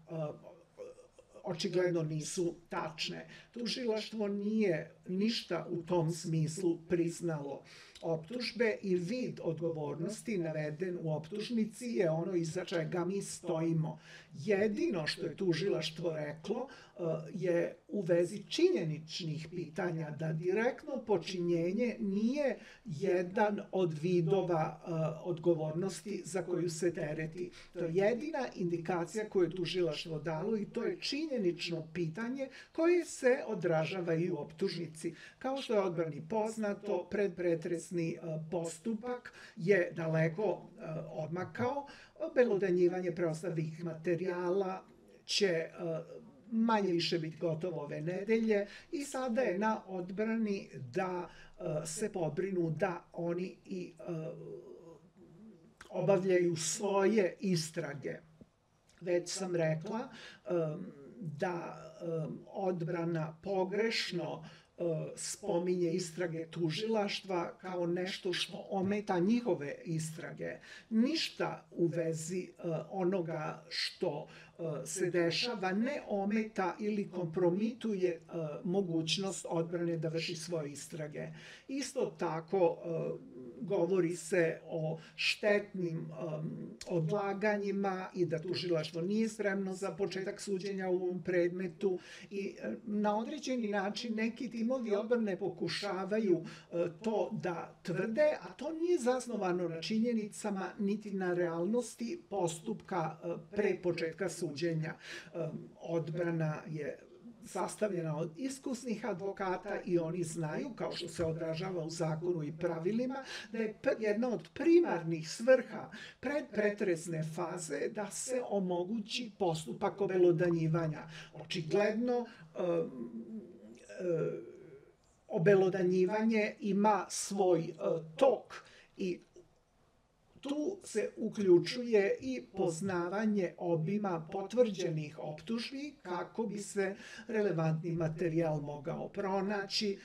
očigledno nisu tačne. Tužilaštvo nije ništa u tom smislu priznalo optužbe i vid odgovornosti naveden u optužnici je ono iza čega mi stojimo. Jedino što je tužilaštvo reklo uh, je u vezi činjeničnih pitanja da direktno počinjenje nije jedan od vidova uh, odgovornosti za koju se tereti. To je jedina indikacija koju je tužilaštvo dalo i to je činjenično pitanje koje se odražava i u optužnici. Kao što je odbrani poznato, pred pretresni uh, postupak je daleko odmakao, Belodanjivanje preostalih materijala će e, manje više biti gotovo ove nedelje i sada je na odbrani da e, se pobrinu da oni i e, obavljaju svoje istrage. Već sam rekla da odbrana pogrešno spominje istrage tužilaštva kao nešto što ometa njihove istrage. Ništa u vezi onoga što se dešava ne ometa ili kompromituje mogućnost odbrane da vrši svoje istrage. Isto tako govori se o štetnim um, odlaganjima i da tužilaštvo nije spremno za početak suđenja u ovom predmetu i na određeni način neki timovi odbrane pokušavaju uh, to da tvrde, a to nije zasnovano na činjenicama niti na realnosti postupka uh, pre početka suđenja. Um, odbrana je sastavljena od iskusnih advokata i oni znaju, kao što se odražava u zakonu i pravilima, da je jedna od primarnih svrha pred pretresne faze da se omogući postupak obelodanjivanja. Očigledno, obelodanjivanje ima svoj uh, tok i tu se uključuje i poznavanje obima potvrđenih optužbi kako bi se relevantni materijal mogao pronaći, e,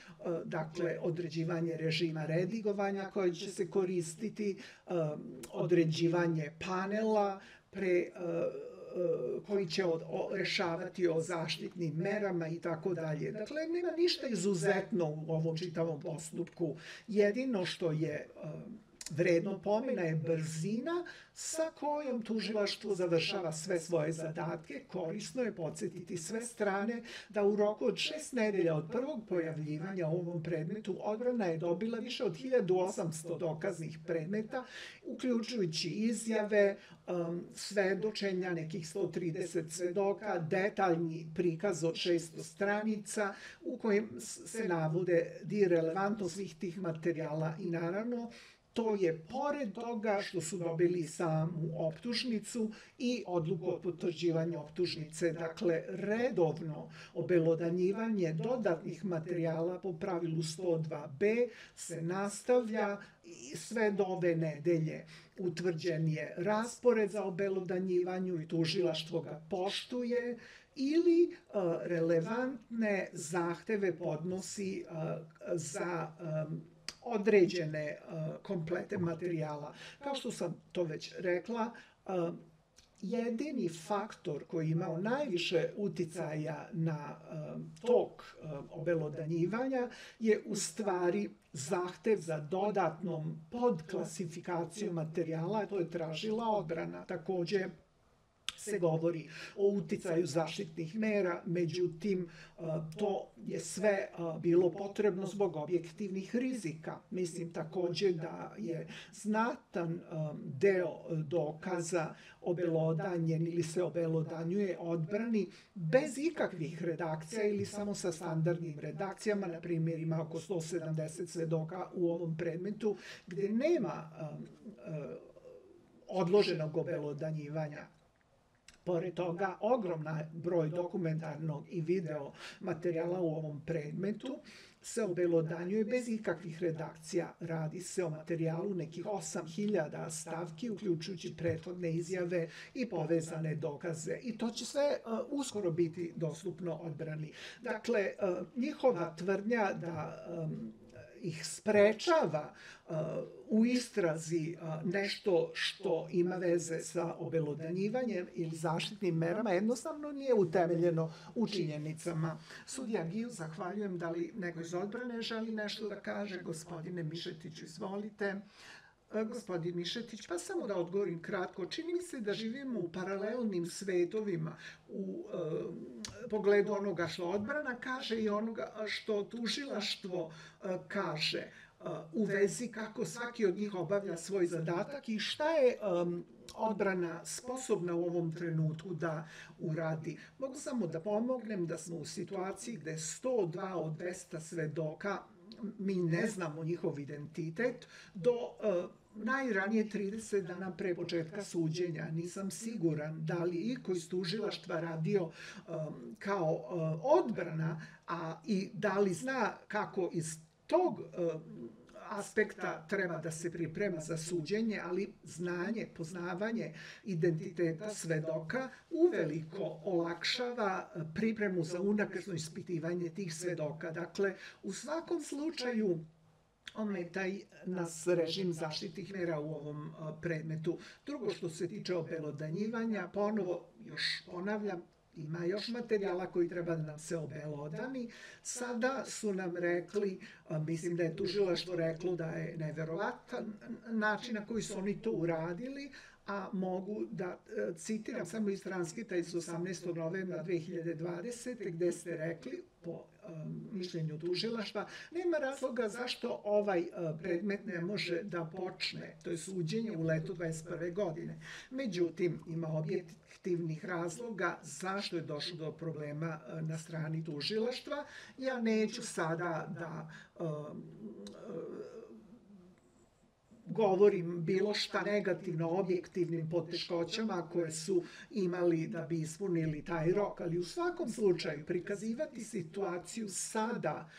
dakle određivanje režima redigovanja koje će se koristiti, e, određivanje panela pre e, koji će od, o, rešavati o zaštitnim merama i tako dalje. Dakle, nema ništa izuzetno u ovom čitavom postupku. Jedino što je Vredno pomena je brzina sa kojom tužilaštvo završava sve svoje zadatke. Korisno je podsjetiti sve strane da u roku od šest nedelja od prvog pojavljivanja u ovom predmetu odbrana je dobila više od 1800 dokaznih predmeta, uključujući izjave, um, svedočenja, nekih 130 svedoka, detaljni prikaz od 600 stranica u kojem se navode di relevantno svih tih materijala i naravno To je pored toga što su dobili samu optužnicu i odluku o potvrđivanju optužnice. Dakle, redovno obelodanjivanje dodatnih materijala po pravilu 102b se nastavlja sve do ove nedelje. Utvrđen je raspored za obelodanjivanju i tužilaštvo ga poštuje ili uh, relevantne zahteve podnosi uh, za um, određene uh, komplete materijala. Kao što sam to već rekla, uh, jedini faktor koji je imao najviše uticaja na um, tok obelodanjivanja je u stvari zahtev za dodatnom podklasifikacijom materijala, to je tražila odbrana. Takođe, se govori o uticaju zaštitnih mera, međutim to je sve bilo potrebno zbog objektivnih rizika. Mislim takođe da je znatan deo dokaza obelodanjen ili se obelodanjuje odbrani bez ikakvih redakcija ili samo sa standardnim redakcijama, na primjer ima oko 170 svedoka u ovom predmetu gde nema odloženog obelodanjivanja Pored toga, ogromna broj dokumentarnog i video materijala u ovom predmetu se obelodanjuje bez ikakvih redakcija. Radi se o materijalu nekih 8000 stavki, uključujući prethodne izjave i povezane dokaze. I to će sve uh, uskoro biti dostupno odbrani. Dakle, uh, njihova tvrdnja da um, ih sprečava u istrazi nešto što ima veze sa obelodanjivanjem ili zaštitnim merama, jednostavno nije utemeljeno u činjenicama. Sudija Giju, zahvaljujem da li neko iz odbrane želi nešto da kaže. Gospodine Mišetiću, izvolite. E, gospodin Mišetić, pa samo da odgovorim kratko. Čini mi se da živimo u paralelnim svetovima u e, pogledu onoga što odbrana kaže i onoga što tužilaštvo e, kaže e, u vezi kako svaki od njih obavlja svoj zadatak i šta je um, odbrana sposobna u ovom trenutku da uradi. Mogu samo da pomognem da smo u situaciji gde 102 od 200 svedoka mi ne znamo njihov identitet do uh, najranije 30 dana pre početka suđenja. Nisam siguran da li i koji iz tužilaštva radio um, kao uh, odbrana, a i da li zna kako iz tog um, aspekta treba da se priprema za suđenje, ali znanje, poznavanje identiteta svedoka uveliko olakšava pripremu za unakrsno ispitivanje tih svedoka. Dakle, u svakom slučaju ometaj nas režim zaštitih mera u ovom predmetu. Drugo što se tiče obelodanjivanja, ponovo još ponavljam, ima još materijala koji treba da nam se obelodani. Sada su nam rekli, mislim da je tužilaštvo reklo da je neverovatan način na koji su oni to uradili, a mogu da e, citiram samo iz transkita iz 18. novembra 2020. gde ste rekli po mišljenju tužilaštva, nema razloga zašto ovaj uh, predmet ne može da počne, to je suđenje u letu 21. godine. Međutim, ima objektivnih razloga zašto je došlo do problema uh, na strani tužilaštva. Ja neću sada da um, govorim bilo šta negativno o objektivnim poteškoćama koje su imali da bi ispunili taj rok, ali u svakom slučaju prikazivati situaciju sada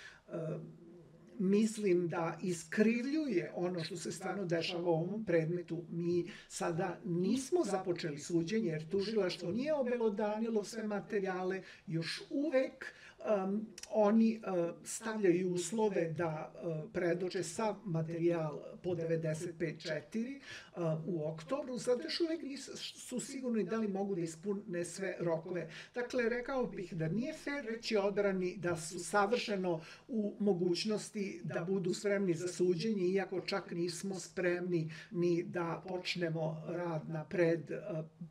mislim da iskrivljuje ono što se stvarno dešava u ovom predmetu. Mi sada nismo započeli suđenje jer tužilaštvo nije obelodanilo sve materijale, još uvek um, oni uh, stavljaju uslove da uh, predoče sav materijal po 95.4 uh, u oktobru, zato još uvek nisu su sigurni da li mogu da ispune sve rokove. Dakle, rekao bih da nije fair reći odbrani da su savršeno u mogućnosti da budu spremni za suđenje, iako čak nismo spremni ni da počnemo rad na pred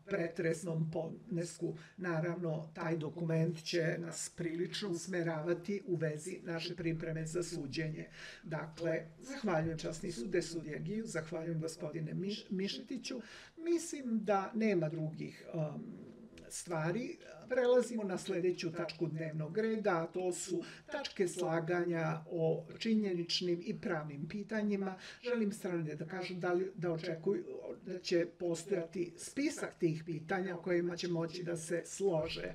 pretresnom podnesku. Naravno, taj dokument će nas prilično praktično usmeravati u vezi naše pripreme za suđenje. Dakle, zahvaljujem časni sude sudija Giju, zahvaljujem gospodine Miš, Mišetiću. Mislim da nema drugih um, stvari. Prelazimo na sledeću tačku dnevnog reda, a to su tačke slaganja o činjeničnim i pravnim pitanjima. Želim strane da kažu da, li, da očekuju da će postojati spisak tih pitanja kojima će moći da se slože.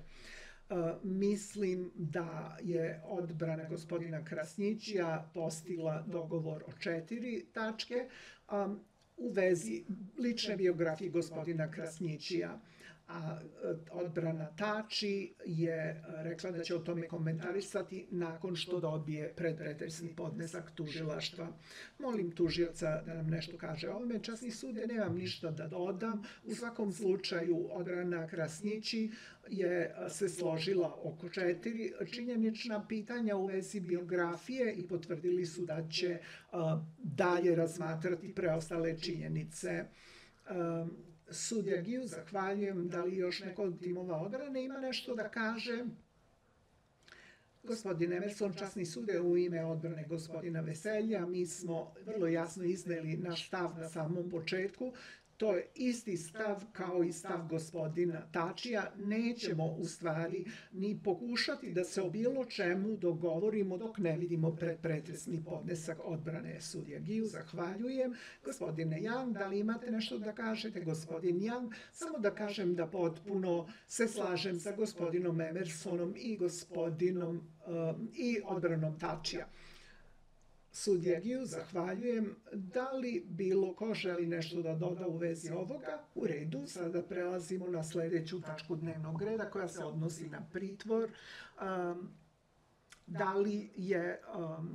Mislim da je odbrana gospodina Krasnićija postigla dogovor o četiri tačke um, u vezi lične biografije gospodina Krasnićija. A e, odbrana Tači je rekla da će o tome komentarisati nakon što dobije predpretresni podnesak tužilaštva. Molim tužioca da nam nešto kaže o ovome. Časni sude, nemam ništa da dodam. U svakom slučaju odbrana Krasnići je se složila oko četiri činjenična pitanja u vezi biografije i potvrdili su da će dalje razmatrati preostale činjenice. Sudja Giju, zahvaljujem. Da li još neko od timova odbrane ima nešto da kaže? Gospodin Emerson, časni sude u ime odbrane gospodina Veselja, mi smo vrlo jasno izneli naš stav na samom početku. To je isti stav kao i stav gospodina Tačija. Nećemo u stvari ni pokušati da se o bilo čemu dogovorimo dok ne vidimo predpretresni podnesak odbrane sudija Giju. Zahvaljujem. Gospodine Jan, da li imate nešto da kažete? Gospodin Jan, samo da kažem da potpuno se slažem sa gospodinom Emersonom i gospodinom um, i odbranom Tačija. Sudija Giju, zahvaljujem. Da li bilo ko želi nešto da doda u vezi ovoga? U redu, sada prelazimo na sledeću tačku dnevnog reda koja se odnosi na pritvor. Um, da. li je um,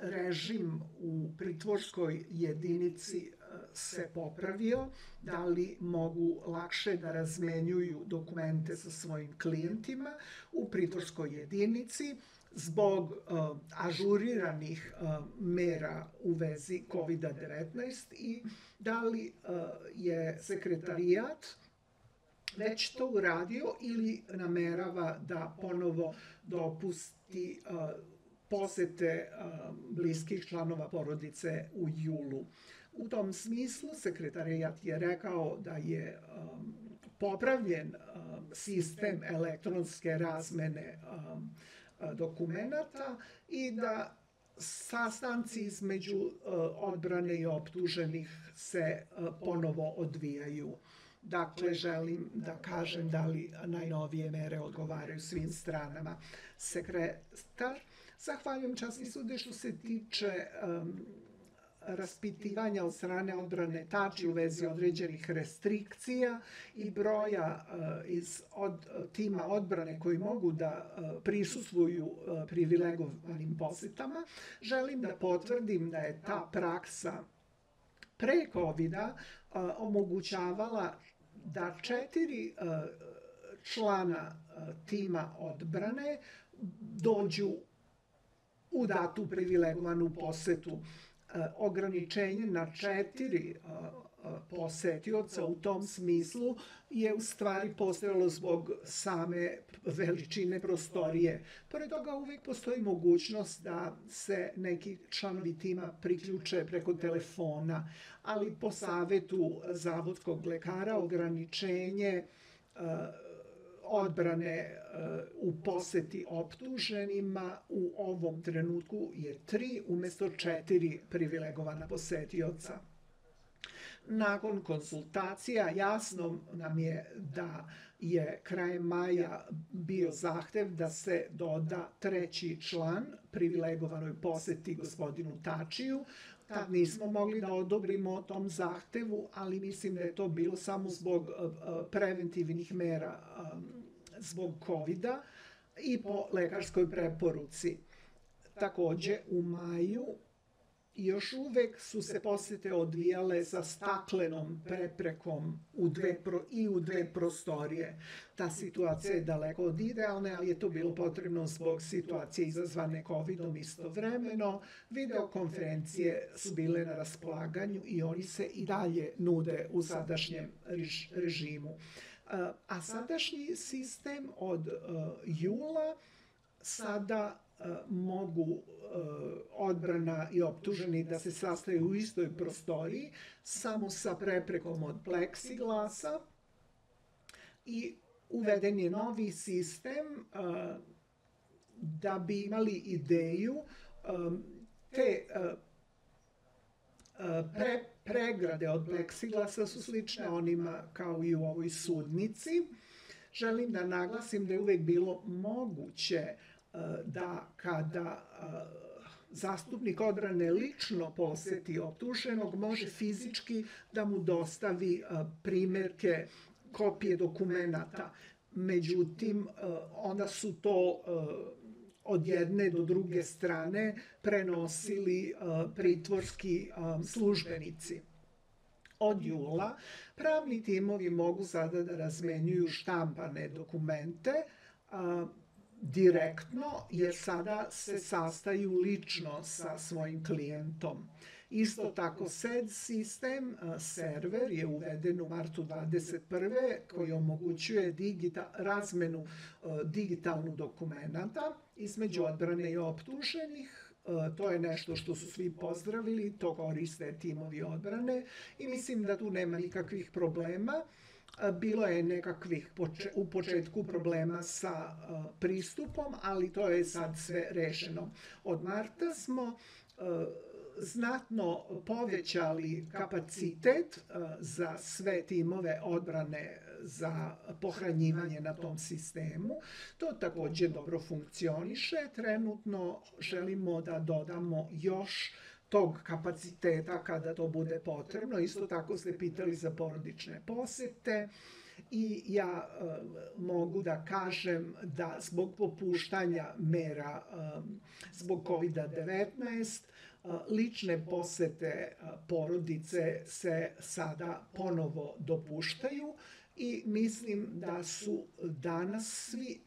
režim u pritvorskoj jedinici uh, se popravio, da li mogu lakše da razmenjuju dokumente sa svojim klijentima u pritvorskoj jedinici, zbog uh, ažuriranih uh, mera u vezi COVID-19 i da li uh, je sekretarijat već to uradio ili namerava da ponovo dopusti uh, posete uh, bliskih članova porodice u julu. U tom smislu sekretarijat je rekao da je um, popravljen um, sistem elektronske razmene um, dokumenta i da sastanci između odbrane i optuženih se ponovo odvijaju. Dakle, želim da kažem da li najnovije mere odgovaraju svim stranama. Sekretar, zahvaljujem časni sude što se tiče um, raspitivanja od strane odbrane tači u vezi određenih restrikcija i broja uh, iz od, tima odbrane koji mogu da uh, prisustvuju privilegovanim posetama, želim da potvrdim da je ta praksa pre covid omogućavala da četiri člana tima odbrane dođu u datu privilegovanu posetu ograničenje na četiri e, e, posetioca u tom smislu je u stvari postojalo zbog same veličine prostorije. Pored toga uvek postoji mogućnost da se neki članovi tima priključe preko telefona, ali po savetu zavodskog lekara ograničenje odbrane e, u poseti optuženima u ovom trenutku je tri umesto četiri privilegovana posetioca. Nakon konsultacija jasno nam je da je krajem maja bio zahtev da se doda treći član privilegovanoj poseti gospodinu Tačiju. Tad nismo mogli da odobrimo tom zahtevu, ali mislim da je to bilo samo zbog e, e, preventivnih mera zbog covid i po lekarskoj preporuci. Takođe, u maju još uvek su se posete odvijale sa staklenom preprekom u dve pro, i u dve prostorije. Ta situacija je daleko od idealne, ali je to bilo potrebno zbog situacije izazvane COVID-om istovremeno. Videokonferencije su bile na raspolaganju i oni se i dalje nude u sadašnjem režimu. A sadašnji sistem od jula sada mogu odbrana i optuženi da se sastaju u istoj prostoriji, samo sa preprekom od pleksiglasa i uveden je novi sistem da bi imali ideju te pre, pregrade od pleksiglasa su slične onima kao i u ovoj sudnici. Želim da naglasim da je uvek bilo moguće e, da kada e, zastupnik odbrane lično poseti optuženog, može fizički da mu dostavi e, primerke kopije dokumenata. Međutim, onda su to od jedne do druge strane prenosili pritvorski službenici. Od jula pravni timovi mogu sada da razmenjuju štampane dokumente, direktno, jer sada se sastaju lično sa svojim klijentom. Isto tako SED sistem, server je uveden u martu 21. koji omogućuje digita, razmenu digitalnu dokumenta između odbrane i optuženih, to je nešto što su svi pozdravili, to koriste timovi odbrane i mislim da tu nema nikakvih problema. Bilo je nekakvih u početku problema sa pristupom, ali to je sad sve rešeno. Od marta smo znatno povećali kapacitet za sve timove odbrane za pohranjivanje na tom sistemu. To takođe dobro funkcioniše. Trenutno želimo da dodamo još tog kapaciteta kada to bude potrebno. Isto tako ste pitali za porodične posete i ja e, mogu da kažem da zbog popuštanja mera e, zbog COVID-19 lične posete porodice se sada ponovo dopuštaju i mislim da su danas svi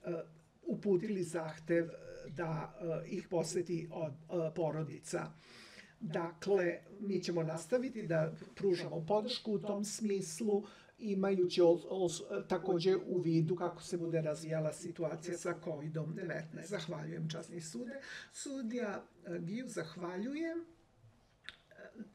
uputili zahtev da ih poseti od porodica. Dakle, mi ćemo nastaviti da pružamo podršku u tom smislu imajući takođe u vidu kako se bude razvijala situacija sa COVID-19. Zahvaljujem časni sude. Sudija e, Giju zahvaljujem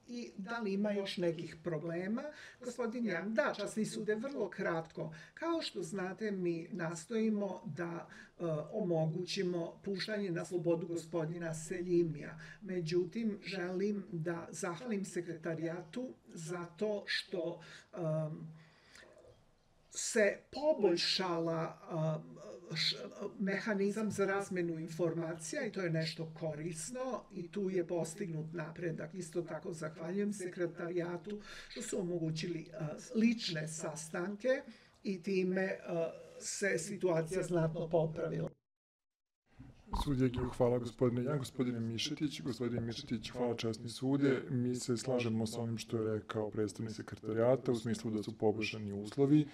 i da li ima još nekih problema? Gospodin Jan, da, časni sude, vrlo kratko. Kao što znate, mi nastojimo da e, omogućimo puštanje na slobodu gospodina Seljimija. Međutim, želim da zahvalim sekretarijatu zato što se poboljšala mehanizam za razmenu informacija i to je nešto korisno i tu je postignut napredak. Isto tako zahvaljujem sekretarijatu što su omogućili lične sastanke i time se situacija znatno popravila. Sudje Giju, hvala gospodine Jan, gospodine Mišetić. Gospodine Mišetić, hvala časni sude. Mi se slažemo sa onim što je rekao predstavnik sekretarijata u smislu da su poboljšani uslovi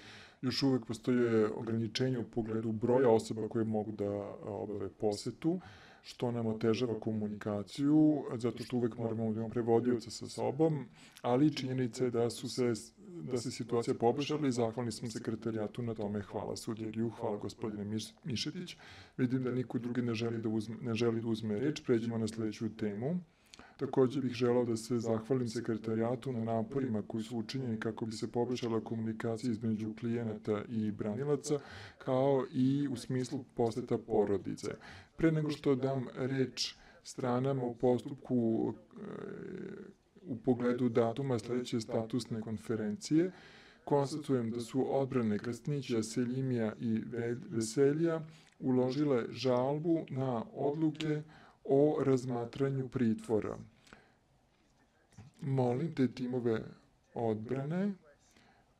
još uvek postoje ograničenje u pogledu broja osoba koje mogu da obave posetu, što nam otežava komunikaciju, zato što uvek moramo da imamo prevodioca sa sobom, ali činjenica je da su se da se situacija poboljšala i zahvalni smo sekretarijatu na tome. Hvala sudjeriju, hvala gospodine Mišetić. Vidim da niko drugi ne želi da uzme, ne želi da uzme reč. Pređemo na sledeću temu. Takođe bih želao da se zahvalim sekretarijatu na naporima koji su učinjeni kako bi se poboljšala komunikacija između klijenata i branilaca, kao i u smislu poseta porodice. Pre nego što dam reč stranama u postupku e, u pogledu datuma sledeće statusne konferencije, konstatujem da su odbrane Krstnića, Seljimija i Veselija uložile žalbu na odluke o razmatranju pritvora. Molim te timove odbrane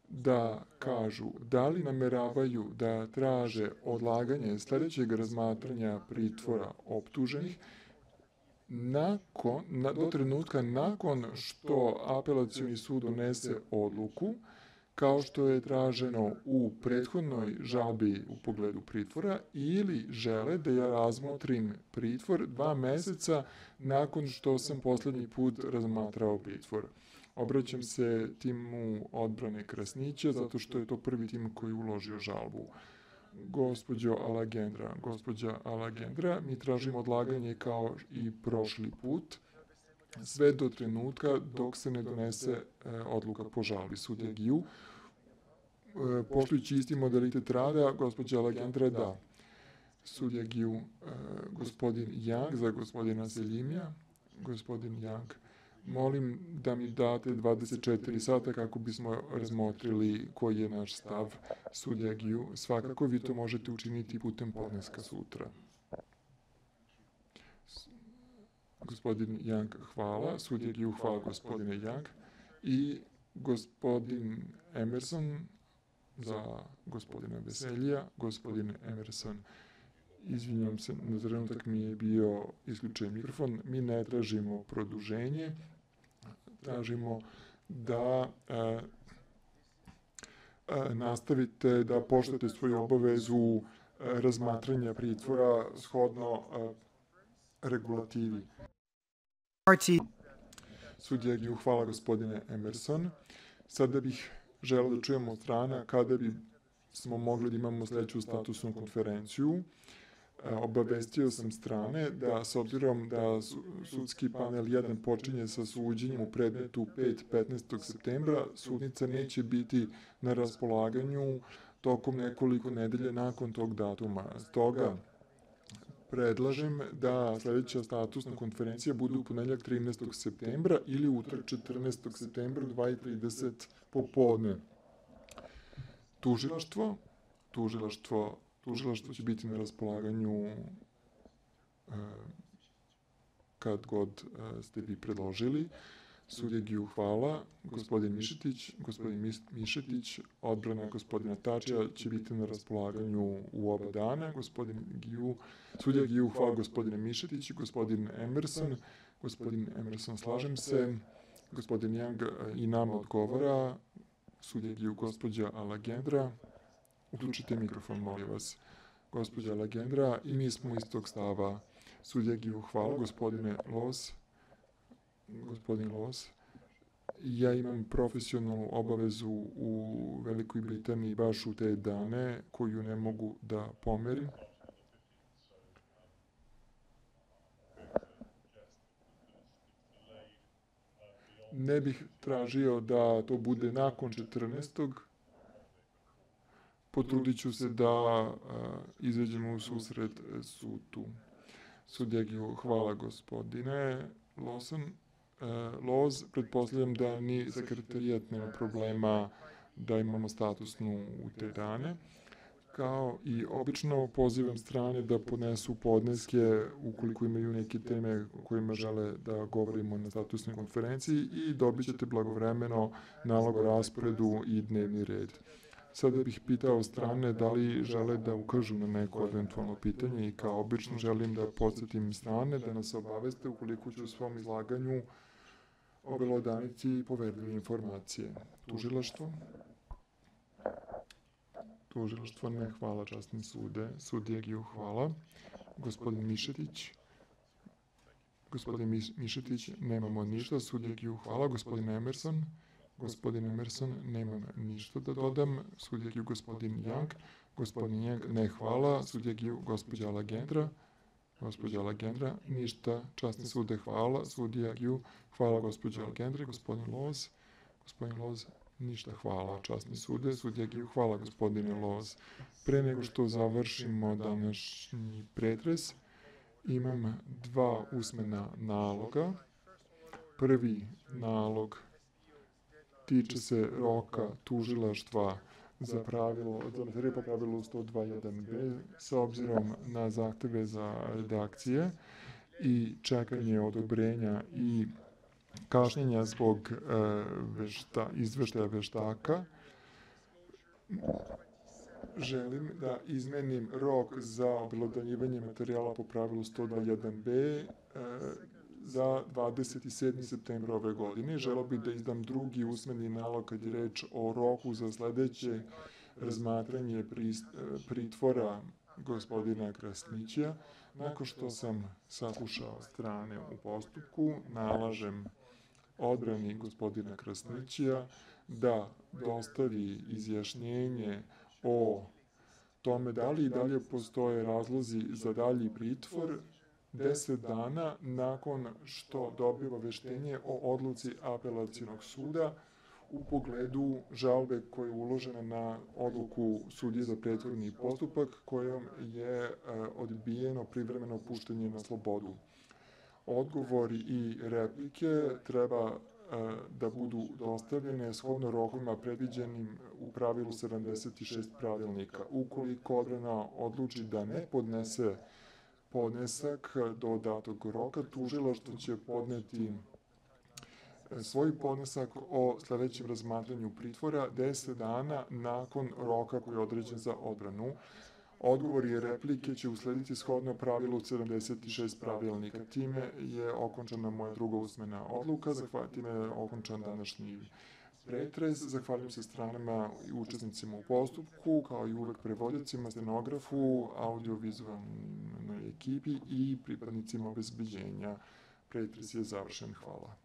da kažu da li nameravaju da traže odlaganje sledećeg razmatranja pritvora optuženih na, do trenutka nakon što apelacioni sud donese odluku kao što je traženo u prethodnoj žalbi u pogledu pritvora ili žele da ja razmotrim pritvor dva meseca nakon što sam poslednji put razmatrao pritvor. Obraćam se timu odbrane Krasnića zato što je to prvi tim koji uložio žalbu. Gospođo Alagendra, gospođa Alagendra, mi tražimo odlaganje kao i prošli put sve do trenutka dok se ne donese e, odluka po žalbi sudja. E, poštujući isti modalitet rada, gospođa Legendra da. Sudja Giju, e, gospodin Yang za gospodina Selimija, gospodin Yang, molim da mi date 24 sata kako bismo razmotrili koji je naš stav sudja Giju. Svakako vi to možete učiniti putem podneska sutra. Gospodin Yang, hvala. Sudja Giju, hvala gospodine Yang. I gospodin Emerson, za gospodina Veselija, gospodin Emerson. Izvinjam se, na trenutak mi je bio isključen mikrofon. Mi ne tražimo produženje, tražimo da e, e, nastavite da poštate svoju obavezu e, razmatranja pritvora shodno e, regulativi. Party. Sudija Giju, hvala gospodine Emerson. Sada bih želeo da čujemo od strana kada bi smo mogli da imamo sledeću statusnu konferenciju. E, obavestio sam strane da s obzirom da su- sudski panel 1 počinje sa suđenjem u predmetu 5. 15. septembra, sudnica neće biti na raspolaganju tokom nekoliko nedelje nakon tog datuma. Stoga, predlažem da sledeća statusna konferencija bude u ponedljak 13. septembra ili utorak 14. septembra u 2.30 popodne. Tužilaštvo, tužilaštvo, tužilaštvo će biti na raspolaganju e, kad god e, ste vi predložili. Sudje Giju hvala, gospodin Mišetić, gospodin Mišetić, odbrana gospodina Tačija će biti na raspolaganju u oba dana. Gospodin Giju, sudja hvala gospodine Mišetić, gospodin Emerson, gospodin Emerson slažem se, gospodin e, i nama odgovara, sudja Giju gospođa Alagendra, uključite mikrofon molim vas, gospođa Alagendra i mi smo istog stava. Sudja Giju hvala, gospodine Los, gospodin Los. Ja imam profesionalnu obavezu u Velikoj Britaniji baš u te dane koju ne mogu da pomerim. Ne bih tražio da to bude nakon 14. Potrudit ću se da izađemo u susret sudu. Sudjegiju, hvala gospodine Lawson. E, Loz, pretpostavljam da ni sekretarijat nema problema da imamo statusnu u te dane. Kao i obično pozivam strane da podnesu podneske ukoliko imaju neke teme kojima žele da govorimo na statusnoj konferenciji i dobit ćete blagovremeno nalog o rasporedu i dnevni red. Sada bih pitao strane da li žele da ukažu na neko eventualno pitanje i kao obično želim da podsjetim strane da nas obaveste ukoliko ću u svom izlaganju obelodanici poverljive informacije. Tužilaštvo? Tužilaštvo ne hvala časni sude. Sudija Giju hvala. Gospodin Mišetić? Gospodin Miš- Mišetić, nemamo ništa. Sudija Giju hvala. Gospodin Emerson? Gospodin Emerson, nemam ništa da dodam. Sudija Giju, gospodin Young? Gospodin Young, ne hvala. Sudija Giju, gospođa Lagendra? Gospođa Lagendra, ništa. Časni sude, hvala. Sudija Giju, hvala gospođa Lagendra. Gospodin Loz? Gospodin Loz, ništa hvala. Časni sude, sudija Giju, hvala gospodine Loz. Pre nego što završimo današnji pretres, imam dva usmena naloga. Prvi nalog tiče se roka tužilaštva za pravilo, materije po pravilu 102.1b sa obzirom na zahteve za redakcije i čekanje odobrenja i kašnjenja zbog e, vešta, izveštaja veštaka. Želim da izmenim rok za obelodanjivanje materijala po pravilu 102.1b e, za 27. septembra ove godine. Želeo bih da izdam drugi usmeni nalog kad je reč o roku za sledeće razmatranje pritvora gospodina Krasnića. Nakon što sam saslušao strane u postupku, nalažem odbrani gospodina Krasnića da dostavi izjašnjenje o tome da li i dalje postoje razlozi za dalji pritvor 10 dana nakon što dobiva veštenje o odluci apelacijonog suda u pogledu žalbe koja je uložena na odluku sudije za pretvorni postupak kojom je e, odbijeno privremeno puštenje na slobodu. Odgovori i replike treba e, da budu dostavljene shodno rokovima predviđenim u pravilu 76 pravilnika. Ukoliko odbrana odluči da ne podnese podnesak do datog roka, tužilaštvo će podneti svoj podnesak o sledećem razmatranju pritvora 10 dana nakon roka koji je određen za odbranu. Odgovori i replike će uslediti shodno pravilu 76 pravilnika. Time je okončana moja druga usmena odluka, time je okončan današnji pretres. Zahvaljujem se stranama i učesnicima u postupku, kao i uvek prevodicima, stenografu, audiovizualnoj ekipi i pripadnicima obezbeđenja. Pretres je završen. Hvala.